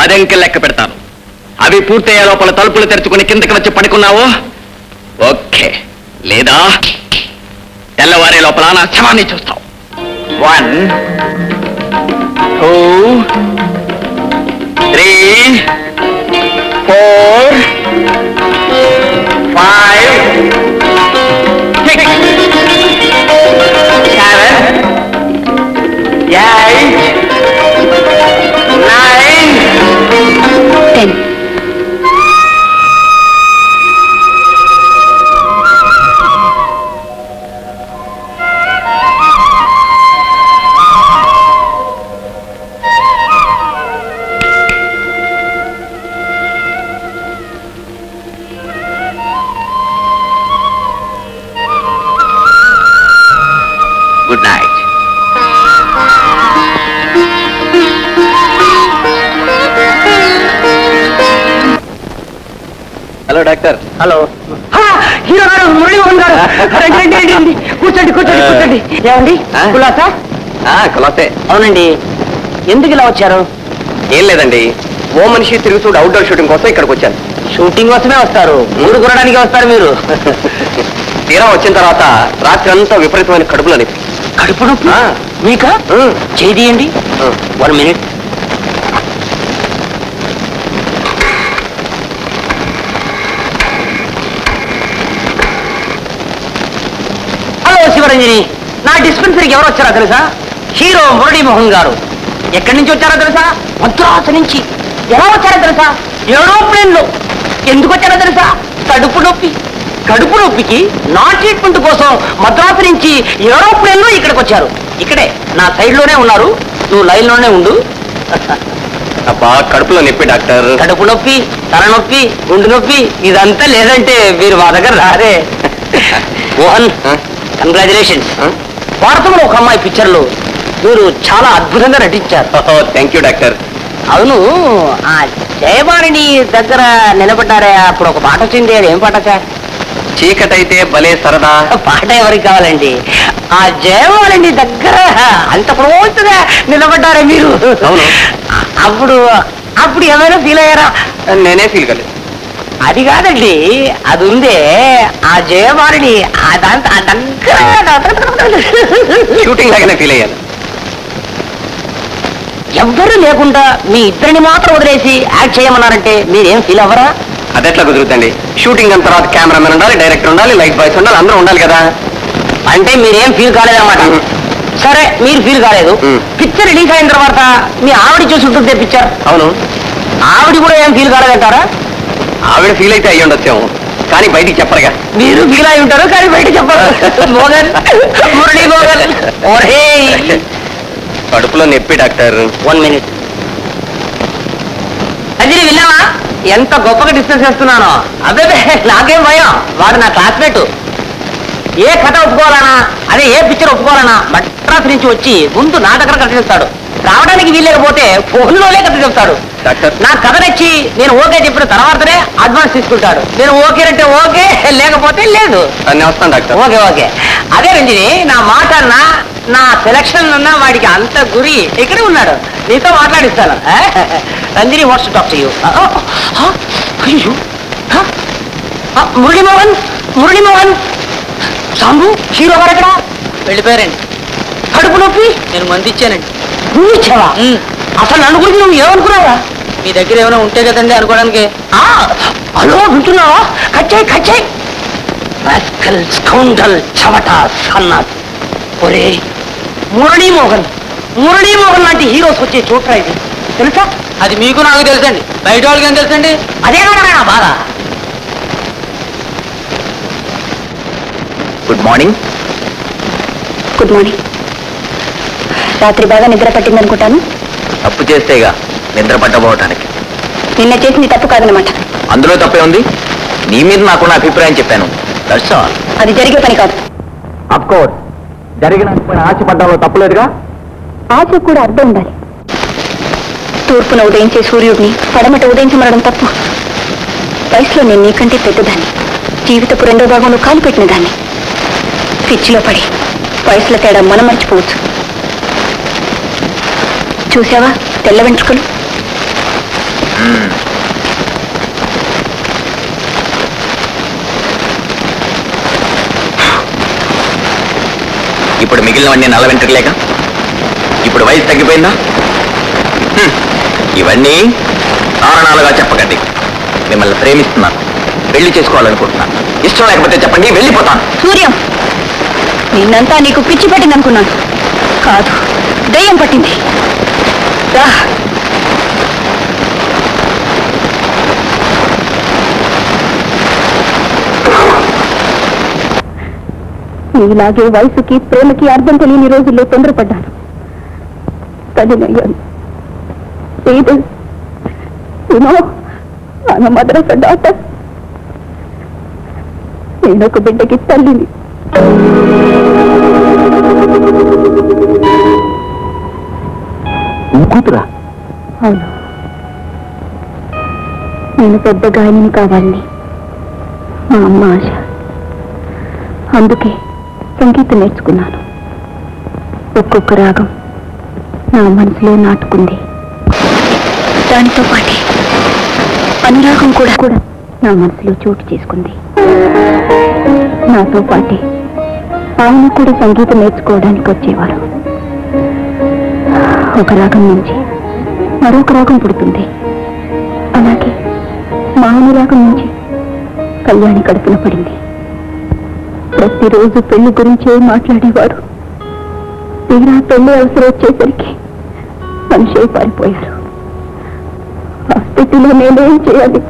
పదంకి లెక్క పెడతాను. అవి పూర్తయ్యే లోపల తలుపులు తెరుచుకుని కిందకి వచ్చి పడుకున్నావు? ఓకే. లేదా? తెల్లవారే లోపల నా శవాన్ని చూస్తావు. One two three four five hello doctor. Hello. Hero గారు మురళీమోహన్ గారు. రండి, రండి, రండి, రండి. కూర్చోండి కూర్చోండి కూర్చోండి. ఏమండి? కులాసా? కులాసే. అవునండి. ఎందుకు ఇలా వచ్చారు? ఏం లేదండి. ఓ మనిషి తిరుగుతూ అవుట్డోర్ షూటింగ్ కోసం ఇక్కడికి వచ్చాను. షూటింగ్ కోసమే వస్తారు. మూడు కొనడానికి వస్తారు మీరు. తీరా వచ్చిన తర్వాత రాత్రి అంతా విపరీతమైన కడుపులు అనేది కడుపు నొప్పి. మీకా? చేయండి వన్ మినిట్. శివరంజని నా డిస్పెన్సరీకి ఎవరు వచ్చారో తెలుసా? హీరో మురళీమోహన్ గారు. ఎక్కడి నుంచి వచ్చారో తెలుసా? మద్రాసు నుంచి. ఎలా వచ్చారో తెలుసా? ఏరోప్లేన్లో ఎందుకు వచ్చారో తెలుసా? కడుపు నొప్పి. కడుపు నొప్పికి నా ట్రీట్మెంట్ కోసం మద్రాసు నుంచి ఏరోప్లేన్లో ఇక్కడికి వచ్చారు. ఇక్కడే నా సైడ్లోనే ఉన్నారు. నువ్వు లైన్లోనే ఉండు. అబ్బా కడుపులో నొప్పి డాక్టర్. కడుపు నొప్పి తలనొప్పి గుండు నొప్పి ఇదంతా లేదంటే మీరు మా దగ్గర రారే. మోహన్. కంగ్రాచులేషన్స్ భారతంలో ఒక అమ్మాయి పిక్చర్లో మీరు చాలా అద్భుతంగా నటించారు. థ్యాంక్ యూ డాక్టర్ అవును ఆ జయవాణిని దగ్గర నిలబడ్డారే అప్పుడు ఒక పాట వచ్చింది అది ఏం పాట సార్? చీకటైతే భలే సరదా. పాట ఎవరికి కావాలండి? ఆ జయవాణిని దగ్గర అంత క్లోజ్గా నిలబడ్డారే మీరు. అవును. అప్పుడు అప్పుడు ఏమైనా ఫీల్ అయ్యారా? నేనే ఫీల్ కాలేదు. అది కాదండి అది ఉందే ఆ జయవాణిని ఆ దాంతో ఆ దగ్గర షూటింగ్ లాగానే ఫీల్ అయ్యాను. ఎవ్వరూ లేకుండా మీ ఇద్దరిని మాత్రం వదిలేసి యాక్ట్ చేయమన్నారంటే మీరేం ఫీల్ అవ్వరా? అది ఎట్లా కుదురుతుంది షూటింగ్ అంత తర్వాత కెమెరామెన్ ఉండాలి డైరెక్టర్ ఉండాలి లైట్ బాయ్స్ ఉండాలి అందరూ ఉండాలి కదా. అంటే మీరేం ఫీల్ కాలేదన్నమాట. సరే మీరు ఫీల్ కాలేదు. పిక్చర్ రిలీజ్ అయిన తర్వాత మీ ఆవిడ చూసి ఉంటుంది పిక్చర్ అవును. ఆవిడ కూడా ఏం ఫీల్ కాలేదంటారా? ఆవిడ ఫీల్ అయితే అయ్యి ఉండొచ్చాము. కానీ బయటికి చెప్పరుగా. మీరు ఫీల్ అయి ఉంటారు కానీ బయట చెప్పరు. మోగన్ మురళీ మోగన్ ఓరే కడుపులో నొప్పి డాక్టర్. వన్ మినిట్ అంజలి విన్నావా? ఎంత గొప్పగా డిస్కస్ చేస్తున్నానో. అదే నాకేం భయం. వాడు నా క్లాస్మేట్. ఏ కథ ఒప్పుకోవాలన్నా అదే ఏ పిక్చర్ ఒప్పుకోవాలన్నా మద్రాసు నుంచి వచ్చి ముందు నా దగ్గర కథ చెప్తాడు. రావడానికి వీల్లేకపోతే ఫోన్లోనే కథ చెప్తాడు. డాక్టర్. నా కథ నచ్చి నేను ఓకే చెప్పిన తర్వాతనే అడ్వాన్స్ తీసుకుంటాడు. నేను ఓకే అంటే ఓకే లేకపోతే లేదు. వస్తాను డాక్టర్. Okay okay. అదే రంజిని నా మాట అన్నా నా సెలక్షన్ అన్నా వాడికి అంత గురి ఇక్కడే ఉన్నాడు. నీతో మాట్లాడిస్తాను? Ranjini what's talk to you Muralimohan Muralimohan. Sambu hero గారు ఎక్కడ? వెళ్ళిపోయారండి. కడుపు నొప్పి? నేను మంది ఇచ్చానండి. నువ్వు ఇచ్చావా అసలు నన్ను గురించి నువ్వు ఏమనుకున్నావా? మీ దగ్గర ఏమైనా ఉంటే కదండి అనుకోవడానికి. హలో వింటున్నావా? కచ్చాయి కచ్చాయి. రాస్కల్ స్కౌండల్ చవట సన్నాస్. ఒరే మురళీమోహన్. మురళీమోహన్ లాంటి హీరోస్ వచ్చే చోట్ల ఇది. తెలుసా? అది మీకు నాకు తెలుసండి. బయట వాళ్ళకి ఏం తెలుసండి? అదే కదా నా బాధ. గుడ్ మార్నింగ్ గుడ్ మార్నింగ్ రాత్రి బాగా నిద్ర పట్టిందనుకుంటాను. తప్పు చేస్తేగా నిద్ర పట్టబోవటానికి. నిన్న చేసింది తప్పు కాదనమాట అందులో తప్పే ఉంది? నీ మీద నాకున్న అభిప్రాయం చెప్పాను. ఆల్ అది జరిగే పని కాదు. అఫ్ కోర్స్ జరిగిన పడ్డంలో తప్పులేదుగా? ఆశ కూడా అర్థం ఉండాలి. తూర్పున ఉదయించే సూర్యుడిని పడమట ఉదయించమనడం తప్పు. వయసులో నేను నీకంటే పెద్దదాన్ని. జీవితపు రెండో భాగంలో కాలు పెట్టిన దాన్ని. పిచ్చిలో పడి. వయసుల తేడా మనం మర్చిపోవచ్చు. చూసావా? తెల్ల వెంట్రుకలు. ఇప్పుడు మిగిలినవన్నీ నల్ల వెంట్రుకలేక ఇప్పుడు వయసు తగ్గిపోయిందా. ఇవన్నీ కారణాలుగా చెప్పకండి. మిమ్మల్ని ప్రేమిస్తున్నాను. పెళ్ళి చేసుకోవాలనుకుంటున్నాను. ఇష్టం లేకపోతే చెప్పండి వెళ్ళిపోతాను. సూర్యం నిన్నంతా నీకు పిచ్చి పట్టింది అనుకున్నాను కాదు దయ్యం పట్టింది. రా నీలాగే వయసుకి ప్రేమకి అర్థం తెలియని రోజుల్లో తొందరపడ్డాను. తల్లినయ్యాను ఆమె మద్రస డాక్టర్ నేను ఒక బిడ్డకి తల్లిని. కూతురా? అవును. నేను పెద్ద గాయని కావాలని మా అమ్మ ఆశ. అందుకే సంగీతం నేర్చుకున్నాను. ఒక్కొక్క రాగం నా మనసులో నాటుకుంది. దానితో పాటే అనురాగం కూడా కూడా నా మనసులో చోటు చేసుకుంది. నాతో పాటే ఆయన కూడా సంగీతం నేర్చుకోవడానికి వచ్చేవారు. ఒక రాగం నుంచి మరొక రాగం పుడుతుంది. అలాగే మామూలు రాగం నుంచి కళ్యాణి కడుపున పడింది. ప్రతిరోజు పెళ్ళి గురించే మాట్లాడేవారు. తీరా పెళ్ళి అవసరం వచ్చేసరికి మనిషి పారిపోయారు. పారిపోయారు స్థితిలో నేనేం చేయాలి?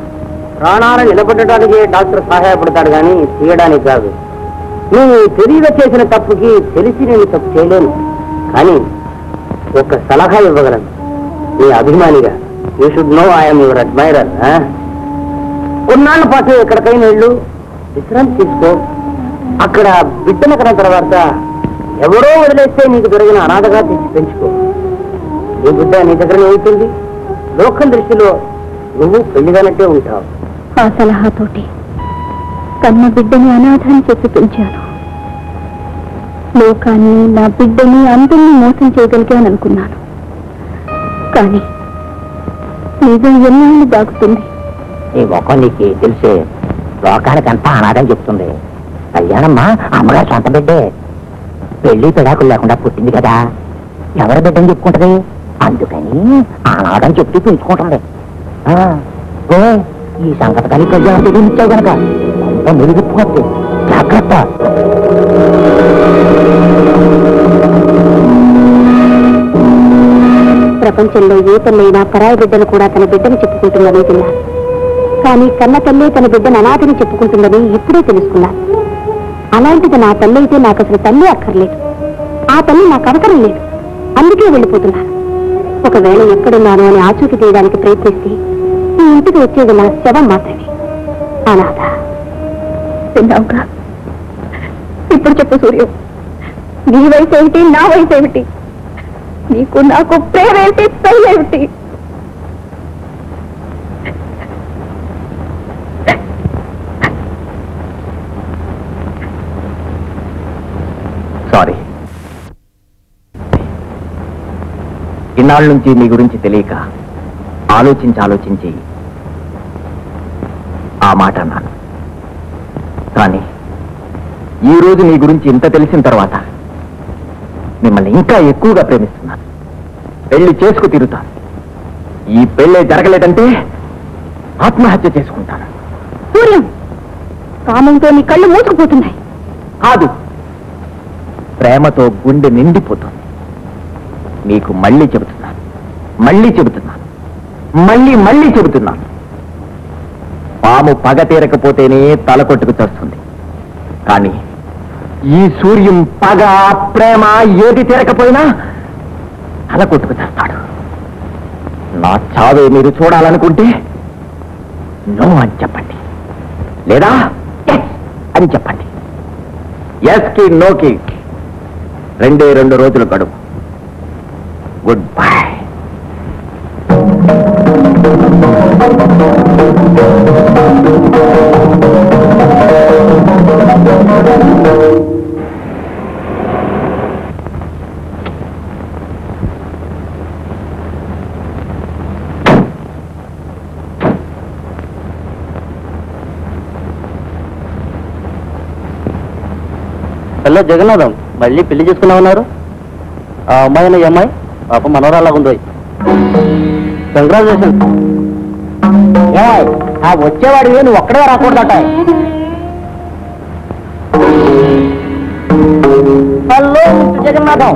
ప్రాణాలను నిలబడటానికి డాక్టర్ సహాయపడతాడు కానీ తీయడానికి కాదు. నువ్వు తెలియక చేసిన తప్పుకి తెలిసి నేను తప్పు చేయలేను. కానీ ఒక సలహా ఇవ్వగలను. నీ అభిమానిగా. You should know I'm your admirer కొన్నాళ్ళ పాటు ఎక్కడికైనా వెళ్ళు. విశ్రాంతి తీసుకో. అక్కడ బిడ్డనకన తర్వాత ఎవరో వదిలేస్తే నీకు దొరికిన అనాథగా తెచ్చి పెంచుకో. నీ బిడ్డ నీ దగ్గర అవుతుంది లోకం దృష్టిలో నువ్వు పెళ్ళిగానట్టే ఉంటావు. ఆ సలహాతోటి కన్న బిడ్డని అనాథాన్ని చెప్పి పెంచాను. లోకాన్ని నా బిడ్డని అందరినీ మోసం చేయగలిగాను అనుకున్నాను. కానీ నిజం ఎన్నాళ్ళు దాగుతుంది? నీ ముఖం నీకు తెలిసే లోకానికంతా అనాథం చెప్తుంది. కళ్యాణమ్మా అమ్మగారు సొంత బిడ్డే. పెళ్ళి పిడాకులు లేకుండా పుట్టింది కదా. ఎవరి బిడ్డని చెప్పుకుంటది? అందుకని అనాథం చెప్తూ పెంచుకుంటుంది. ఆ, ఓ ఈ సంగతి కానీ కళ్యాణం తెలియనిచ్చావు కనుక. కొంత మెరుగుపోద్ది జాగ్రత్త. ప్రపంచంలో ఏ తల్లైనా పరాయి బిడ్డను కూడా తన బిడ్డను చెప్పుకుంటుందని విన్నా. కానీ కన్న తల్లే తన బిడ్డను అనాథని చెప్పుకుంటుందని ఇప్పుడే తెలుసుకున్నా. అలాంటిది నా తల్లి అయితే నాకు అసలు తల్లి అక్కర్లేదు. ఆ తల్లి నాకు అవసరం లేదు. అందుకే వెళ్ళిపోతున్నాను ఒకవేళ ఎక్కడున్నాను అని ఆచూకి తీయడానికి ప్రయత్నిస్తే ఈ ఇంటికి వచ్చేది నా శవం మాత్రమే. అనాథ. విన్నావుగా? ఇప్పుడు చెప్పు సూర్యం. నీ వయసు ఏమిటి? నా వయసు ఏమిటి? నీకు నాకు ప్రేమ ఏమిటి సారీ ఇన్నాళ్ళ నుంచి మీ గురించి తెలియక ఆలోచించి ఆలోచించి ఆ మాట అన్నాను. కానీ ఈ రోజు మీ గురించి ఇంత తెలిసిన తర్వాత మిమ్మల్ని ఇంకా ఎక్కువగా ప్రేమిస్తున్నాను పెళ్ళి చేసుకు తిరుగుతాను ఈ పెళ్ళే జరగలేదంటే ఆత్మహత్య చేసుకుంటాను. సూర్యం కామంతో నీ కళ్ళు మూసుకుపోతున్నాయి. కాదు ప్రేమతో గుండె నిండిపోతుంది. మీకు మళ్ళీ చెబుతున్నాను మళ్ళీ చెబుతున్నాను మళ్ళీ మళ్ళీ చెబుతున్నాను పాము పగ తీరకపోతేనే తల కొట్టుకు చస్తుంది. కానీ ఈ సూర్యం పగ ప్రేమ ఏది తీరకపోయినా అలా కొట్టుకు చేస్తాడు నా చావే మీరు చూడాలనుకుంటే నో అని చెప్పండి. లేదా? అని చెప్పండి. ఎస్కి రెండే రెండు రోజులు గడువు. Goodbye hello Jagannatham. మళ్ళీ పెళ్ళి చేసుకున్నామన్నారు ఆ అమ్మాయి ఈ అమ్మాయి పాప మనవరాలాగా ఉంది. కంగ్రాచులేషన్ ఆ వచ్చేవాడివి నువ్వు ఒక్కడే రాకూడదట. హలో జగన్నాథం.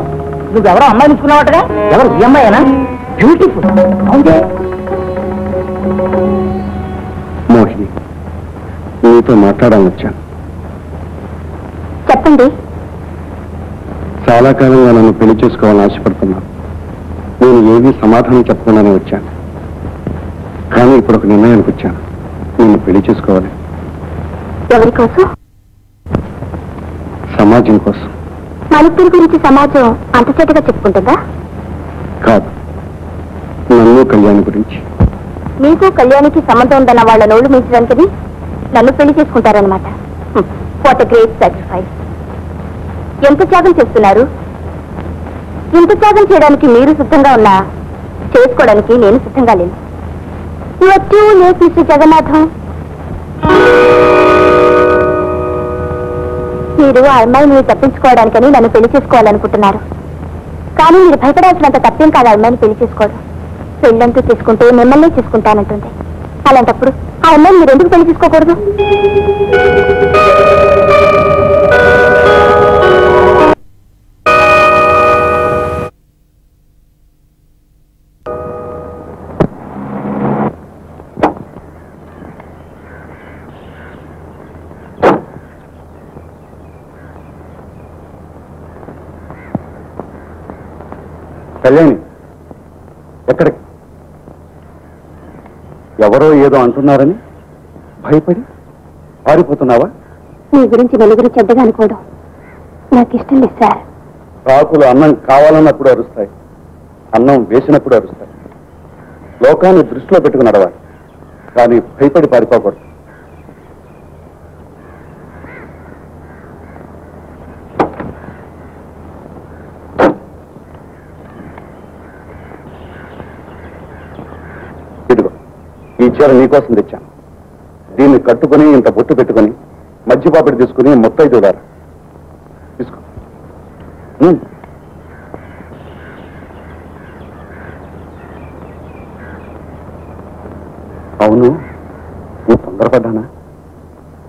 నువ్వెవరో అమ్మాయి తీసుకున్నావటగా? ఎవరు ఈ అమ్మాయినా? బ్యూటిఫుల్ అవునే. మోహిని నీతో మాట్లాడాలని వచ్చాను. చెప్పండి. చాలా కాలంగా నన్ను పెళ్ళి చేసుకోవాలని ఆశపడుతున్నాను నేను ఏమీ సమాధానం చెప్పకుండానే వచ్చాను. కానీ ఇప్పుడు ఒక నిర్ణయానికి వచ్చాను. నేను పెళ్ళి చేసుకోవాలి. ఎవరి కోసం? సమాజం కోసం. మనిద్దరి గురించి సమాజం అంత చెట్టుగా చెప్పుకుంటుందా? కాదు. నన్ను కళ్యాణి గురించి. మీకు కళ్యాణికి సంబంధం ఉందన్న వాళ్ళ నోళ్ళు మించడానికి నన్ను పెళ్ళి చేసుకుంటారనమాట వాట్ గ్రేట్ సాక్రిఫైస్ ఎంత త్యాగం చేస్తున్నారు? ఇంత త్యాగం చేయడానికి మీరు సిద్ధంగా ఉన్నా చేసుకోవడానికి నేను సిద్ధంగా లేను. Your too late mister Jagannatham. మీరు ఆ అమ్మాయిని తప్పించుకోవడానికని నన్ను పెళ్ళి చేసుకోవాలనుకుంటున్నారు. కానీ మీరు భయపడాల్సినంత తప్పేం కాదు ఆ అమ్మాయిని పెళ్ళి చేసుకోవడం. పెళ్ళంటూ చేసుకుంటే మిమ్మల్ని చేసుకుంటానంటుంది. అలాంటప్పుడు ఆ అమ్మాయిని మీరు ఎందుకు పెళ్ళి చేసుకోకూడదు? కళ్యాణి ఎక్కడికి ఎవరో ఏదో అంటున్నారని భయపడి పారిపోతున్నావా? మీ గురించి నలుగురు చెడ్డగా అనుకోవడం నాకు ఇష్టం లేదు సార్. కాకులు అన్నం కావాలన్నప్పుడు అరుస్తాయి. అన్నం వేసినప్పుడు అరుస్తాయి. లోకాన్ని దృష్టిలో పెట్టుకుని నడవాలి. కానీ భయపడి పారిపోకూడదు ఇదిగో ఈ చీర నీకోసం తెచ్చాను. దీన్ని కట్టుకుని ఇంత బొట్టు పెట్టుకుని మధ్యపాపిడి తీసుకుని మొత్తం చూడాలి తీసుకో. అవును నువ్వు తొందరపడ్డానా?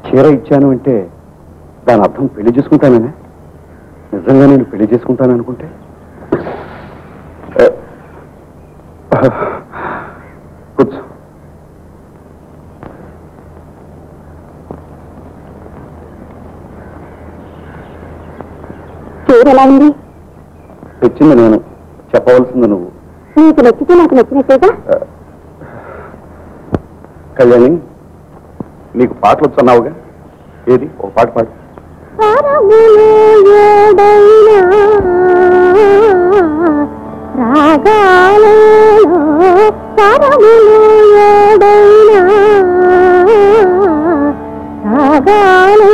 చీర ఇచ్చాను అంటే దాని అర్థం పెళ్ళి చేసుకుంటానే నిజంగా నేను పెళ్ళి చేసుకుంటాను అనుకుంటే ఆ, కూర్చో పేరు ఎలా ఉంది తెచ్చింది నేను. చెప్పవలసింది నువ్వు. నీకు నచ్చితే నాకు నచ్చినట్టేగా? కళ్యాణి నీకు పాటలు వచ్చన్నావుగా ఏది? ఒక పాట పాడు. రాగాలలో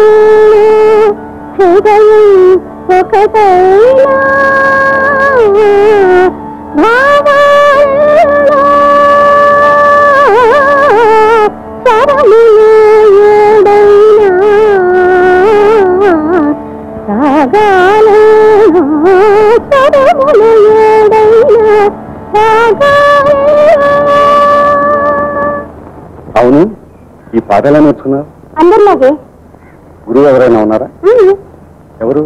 హృదయం ఒకటైనా అవును ఈ పాట ఎలా నేర్చుకున్నావు? అందరిలాగే. గురువు ఎవరైనా ఉన్నారా? ఎవరు?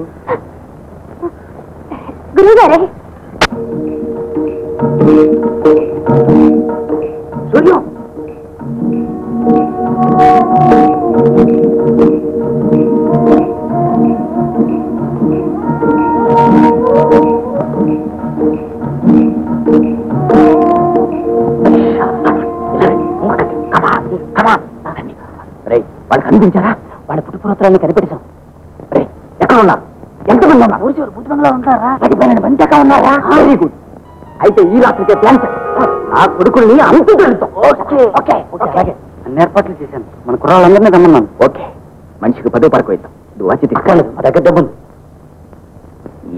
ప్లాన్ ఆ కొడుకుల్ని అనుకుంటాం ఓకే. ఓకే అలాగే. అన్ని ఏర్పాట్లు చేశాను. మన కుర్రాళ్ళందరినీ రమ్మన్నాను. ఓకే. మనిషికి పదో పరకు మా దగ్గర డబ్బుంది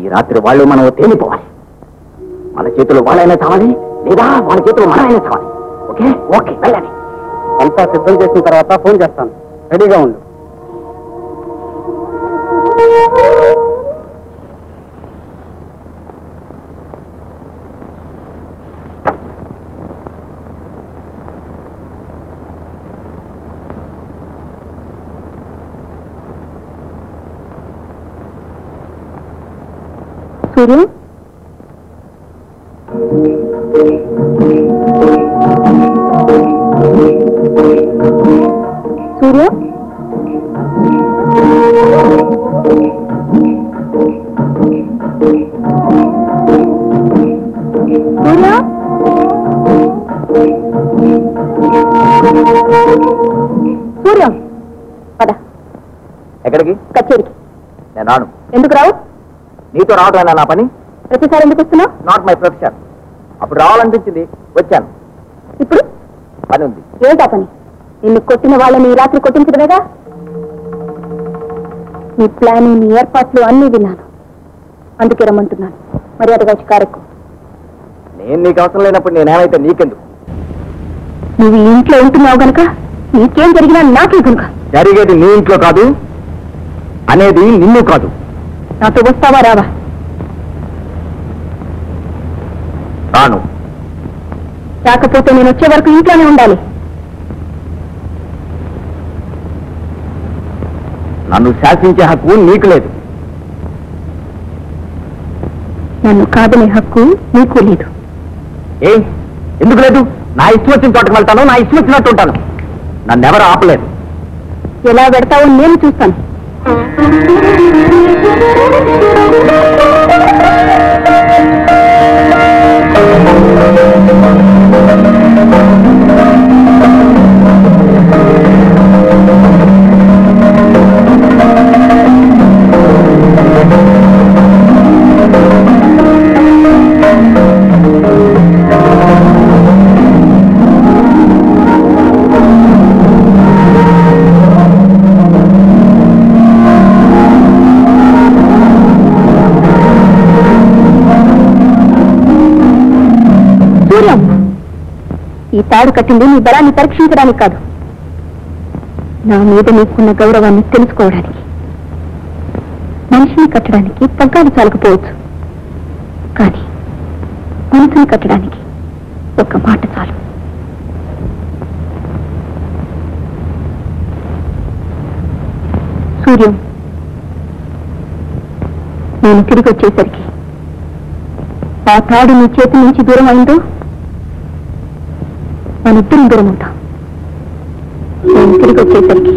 ఈ రాత్రి వాళ్ళు మనం తేలిపోవాలి. మన చేతులు వాళ్ళైనా చావాలి లేదా వాళ్ళ చేతులు మనమైనా చావాలి. ఓకే? ఓకే వెళ్ళండి. అంతా సిద్ధం చేసిన తర్వాత ఫోన్ చేస్తాను. రెడీగా ఉండు. సూర్యం నీతో రావటం నా పని? ప్రతిసారి ఎందుకు వస్తున్నావు నాట్ మై ప్రొఫెషన్ అప్పుడు రావాలనిపించింది. వచ్చాను. ఇప్పుడు? పని ఉంది. ఏంటా పని? నిన్ను కొట్టిన వాళ్ళని ఈ రాత్రి కొట్టించడమేగా? నీ ప్లాన్ నీ ఏర్పాట్లు అన్నీ విన్నాను. అందుకే రమ్మంటున్నాను. మర్యాదగా కారెక్కు. నేను నీకు అవసరం లేనప్పుడు నేనేమైతే నీకెందుకు? నువ్వు ఈ ఇంట్లో ఉంటున్నావు గనక నీకేం జరిగినా నాకే కనుక జరిగేది నీ ఇంట్లో కాదు అనేది నిన్ను కాదు. నాతో వస్తావా రావా? రాను. రాకపోతే నేను వచ్చే వరకు ఇంట్లోనే ఉండాలి. నన్ను శాసించే హక్కు నీకు లేదు. నన్ను కాదనే హక్కు నీకు లేదు. ఏ? ఎందుకు లేదు? నా ఇష్టం వచ్చిన చోటకి వెళ్తాను నా ఇష్టం వచ్చినట్టు ఉంటాను. నన్ను ఎవరు ఆపలేదు. ఎలా పెడతావో నేను చూస్తాను. Thank you. ఈ తాడు కట్టింది నీ బలాన్ని పరీక్షించడానికి కాదు. నా మీద నీకున్న గౌరవాన్ని తెలుసుకోవడానికి మనిషిని కట్టడానికి తగ్గాలు చాలకపోవచ్చు. కానీ మనసుని కట్టడానికి ఒక మాట చాలు. సూర్యం నేను తిరిగి వచ్చేసరికి ఆ తాడు నీ చేతి నుంచి దూరం అయిందో? మనిద్దరం దూరం ఉంటాం. నేను తిరిగి వచ్చేసరికి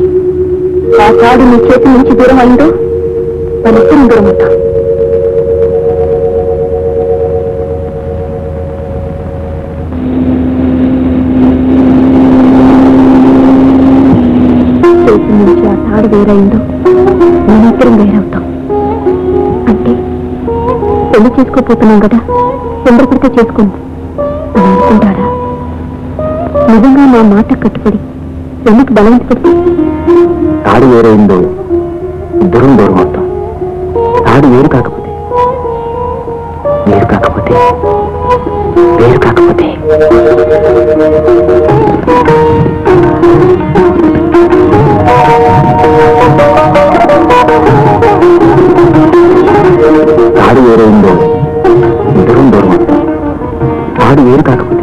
ఆ తాడు నీ చేతి నుంచి దూరం అయిందో మనిద్దరం దూరం ఉంటాం. చేతి నుంచి ఆ తాడు వేరైందో వేరవుతాం. అంటే పెళ్ళి చేసుకోపోతున్నాం కదా తొందరపడితే చేసుకోండి అని నిజంగా నా మాట కట్టుబడి ఎందుకు బలవంత పెడితే తాడు వేరైందో దూరం దూరం అవుతాం తాడు వేరు కాకపోతే వేరు కాకపోతే వేరు కాకపోతే. తాడు వేరైందో దూరం దూరం అవుతాం తాడు వేరు కాకపోతే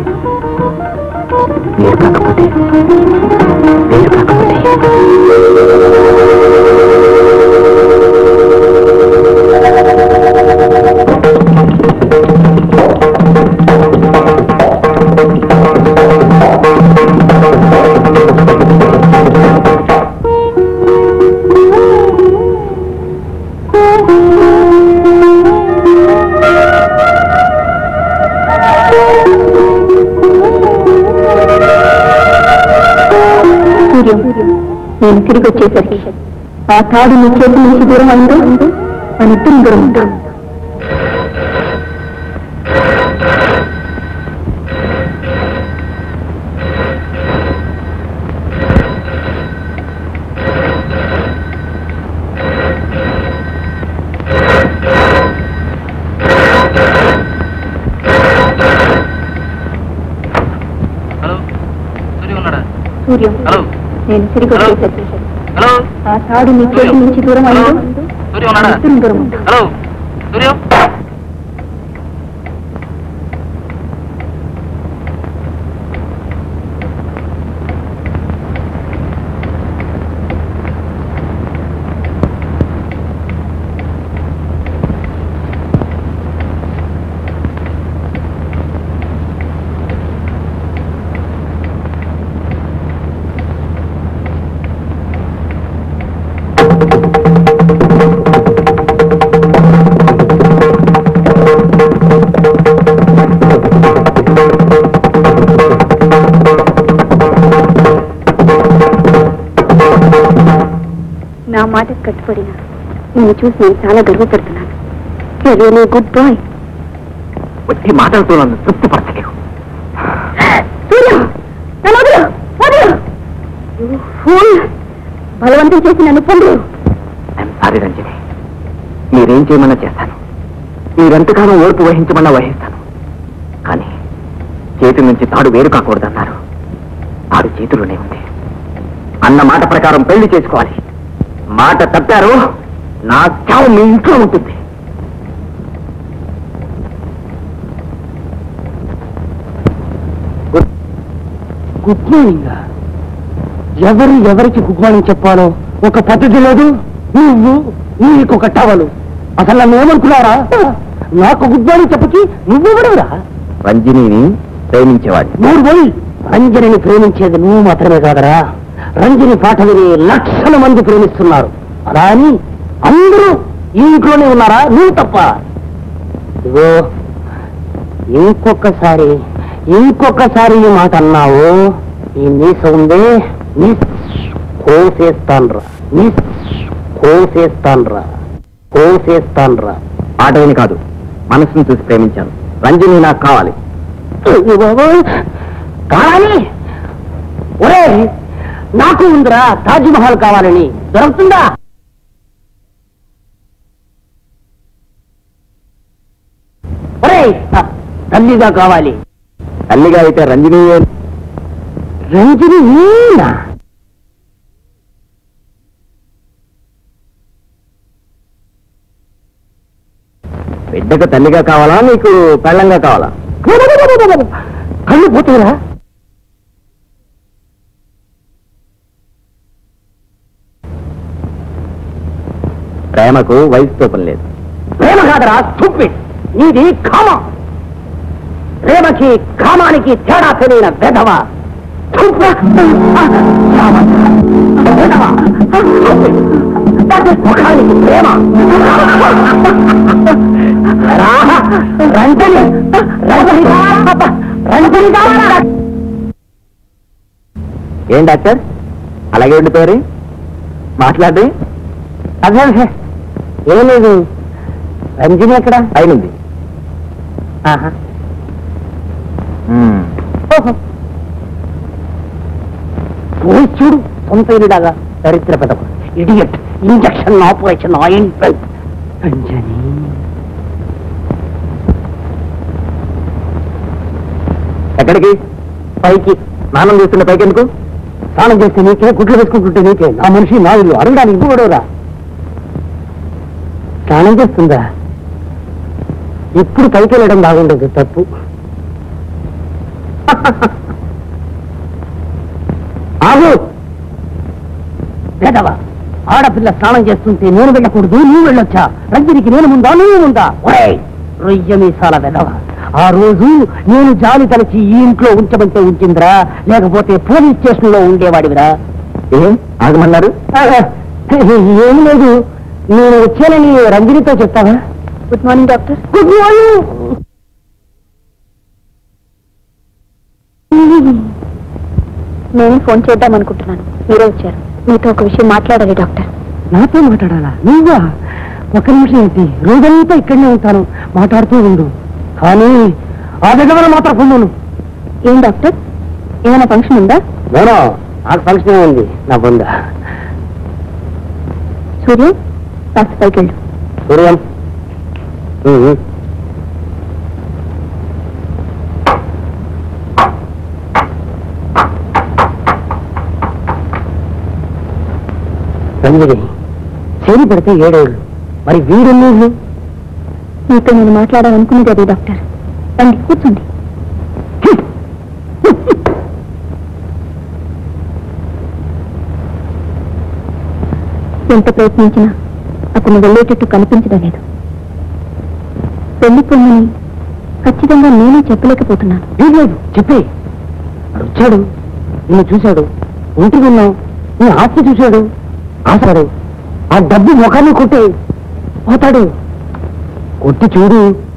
నేను తిరిగి వచ్చేసరికి ఆ తాడు నీ చేతి నుంచి దూరం అయిందో మనిద్దరం దూరం ఉంటాం హలో సూర్య ఉన్నాడా సూర్యం హలో నేను తిరిగి హలో. ఆ తాడు నీ చేతి నుంచి దూరం మనిద్దరం దూరం హలో. సూర్య? నేను చూసి నేను చాలా గర్వపడుతున్నాను. రియలీ గుడ్ బాయ్ వచ్చి మాటలతో నన్ను తృప్తిపరచలేవు నన్ను. బలవంతం చేసి నన్ను పొందు. సారీ రంజని. మీరేం చేయమన్నా చేస్తాను. మీరెంతకాలం ఓర్పు వహించమన్నా వహిస్తాను. కానీ చేతి నుంచి తాడు వేరు కాకూడదన్నారు. తాడు చేతిలోనే ఉంది. అన్న మాట ప్రకారం పెళ్ళి చేసుకోవాలి. మాట తప్పారు. నా చావు మీ ఇంట్లో ఉంటుంది. గుడ్ మార్నింగ్ ఎవరు ఎవరికి గుడ్ మార్నింగ్ చెప్పాలో ఒక పద్ధతి లేదు. నువ్వు నీకొక టవలు. అసలు నన్ను ఏమనుకున్నారా నాకు గుడ్ మార్నింగ్ చెప్పకి నువ్వెవడవురా రంజనిని ప్రేమించేవాడి నూరు పోయి. రంజనిని ప్రేమించేది నువ్వు మాత్రమే కాదరా. రంజని పాట విని లక్షల మంది ప్రేమిస్తున్నారు. అలా అని అందరూ ఈ ఇంట్లోనే ఉన్నారా? నువ్వు తప్ప. ఇగో ఇంకొకసారి ఇంకొకసారి ఈ మాట అన్నావు. ఈ మీస ఉందే మిస్ కోసేస్తాన్రా. మిస్ కోసేస్తాన్రా. కోసేస్తాన్రా. ఆట విని కాదు మనసును చూసి ప్రేమించాను. రంజని నాకు కావాలి. కావాలి? ఒరే నాకు ఉందిరా తాజ్ మహల్ కావాలని. దొరుకుతుందా? తల్లిగా కావాలి. తల్లిగా అయితే రంజని రంజని. బిడ్డకు తల్లిగా కావాలా? నీకు పెళ్ళంగా కావాలా? కళ్ళు పోతారా ప్రేమకు వయసుతో పని లేదు. ప్రేమ కాదరా స్టూపిడ్ నీది కామం ప్రేమకి కామానికి తేడా తెలియన వెధవ. ముఖానికి ప్రేమ. రంజని రంజని ఏం డాక్టర్? అలాగే ఉండిపోయారు? మాట్లాడి అదే ఏం లేదు. రంజని ఎక్కడ? అయినది చూడు సొంత ఇల్లులాగా దరిద్ర పెదవ idiot injection operation ointment Ranjani ఎక్కడికి? పైకి. స్నానం చేస్తున్న పైకి ఎందుకు? స్నానం చేస్తే నీకే గుడ్లు వేసుకుంటుంటే నీకే. నా మనిషి నా ఇల్లు. అడగడానికి గొడవరా స్నానం చేస్తుందా? ఇప్పుడు పైకి వెళ్ళడం బాగుండదు తప్పు. ఆగు! లేదవా ఆడపిల్ల స్నానం చేస్తుంటే నేను వెళ్ళకూడదు నువ్వు వెళ్ళొచ్చా? రంజనికి నేను ముందా నువ్వు ముందా? రొయ్య మీసాల వెదవ ఆ రోజు నేను జాలి తలచి ఈ ఇంట్లో ఉంచమంటే ఉంచిందిరా లేకపోతే పోలీస్ స్టేషన్లో ఉండేవాడివిరా. ఏం? ఆగమన్నారు? ఏం లేదు. నేను వచ్చానని రంజనితో చెప్తావా? Good morning doctor good morning నేను ఫోన్ చేద్దాం అనుకుంటున్నాను. మీరే వచ్చారు. మీతో ఒక విషయం మాట్లాడాలి డాక్టర్. నాతో మాట్లాడాలా? నువ్వా? ఒక నిమిషం ఏంటి? రోజంతా ఇక్కడనే ఉంటాను. మాట్లాడుతూ ఉండు. కానీ ఆ దగ్గర మాత్రం పొందును ఏం డాక్టర్? ఏమైనా ఫంక్షన్ ఉందా? నేనో నాకు ఫంక్షన్ ఉంది నా బొంద సూర్య కాస్త పైకి వెళ్ళు. సూర్యం? రంజని చేరి పడితే ఏడేళ్ళు. మరి వీడెన్నేళ్ళు మీతో నేను మాట్లాడాలనుకునేది అదే డాక్టర్. రండి కూర్చోండి. ఎంత ప్రయత్నించినా అతను వెళ్ళేటట్టు కనిపించడం లేదు. పెళ్ళి పొమ్మని ఖచ్చితంగా నేనే చెప్పలేకపోతున్నాను. ఏం లేదు చెప్పే వచ్చాడు. నిన్ను చూశాడు. ఒంటికి ఉన్నావు. నీ ఆస్తి చూశాడు. ఆశాడు ఆ డబ్బు ముఖాన్ని కొట్టే. పోతాడు. కొట్టి చూడు.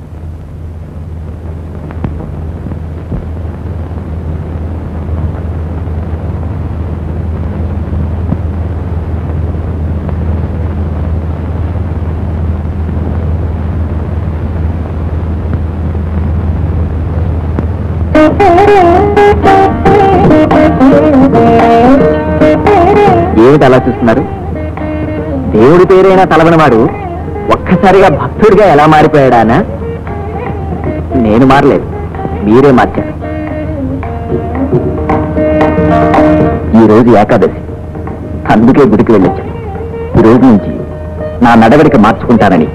దేవుడి తలవనవాడు తలవని వాడు ఒక్కసారిగా భక్తుడిగా ఎలా మారిపోయాడానా నేను మారలేదు మీరే మార్చారు ఈ రోజు ఏకాదశి అందుకే గుడికి వెళ్ళొచ్చాను ఈ రోజు నుంచి నా నడవడిక మార్చుకుంటానని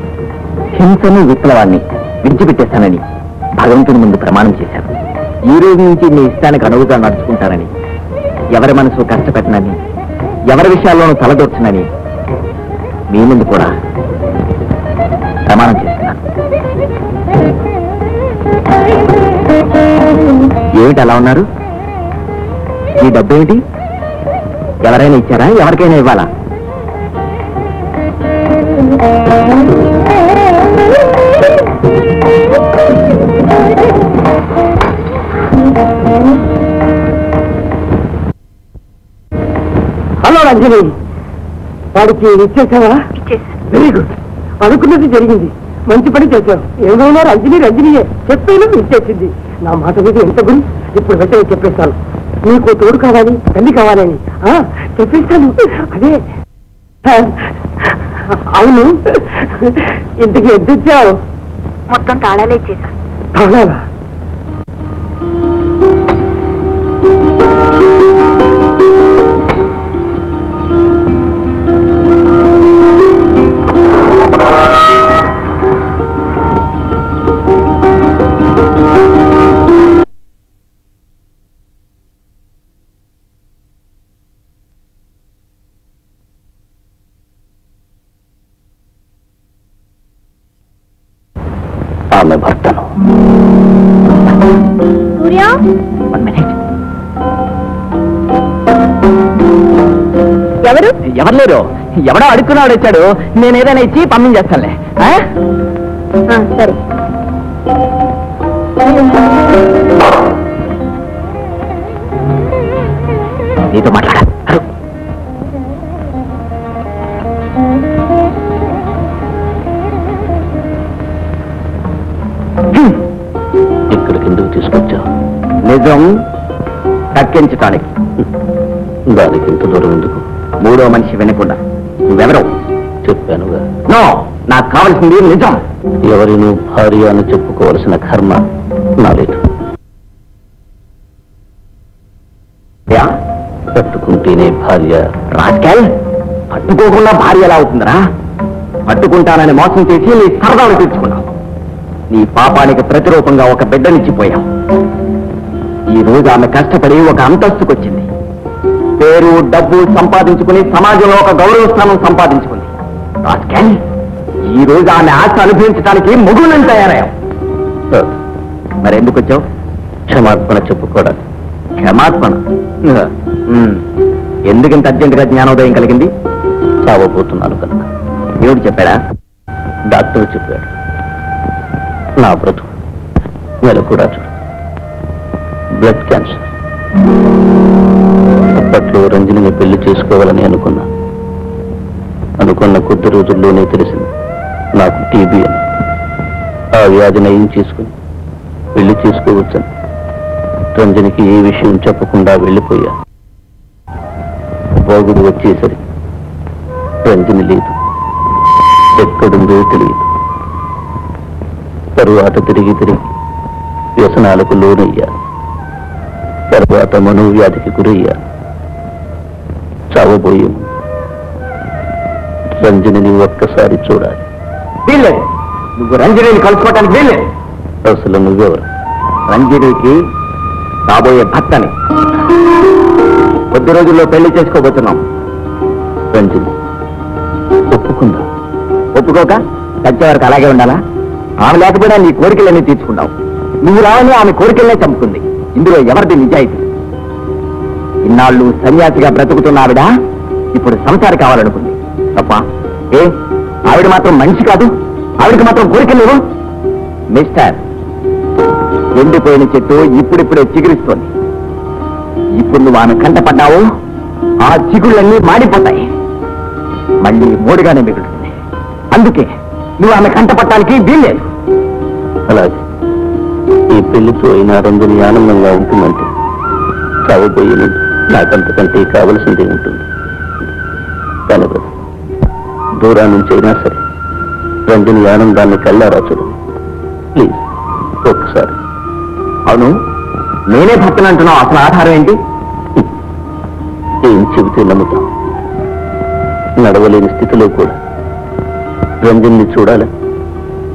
హింసను విప్లవాన్ని విడిచిపెట్టేస్తానని భగవంతుని ముందు ప్రమాణం చేశాను ఈ రోజు నుంచి మీ ఇష్టానికి అనువుగా నడుచుకుంటానని ఎవరి మనసు కష్టపెట్టనని ఎవరి విషయాల్లోనూ తలదొచ్చనని మీ ముందు కూడా ప్రమాణం చేస్తున్నాను ఏమిటి అలా ఉన్నారు? ఈ డబ్బు ఏమిటి? ఎవరైనా ఇచ్చారా? ఎవరికైనా ఇవ్వాలా? హలో రంజని. వాడికి ఇచ్చేసావా? వెరీ గుడ్ అనుకున్నది జరిగింది. మంచి పని చేశావు. ఏమైనా రంజని రంజనియే? చెప్పేను ఇచ్చేసింది. నా మాట మీద ఎంత గురి ఇప్పుడు వెంటనే చెప్పేస్తాను. నీకు తోడు కావాలి తల్లి కావాలని. ఆ, చెప్పేస్తాను. అదే. అవును. ఇంటికి ఎంత ఇచ్చావు? మొత్తం తాళాలే ఇచ్చేసాను తాళాలా? ఆమె భర్తను. సూర్య? వన్ మినిట్ ఎవరు? ఎవరు లేరు? ఎవడో అడుక్కున్నాడు వచ్చాడు. నేను ఏదైనా ఇచ్చి పంపించేస్తానులే. ఆ? ఆ, సరే. నీతో మాట్లాడ నిజం తక్కించటానికి దానికి ఇంత దూరం ఎందుకు? మూడో మనిషి వినకుండా. నువ్వెవరో? చెప్పానుగా. నో నాకు కావాల్సింది నిజం. ఎవరినూ భార్య అని చెప్పుకోవలసిన కర్మ నాలేదు యా, పట్టుకుంటేనే భార్య. రాజకీయాలు పట్టుకోకుండా భార్య ఎలా అవుతుందిరా? పట్టుకుంటానని మోసం చేసి నీ సరదాలు తీర్చుకున్నావు. నీ పాపానికి ప్రతిరూపంగా ఒక బిడ్డనిచ్చిపోయావు. ఈ రోజు ఆమె కష్టపడి ఒక అంతస్తుకొచ్చింది. పేరు డబ్బు సంపాదించుకుని సమాజంలో ఒక గౌరవ స్థానం సంపాదించుకుంది. ఈ రోజు ఆమె ఆశ అనుభవించడానికి మొగుళ్ళని తయారయ్యావు కాదు. మరి ఎందుకు వచ్చావు క్షమార్పణ చెప్పుకోవడానికి క్షమార్పణ ఉమ్. ఎందుకింత అర్జెంటుగా జ్ఞానోదయం కలిగింది? చావబోతున్నాను కనుక. దేవుడు చెప్పాడా? డాక్టర్ చెప్పాడు. నా బ్రతుకు నెల కూడా చూడు బ్లడ్ క్యాన్సర్. అప్పట్లో రంజనిని పెళ్ళి చేసుకోవాలని అనుకున్నా. అనుకున్న కొద్ది రోజుల్లోనే తెలిసింది. నాకు టీబీ అని. ఆ వ్యాధి నయం చేసుకుని పెళ్ళి చేసుకోవచ్చని. రంజనికి ఏ విషయం చెప్పకుండా వెళ్ళిపోయా. బాగుడు వచ్చేసరికి రంజని లేదు. ఎక్కడుందో తెలియదు. తరువాత తిరిగి తిరిగి వ్యసనాలకు లోనయ్యా. తర్వాత మనోవ్యాధికి గురయ్యా చావబోయే రంజనిని ఒక్కసారి చూడాలి వీల్లేదు నువ్వు రంజనీని కలుసుకోవటానికి వీల్లేదు అసలు నువ్వెవరు రంజనీకి కాబోయే భర్తని కొద్ది రోజుల్లో పెళ్ళి చేసుకోబోతున్నాం రంజని ఒప్పుకుందా ఒప్పుకోక చచ్చే వరకు అలాగే ఉండాలా ఆమె లేకపోయినా నీ కోరికలన్నీ తీర్చుకున్నావు నువ్వు రావని ఆమె కోరికలనే చంపుకుంది ఇందులో ఎవరిది నిజాయితీ? ఇన్నాళ్ళు సన్యాసిగా బ్రతుకుతున్న ఆవిడ ఇప్పుడు సంసారి కావాలనుకుంది. తప్ప? ఏ? ఆవిడ మాత్రం మనిషి కాదు. ఆవిడకి మాత్రం కోరికలు లేవు. మిస్టర్ ఎండిపోయిన చెట్టు ఇప్పుడిప్పుడే చిగురిస్తోంది. ఇప్పుడు నువ్వు ఆమె కంట పడ్డావు. ఆ చిగుళ్ళన్నీ మాడిపోతాయి. మళ్ళీ మూడుగానే మిగులుతుంది. అందుకే నువ్వు ఆమె కంటపట్టడానికి వీల్లేదు. అలాగే. ఈ పెళ్ళితో అయినా రంజని ఆనందంగా ఉంటుందంటే చావబోయే ముందు నాకంతకంటే కావలసిందే ఉంటుంది. కానీ బ్రదర్, దూరా నుంచి అయినా సరే రంజని ఆనందాన్ని కల్లారా చూడు. ప్లీజ్ ఒక్కసారి. అవును నేనే భక్తులు అంటున్నావు. అసలు ఆధారం ఏంటి? ఏం చెబితే నమ్ముతాం. నడవలేని స్థితిలో కూడా రంజన్ని చూడాలని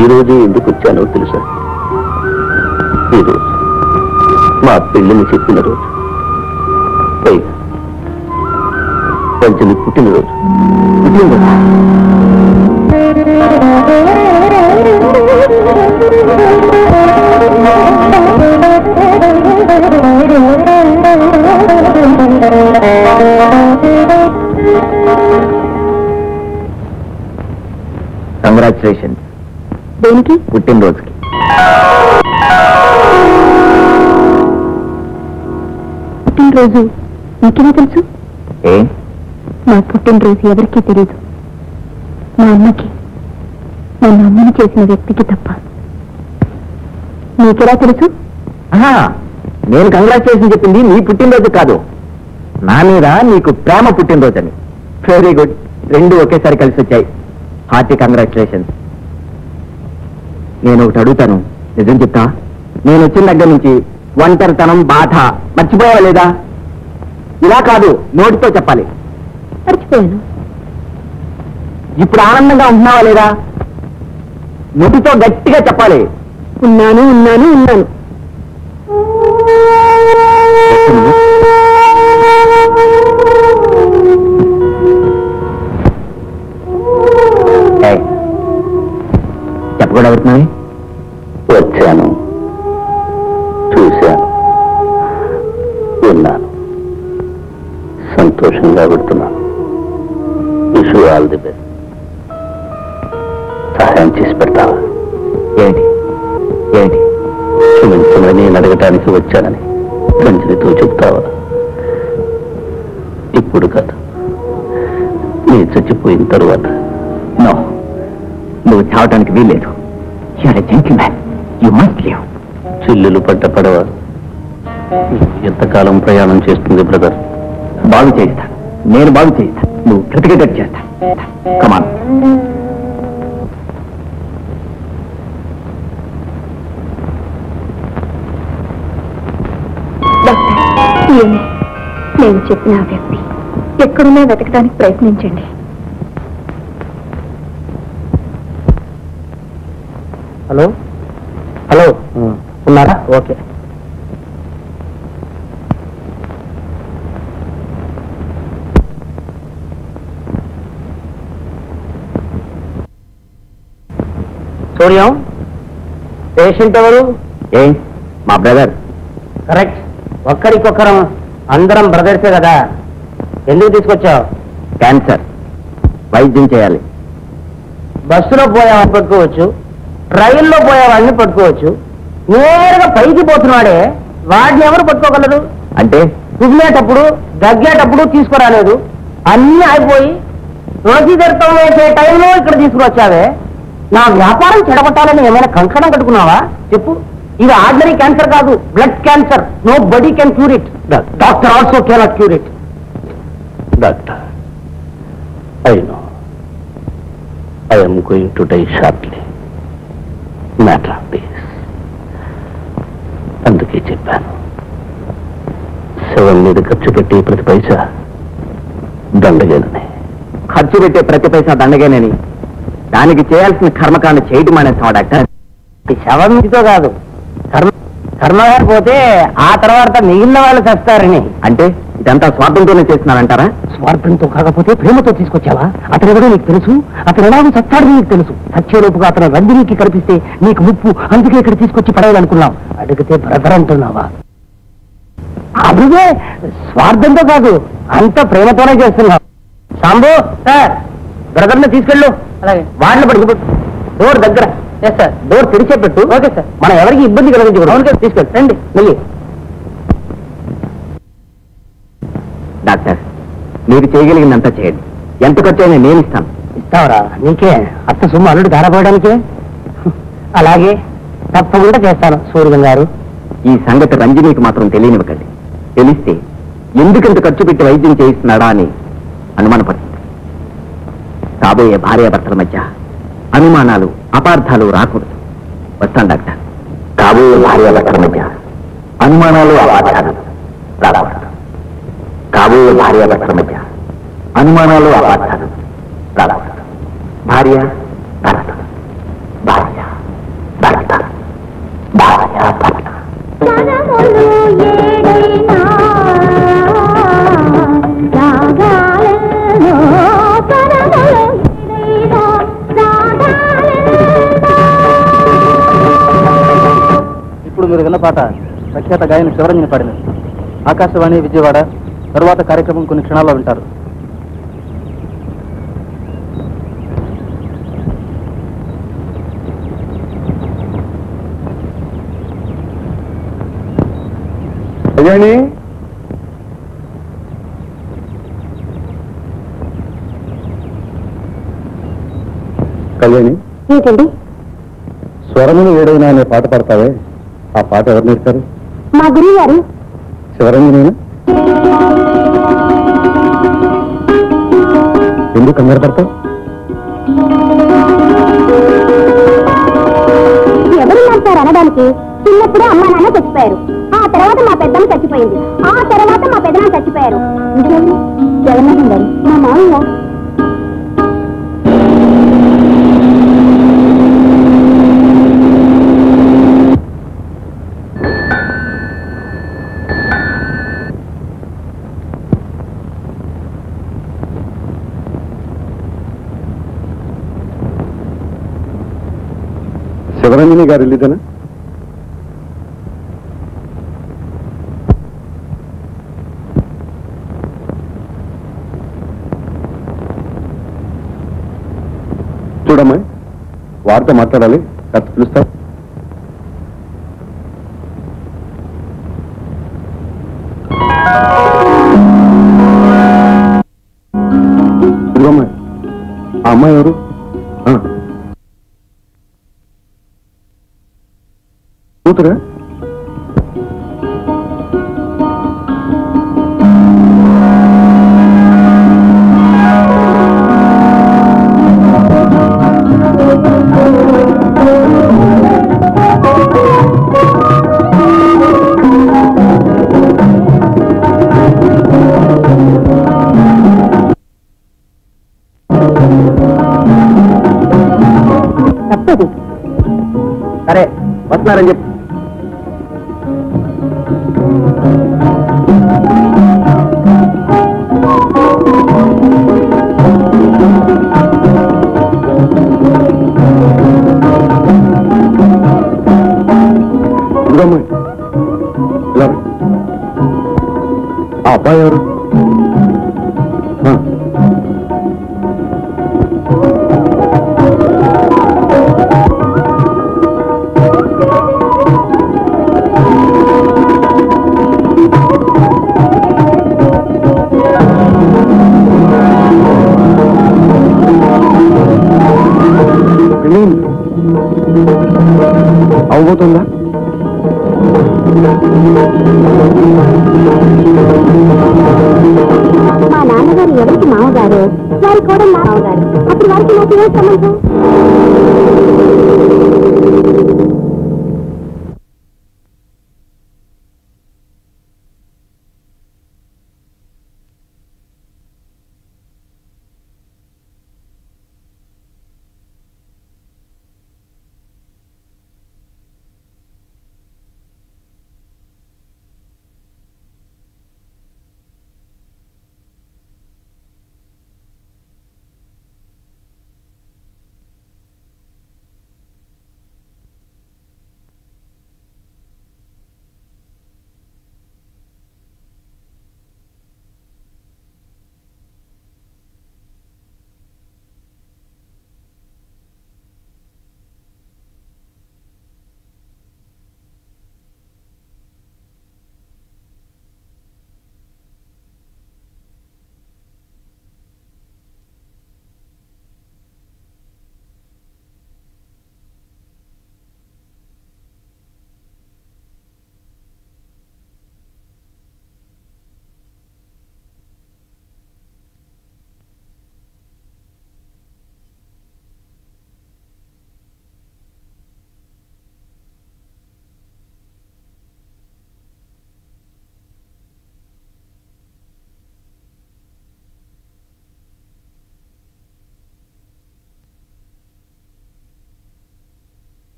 ఈ రోజే ఎందుకు వచ్చానో తెలుసా? ఈరోజు మా పెళ్ళిని చెప్పిన రోజు. పైగా రంజని పుట్టినరోజు. పుట్టినరోజా? కంగ్రాచులేషన్ దేనికి? పుట్టినరోజుకి. పుట్టినరోజు నీకెలా తెలుసు? నా పుట్టినరోజు ఎవరికీ తెలియదు మా అమ్మకి నన్ను అమ్మని చేసిన వ్యక్తికి తప్ప. నీకెలా తెలుసు? నేను కంగ్రాచులేషన్ చెప్పింది నీ పుట్టినరోజు కాదు. నా మీద నీకు ప్రేమ పుట్టినరోజు అని వెరీ గుడ్ రెండు ఒకేసారి కలిసి వచ్చాయి. హార్టీ కంగ్రాచులేషన్స్ నేను ఒకటి అడుగుతాను. నిజం చెప్తా? నేను వచ్చిన దగ్గర నుంచి ఒంటరితనం బాధ మర్చిపోయావా లేదా? ఇలా కాదు నోటితో చెప్పాలి. మర్చిపోయాను. ఇప్పుడు ఆనందంగా ఉంటున్నావా లేదా? నోటితో గట్టిగా చెప్పాలి. ఉన్నాను ఉన్నాను ఉన్నాను. ఏయ్, చెప్పకుండా అవుతున్నాయి సంతోషంగా పెడుతున్నాను విషు ఆల్ ది బెస్ట్. సహాయం చేసి పెడతావా? ఏంటి? ఏంటి? క్షమించమని నేను అడగటానికి వచ్చానని రంజనితో చెప్తావా? ఇప్పుడు కాదు. నీ చచ్చిపోయిన తరువాత. నో. నువ్వు చావటానికి వీల్లేదు. You're gentleman you must live చిల్లులు పడ్డ పడవ. ఎంతకాలం ప్రయాణం చేస్తుంది బ్రదర్? బాగు చేయిస్తా నేను బాగు చేయిస్తా నువ్వు బ్రతికేటట్టు చేస్తా కమాన్ నేను చెప్పిన ఆ వ్యక్తి ఎక్కడున్నా వెతకడానికి ప్రయత్నించండి. హలో? హలో? ఉన్నారా? ఓకే సూర్యం పేషెంట్ ఎవరు? ఏ? మా బ్రదర్. కరెక్ట్. ఒక్కరికొక్కరం అందరం బ్రదర్సే కదా. ఎందుకు తీసుకొచ్చావు? క్యాన్సర్. వైద్యం చేయాలి. బస్సులో పోయేవాడిని పట్టుకోవచ్చు. రైల్లో పోయేవాడిని పట్టుకోవచ్చు. నేరుగా పైకి పోతున్నాడే వాడిని ఎవరు పట్టుకోగలరు? అంటే? తుమ్మేటప్పుడు దగ్గేటప్పుడు తీసుకురాలేదు. అన్నీ అయిపోయి ప్రొసీజర్తో వేసే టైంలో ఇక్కడ తీసుకురొచ్చావే. నా వ్యాపారం చెడగొట్టాలని ఏమైనా కంకణం కట్టుకున్నావా? చెప్పు. ఇది ఆర్డినరీ క్యాన్సర్ కాదు blood cancer. Nobody can cure it doctor also cannot cure it doctor I know I am going to die shortly matter of this అందుకే చెప్పాను. శవం మీద ఖర్చు పెట్టి ప్రతి పైసా దండగేనని. ఖర్చు పెట్టే ప్రతి పైసా దండగేనని. దానికి చేయాల్సిన కర్మకాండ చేయటం మానేస్తావా డాక్టర్. శవం మీతో కాదు. కర్మ కర్మగారు పోతే ఆ తర్వాత మిగిలిన వాళ్ళు చేస్తారని. అంటే ఇదంతా స్వార్థంతోనే చేస్తున్నారంటారా? స్వార్థంతో కాకపోతే ప్రేమతో తీసుకొచ్చావా? అతను ఎవడో నీకు తెలుసు? అతను ఎలాగో చచ్చాడు నీకు తెలుసు? సత్యరూపుగా అతను రంజనీకి కనిపిస్తే నీకు ముప్పు అందుకే ఇక్కడ తీసుకొచ్చి పడేయాలనుకున్నావు. అడిగితే బ్రదర్ అంటున్నావా? అదిగే స్వార్థంతో కాదు అంత ప్రేమతోనే చేస్తున్నావు. సాంబు సార్! బ్రదర్ని తీసుకెళ్ళు. అలాగే. వాళ్ళని పడుకు డోర్ దగ్గర. ఎస్ సార్ డోర్ తెరిచే పెట్టు ఓకే సార్ మనం ఎవరికి ఇబ్బంది కలిగించకూడదు. అవును తీసుకెళ్ళి. రండి. మళ్ళీ. డాక్టర్ మీరు చేయగలిగిందంతా చేయండి. ఎంత ఖర్చు అయినా నేను ఇస్తాను. ఇస్తావరా? నీకే అత్త సొమ్ము అల్లుడు ధారపోవడానికే అలాగే తప్పకుండా చేస్తాను సూర్యం గారు. ఈ సంగతి రంజనీకి మాత్రం తెలియనివ్వకండి. తెలిస్తే ఎందుకంత ఖర్చు పెట్టి వైద్యం చేయిస్తున్నాడా అని అనుమానపడుతుంది. కాబోయే భార్యాభర్తల మధ్య అనుమానాలు అపార్థాలు రాకూడదు. వస్తాను డాక్టర్. కాబోయే భార్యాభర్తల మధ్య అనుమానాలు అపార్థాలు రాకూడదు. కాబోయే భార్యాభర్తల మధ్య అనుమానాలు అపార్థాలు రాకూడదు. భార్య భర్త. పాట ప్రఖ్యాత గాయని శివరంజని పాడినది ఆకాశవాణి విజయవాడ తరువాత కార్యక్రమం కొన్ని క్షణాల్లో వింటారు. కళ్యాణి కళ్యాణి? ఏంటండి? స్వరములు ఏడైనా అనే పాట పాడతావే? ఆ పాట ఎవరు నేర్పారు? మా గురువు గారు శివరంజనేనా ఎందుకు కంగారు పడతావు? ఎవరున్నారు సార్ అనడానికి? చిన్నప్పుడు అమ్మ నాన్న చచ్చిపోయారు. ఆ తర్వాత మా పెద్దమ్మ చచ్చిపోయింది. ఆ తర్వాత మా పెద్దనాన్న చచ్చిపోయారు? జగన్నాథం గారు మా మామయ్య రజనీ గారు వెళ్ళిదనా చూడమ్మా వారితో మాట్లాడాలి కాస్త పిలుస్తావు కూతురా తప్పది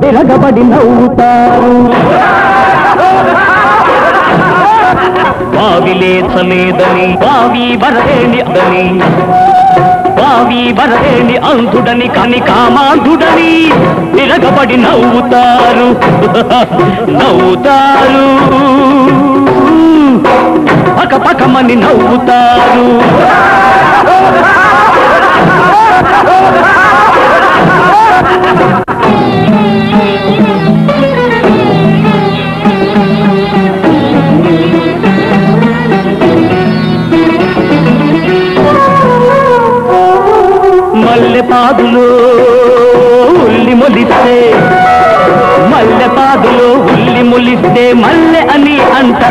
తిరగబడి నవ్వుతారు వావి లేచలేదని వావి వరదేని అదని. బావి వరదేని అంధుడని కాని కామాంధుడని తిరగబడి నవ్వుతారు. నవ్వుతారు. పక పకమని నవ్వుతారు. మల్లె పాదులు ఉల్లి ములిస్తే మల్లె పాదులు ఉల్లి ములిస్తే మల్లె అని అంట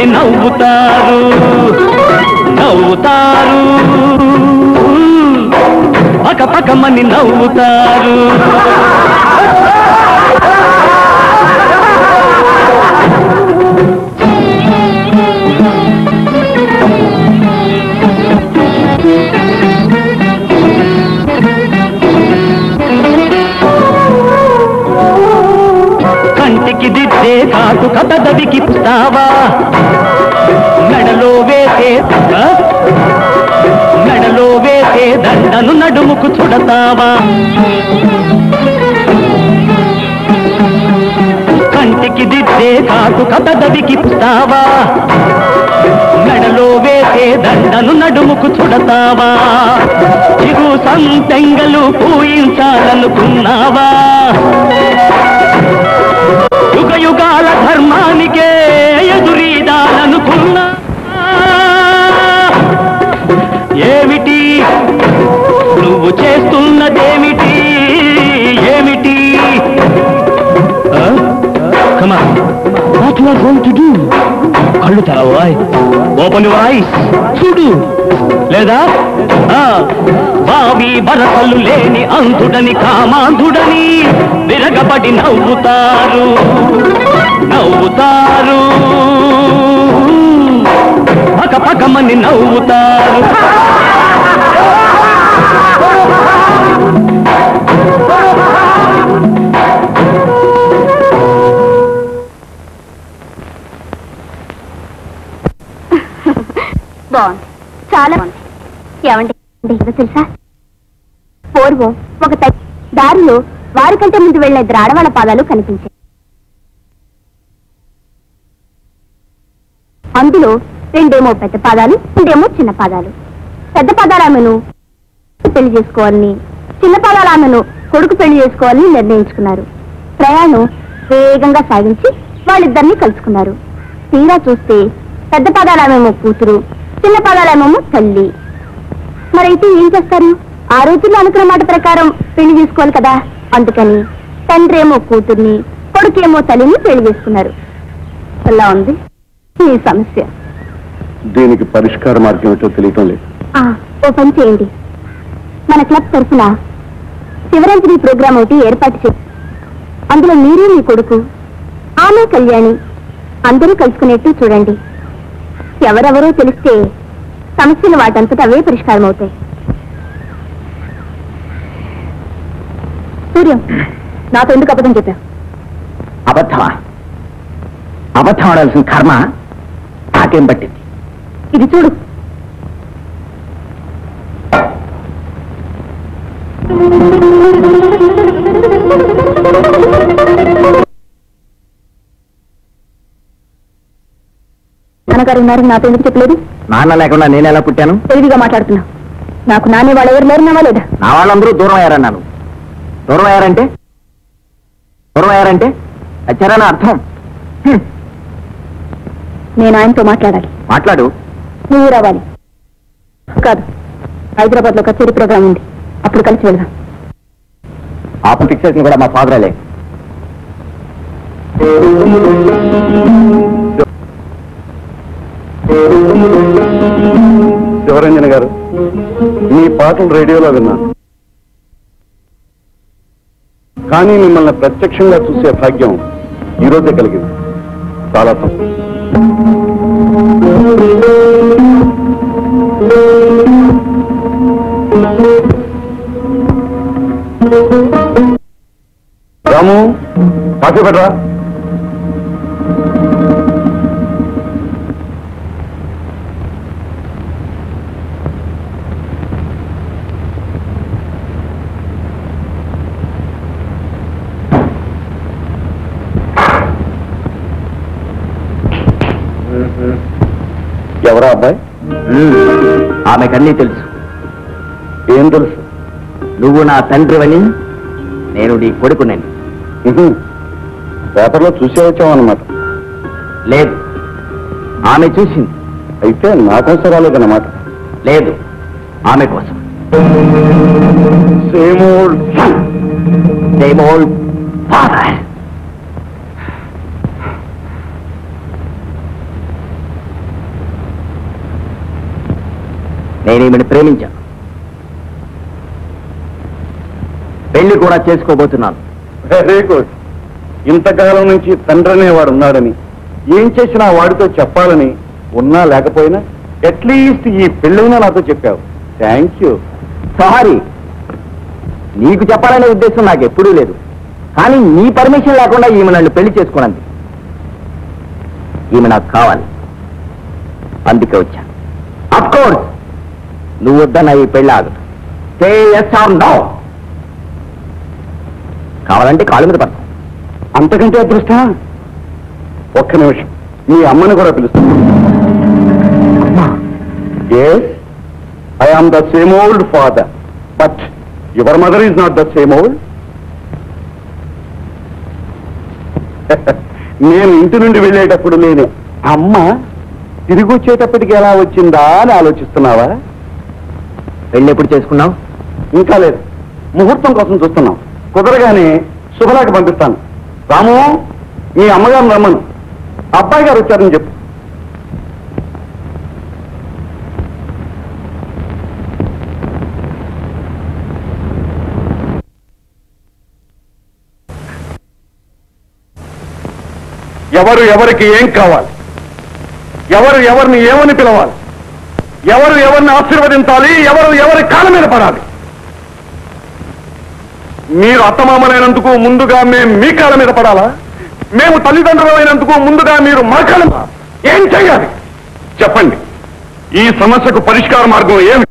విరగబడి నవ్వుతారు. నవ్వుతారు. పక పకమని నవ్వుతారు. కంటికి దిద్దే కాకు కథ కథదవికి పుస్తావా? వేసే మెడలో వేసే దండను నడుముకు చుడతావా? కంటికి దిద్దే కాటు కథదవికి పుస్తావా? మెడలో వేసే దండను నడుముకు చుడతావా? చిరు సంతెంగలు పూయించాలనుకున్నావా? Come on. What you are going to do? కళ్ళు తెరవాయ్. ఓపెన్ వాయిస్ చూడు. లేదా? ఆ, బావి బరసలు లేని అంధుడని కామాంధుడని విరగబడి నవ్వుతారు. నవ్వుతారు. పక పకమని నవ్వుతారు. బాగుంది. చాలా బాగుంది. ఏమండి? తెలుసా? పూర్వం ఒక దారిలో వారికంటే ముందు వెళ్ళే ద్రాడవాళ్ళ పాదాలు కనిపించాయి. అందులో రెండేమో పెద్ద పాదాలు రెండేమో చిన్న పాదాలు. పెద్ద పాదాలు ఆమెను పెళ్ళి చేసుకోవాలని చిన్న పాదాలు ఆమెను కొడుకు పెళ్ళి చేసుకోవాలని నిర్ణయించుకున్నారు. ప్రయాణం వేగంగా సాగించి వాళ్ళిద్దరిని కలుసుకున్నారు. తీరా చూస్తే పెద్ద పాదాలేమేమో కూతురు చిన్న పాదాలేమేమో తల్లి. మరైతే ఏం చేస్తారు? ఆ రోజుల్లో అనుకున్న మాట ప్రకారం పెళ్ళి చేసుకోవాలి కదా? అందుకని తండ్రి ఏమో కూతుర్ని కొడుకేమో తల్లిని పెళ్ళి చేసుకున్నారు. ఎలా ఉంది? ఈ సమస్య. దీనికి పరిష్కార మార్గం ఏమిటో తెలియటం లేదు. ఆ, ఓ పని చేయండి. మన క్లబ్ తరఫున శివరాత్రి ప్రోగ్రాం ఒకటి ఏర్పాటు చేసి అందులో మీరు మీ కొడుకు ఆమె కళ్యాణి. అందరూ కలుసుకునేట్టు చూడండి. ఎవరెవరో తెలిస్తే సమస్యలు వాటంతట అవే పరిష్కారం అవుతాయి సూర్యం నాతో ఎందుకు అబద్ధం చెప్పా అబద్ధమా? అబద్ధం ఆడాల్సిన కర్మ నాకేం పట్టింది? ఇది చూడు. నాన్నగారు ఉన్నారు నాతో ఎందుకు చెప్పలేదు? నాన్న లేకుండా నేను ఎలా పుట్టాను? తెలివిగా మాట్లాడుతున్నా. నాకు నానే వాళ్ళు ఎవరు లేరున్నావా లేదా? నా వాళ్ళందరూ దూరం అయ్యారన్నాను దూరం అయ్యారంటే? దూరం అయ్యారంటే? వచ్చారని అర్థం. నేను ఆయనతో మాట్లాడాలి. మాట్లాడు. నువ్వు రావాలి. కాదు హైదరాబాద్లో కచేరీ ప్రోగ్రామ్ ఉంది. అప్పుడు కలిసి వెళ్దాం. ఆ పిక్చర్స్ కూడా మా ఫాదరేలే శివరంజన్ గారు? మీ పాటలు రేడియోలో విన్నాను కానీ మిమ్మల్ని ప్రత్యక్షంగా చూసే భాగ్యం ఈరోజే కలిగింది. చాలా సంతోషం. రాము కాఫీ పెట్టరా ఎవరా అబ్బాయి? ఆమెకన్నీ తెలుసు. ఏం తెలుసు? నువ్వు నా తండ్రివని నేను నీ కొడుకునని. పేపర్లో చూసే వచ్చామన్నమాట. లేదు. ఆమె చూసింది. అయితే నా కోసం రాలేదన్నమాట లేదు. ఆమె కోసం. Same old same old father నేను ఈమెను ప్రేమించాను. పెళ్ళి కూడా చేసుకోబోతున్నాను. వెరీ గుడ్ ఇంతకాలం నుంచి తండ్రి అనేవాడు ఉన్నాడని ఏం చేసినా వాడితో చెప్పాలని ఉన్నా లేకపోయినా అట్లీస్ట్ ఈ పెళ్ళైనా నాతో చెప్పావు. థ్యాంక్ యూ సారీ నీకు చెప్పాలనే ఉద్దేశం నాకు ఎప్పుడూ లేదు. కానీ నీ పర్మిషన్ లేకుండా ఈమె నన్ను పెళ్ళి చేసుకోనంది ఈమె నాకు కావాలి. అందుకే వచ్చా. అఫ్ కోర్స్ నువ్వు వద్దన్న ఈ పెళ్ళి ఎస్ కావాలంటే కాళ్ళ మీద పడతాం అంతకంటే అదృష్ట? ఒక్క నిమిషం. మీ అమ్మని కూడా పిలుస్తాను I am the same old father but your mother is not the same old నేను ఇంటి నుండి వెళ్ళేటప్పుడు నేను. అమ్మ తిరిగి వచ్చేటప్పటికి ఎలా వచ్చిందా అని ఆలోచిస్తున్నావా? పెళ్ళి ఎప్పుడు చేసుకున్నావు? ఇంకా లేదు. ముహూర్తం కోసం చూస్తున్నాం. కుదరగానే శుభలాకి పంపిస్తాను. రాము మీ అమ్మగారు రమ్మను. అబ్బాయి గారు వచ్చారని చెప్పు. ఎవరు ఎవరికి ఏం కావాలి? ఎవరు ఎవరిని ఏమని పిలవాలి? ఎవరు ఎవరిని ఆశీర్వదించాలి ఎవరు ఎవరి కాళ్ళ మీద పడాలి? మీరు అత్తమామలైనందుకు ముందుగా మేము మీ కాళ్ళ మీద పడాలా? మేము తల్లిదండ్రులైనందుకు ముందుగా మీరు మా కాళ్ళ ఏం చేయాలి? చెప్పండి. ఈ సమస్యకు పరిష్కార మార్గం ఏమి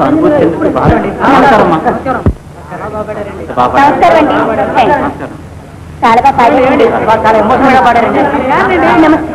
లేదు అనుభూతి తెలుసుకుని బాగా చాలా బాగా పాడారండి. నమస్కారం.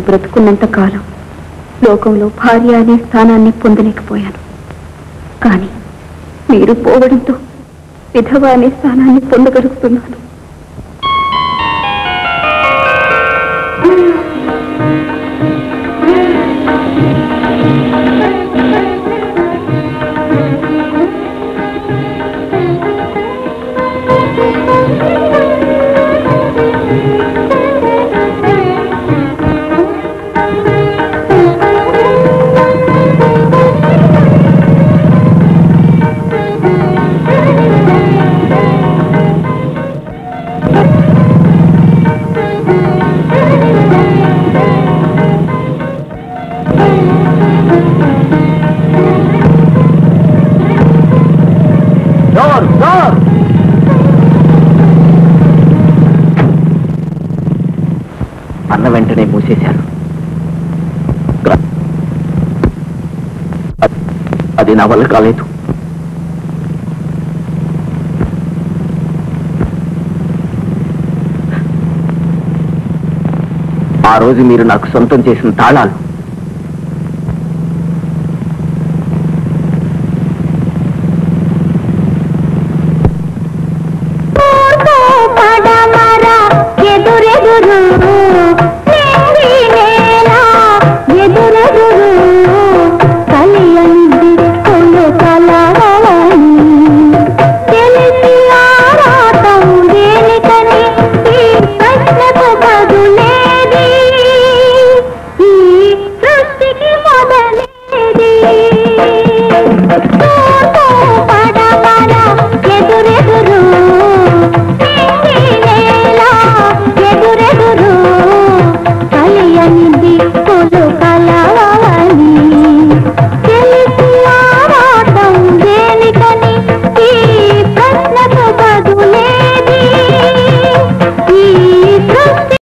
నేను బ్రతుకున్నంత కాలం లోకంలో భార్య అనే స్థానాన్ని పొందలేకపోయాను. కానీ మీరు పోవడంతో విధవా అనే స్థానాన్ని పొందగలుగుతున్నాను. వల్ల కాలేదు. ఆ రోజు మీరు నాకు సొంతం చేసిన తాళాలు